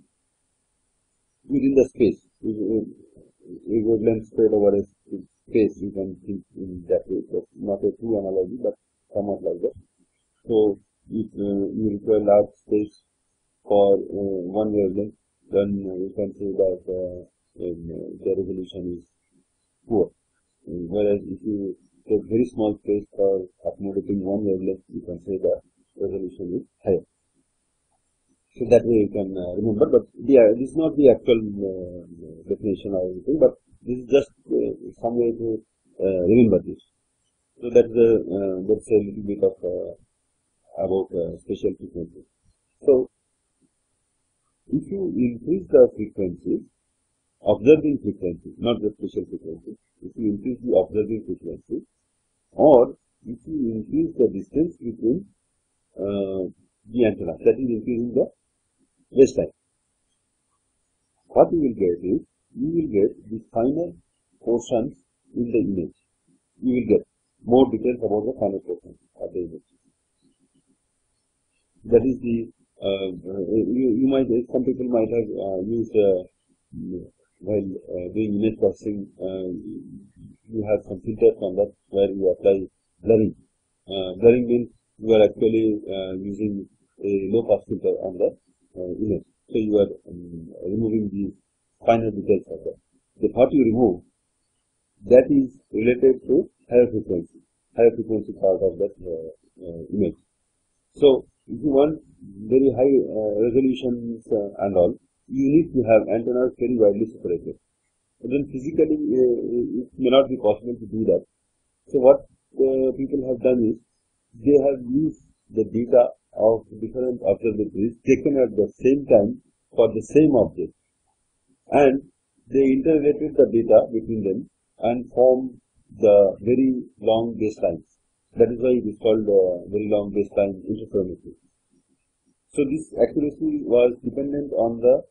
within the space. Wavelength spread over a space. You can think in that way. That's not a true analogy, but somewhat like that. So if uh, you require large space for uh, one wavelength, then you can say that uh, the resolution is poor. Whereas if you take very small space for accommodating one wavelength, you can say the resolution is higher. So that way you can uh, remember, but yeah, this is not the actual uh, definition or anything, but this is just uh, some way to uh, remember this. So that's a uh, that's a little bit of uh, about spatial frequency. So if you increase the frequency, observing frequency, not the spatial frequency, if you increase the observing frequency, or if you increase the distance between uh, the antenna, that is increasing the wavelength. What you will get is, you will get the final portions in the image. You will get more details about the final portion of the image. That is the, uh, you, you might, some people might have uh, used uh, while uh, doing image processing, uh, you have some filters on that where you apply blurring. Uh, blurring means you are actually uh, using a low pass filter on the uh, image. So you are um, removing the finer details of that. The part you remove, that is related to higher frequency, higher frequency part of that uh, image. So if you want very high resolutions and all, you need to have antennas very widely separated. Then physically, uh, it may not be possible to do that. So what uh, people have done is, they have used the data of different observatories taken at the same time for the same object. And they integrated the data between them and formed the very long baselines. That is why it is called uh, very long baseline interferometry. So this accuracy was dependent on the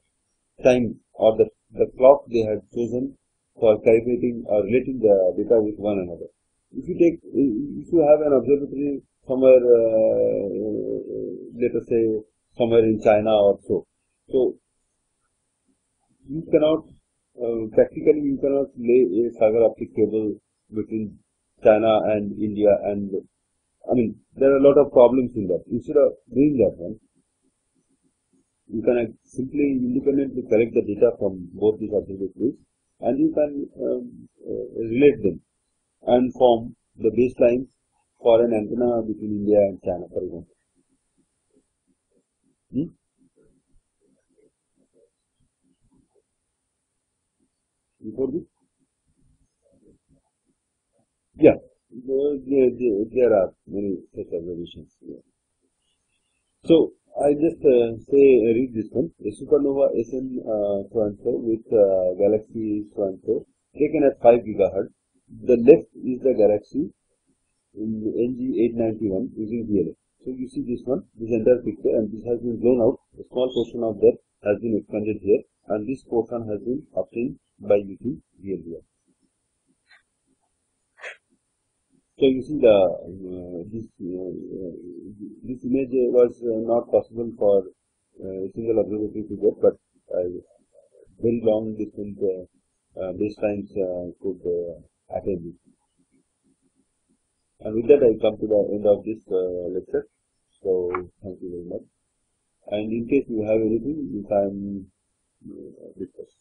time or the, the clock they had chosen for calculating or relating the data with one another. If you take, if you have an observatory somewhere, uh, let us say somewhere in China or so, so you cannot, uh, practically you cannot lay a fiber optic cable between China and India and I mean, there are a lot of problems in that. Instead of doing that one, you can simply independently collect the data from both these observatories and you can um, uh, relate them and form the baseline for an antenna between India and China, for example. Hmm? Before this? Yeah, there, there, there are many such observations. Yeah. So, I just uh, say uh, read this one. A supernova SN uh, so with uh, galaxy so taken at 5 gigahertz. The left is the galaxy in NGC891 using VLA. So you see this one, this entire picture, and this has been blown out. A small portion of that has been expanded here, and this portion has been obtained by using VLBI. So you see the uh, this uh, this image was uh, not possible for a single observatory to get, but very long distance uh, baselines could attain it. And with that, I come to the end of this lecture. So thank you very much. And in case you have anything, you can discuss.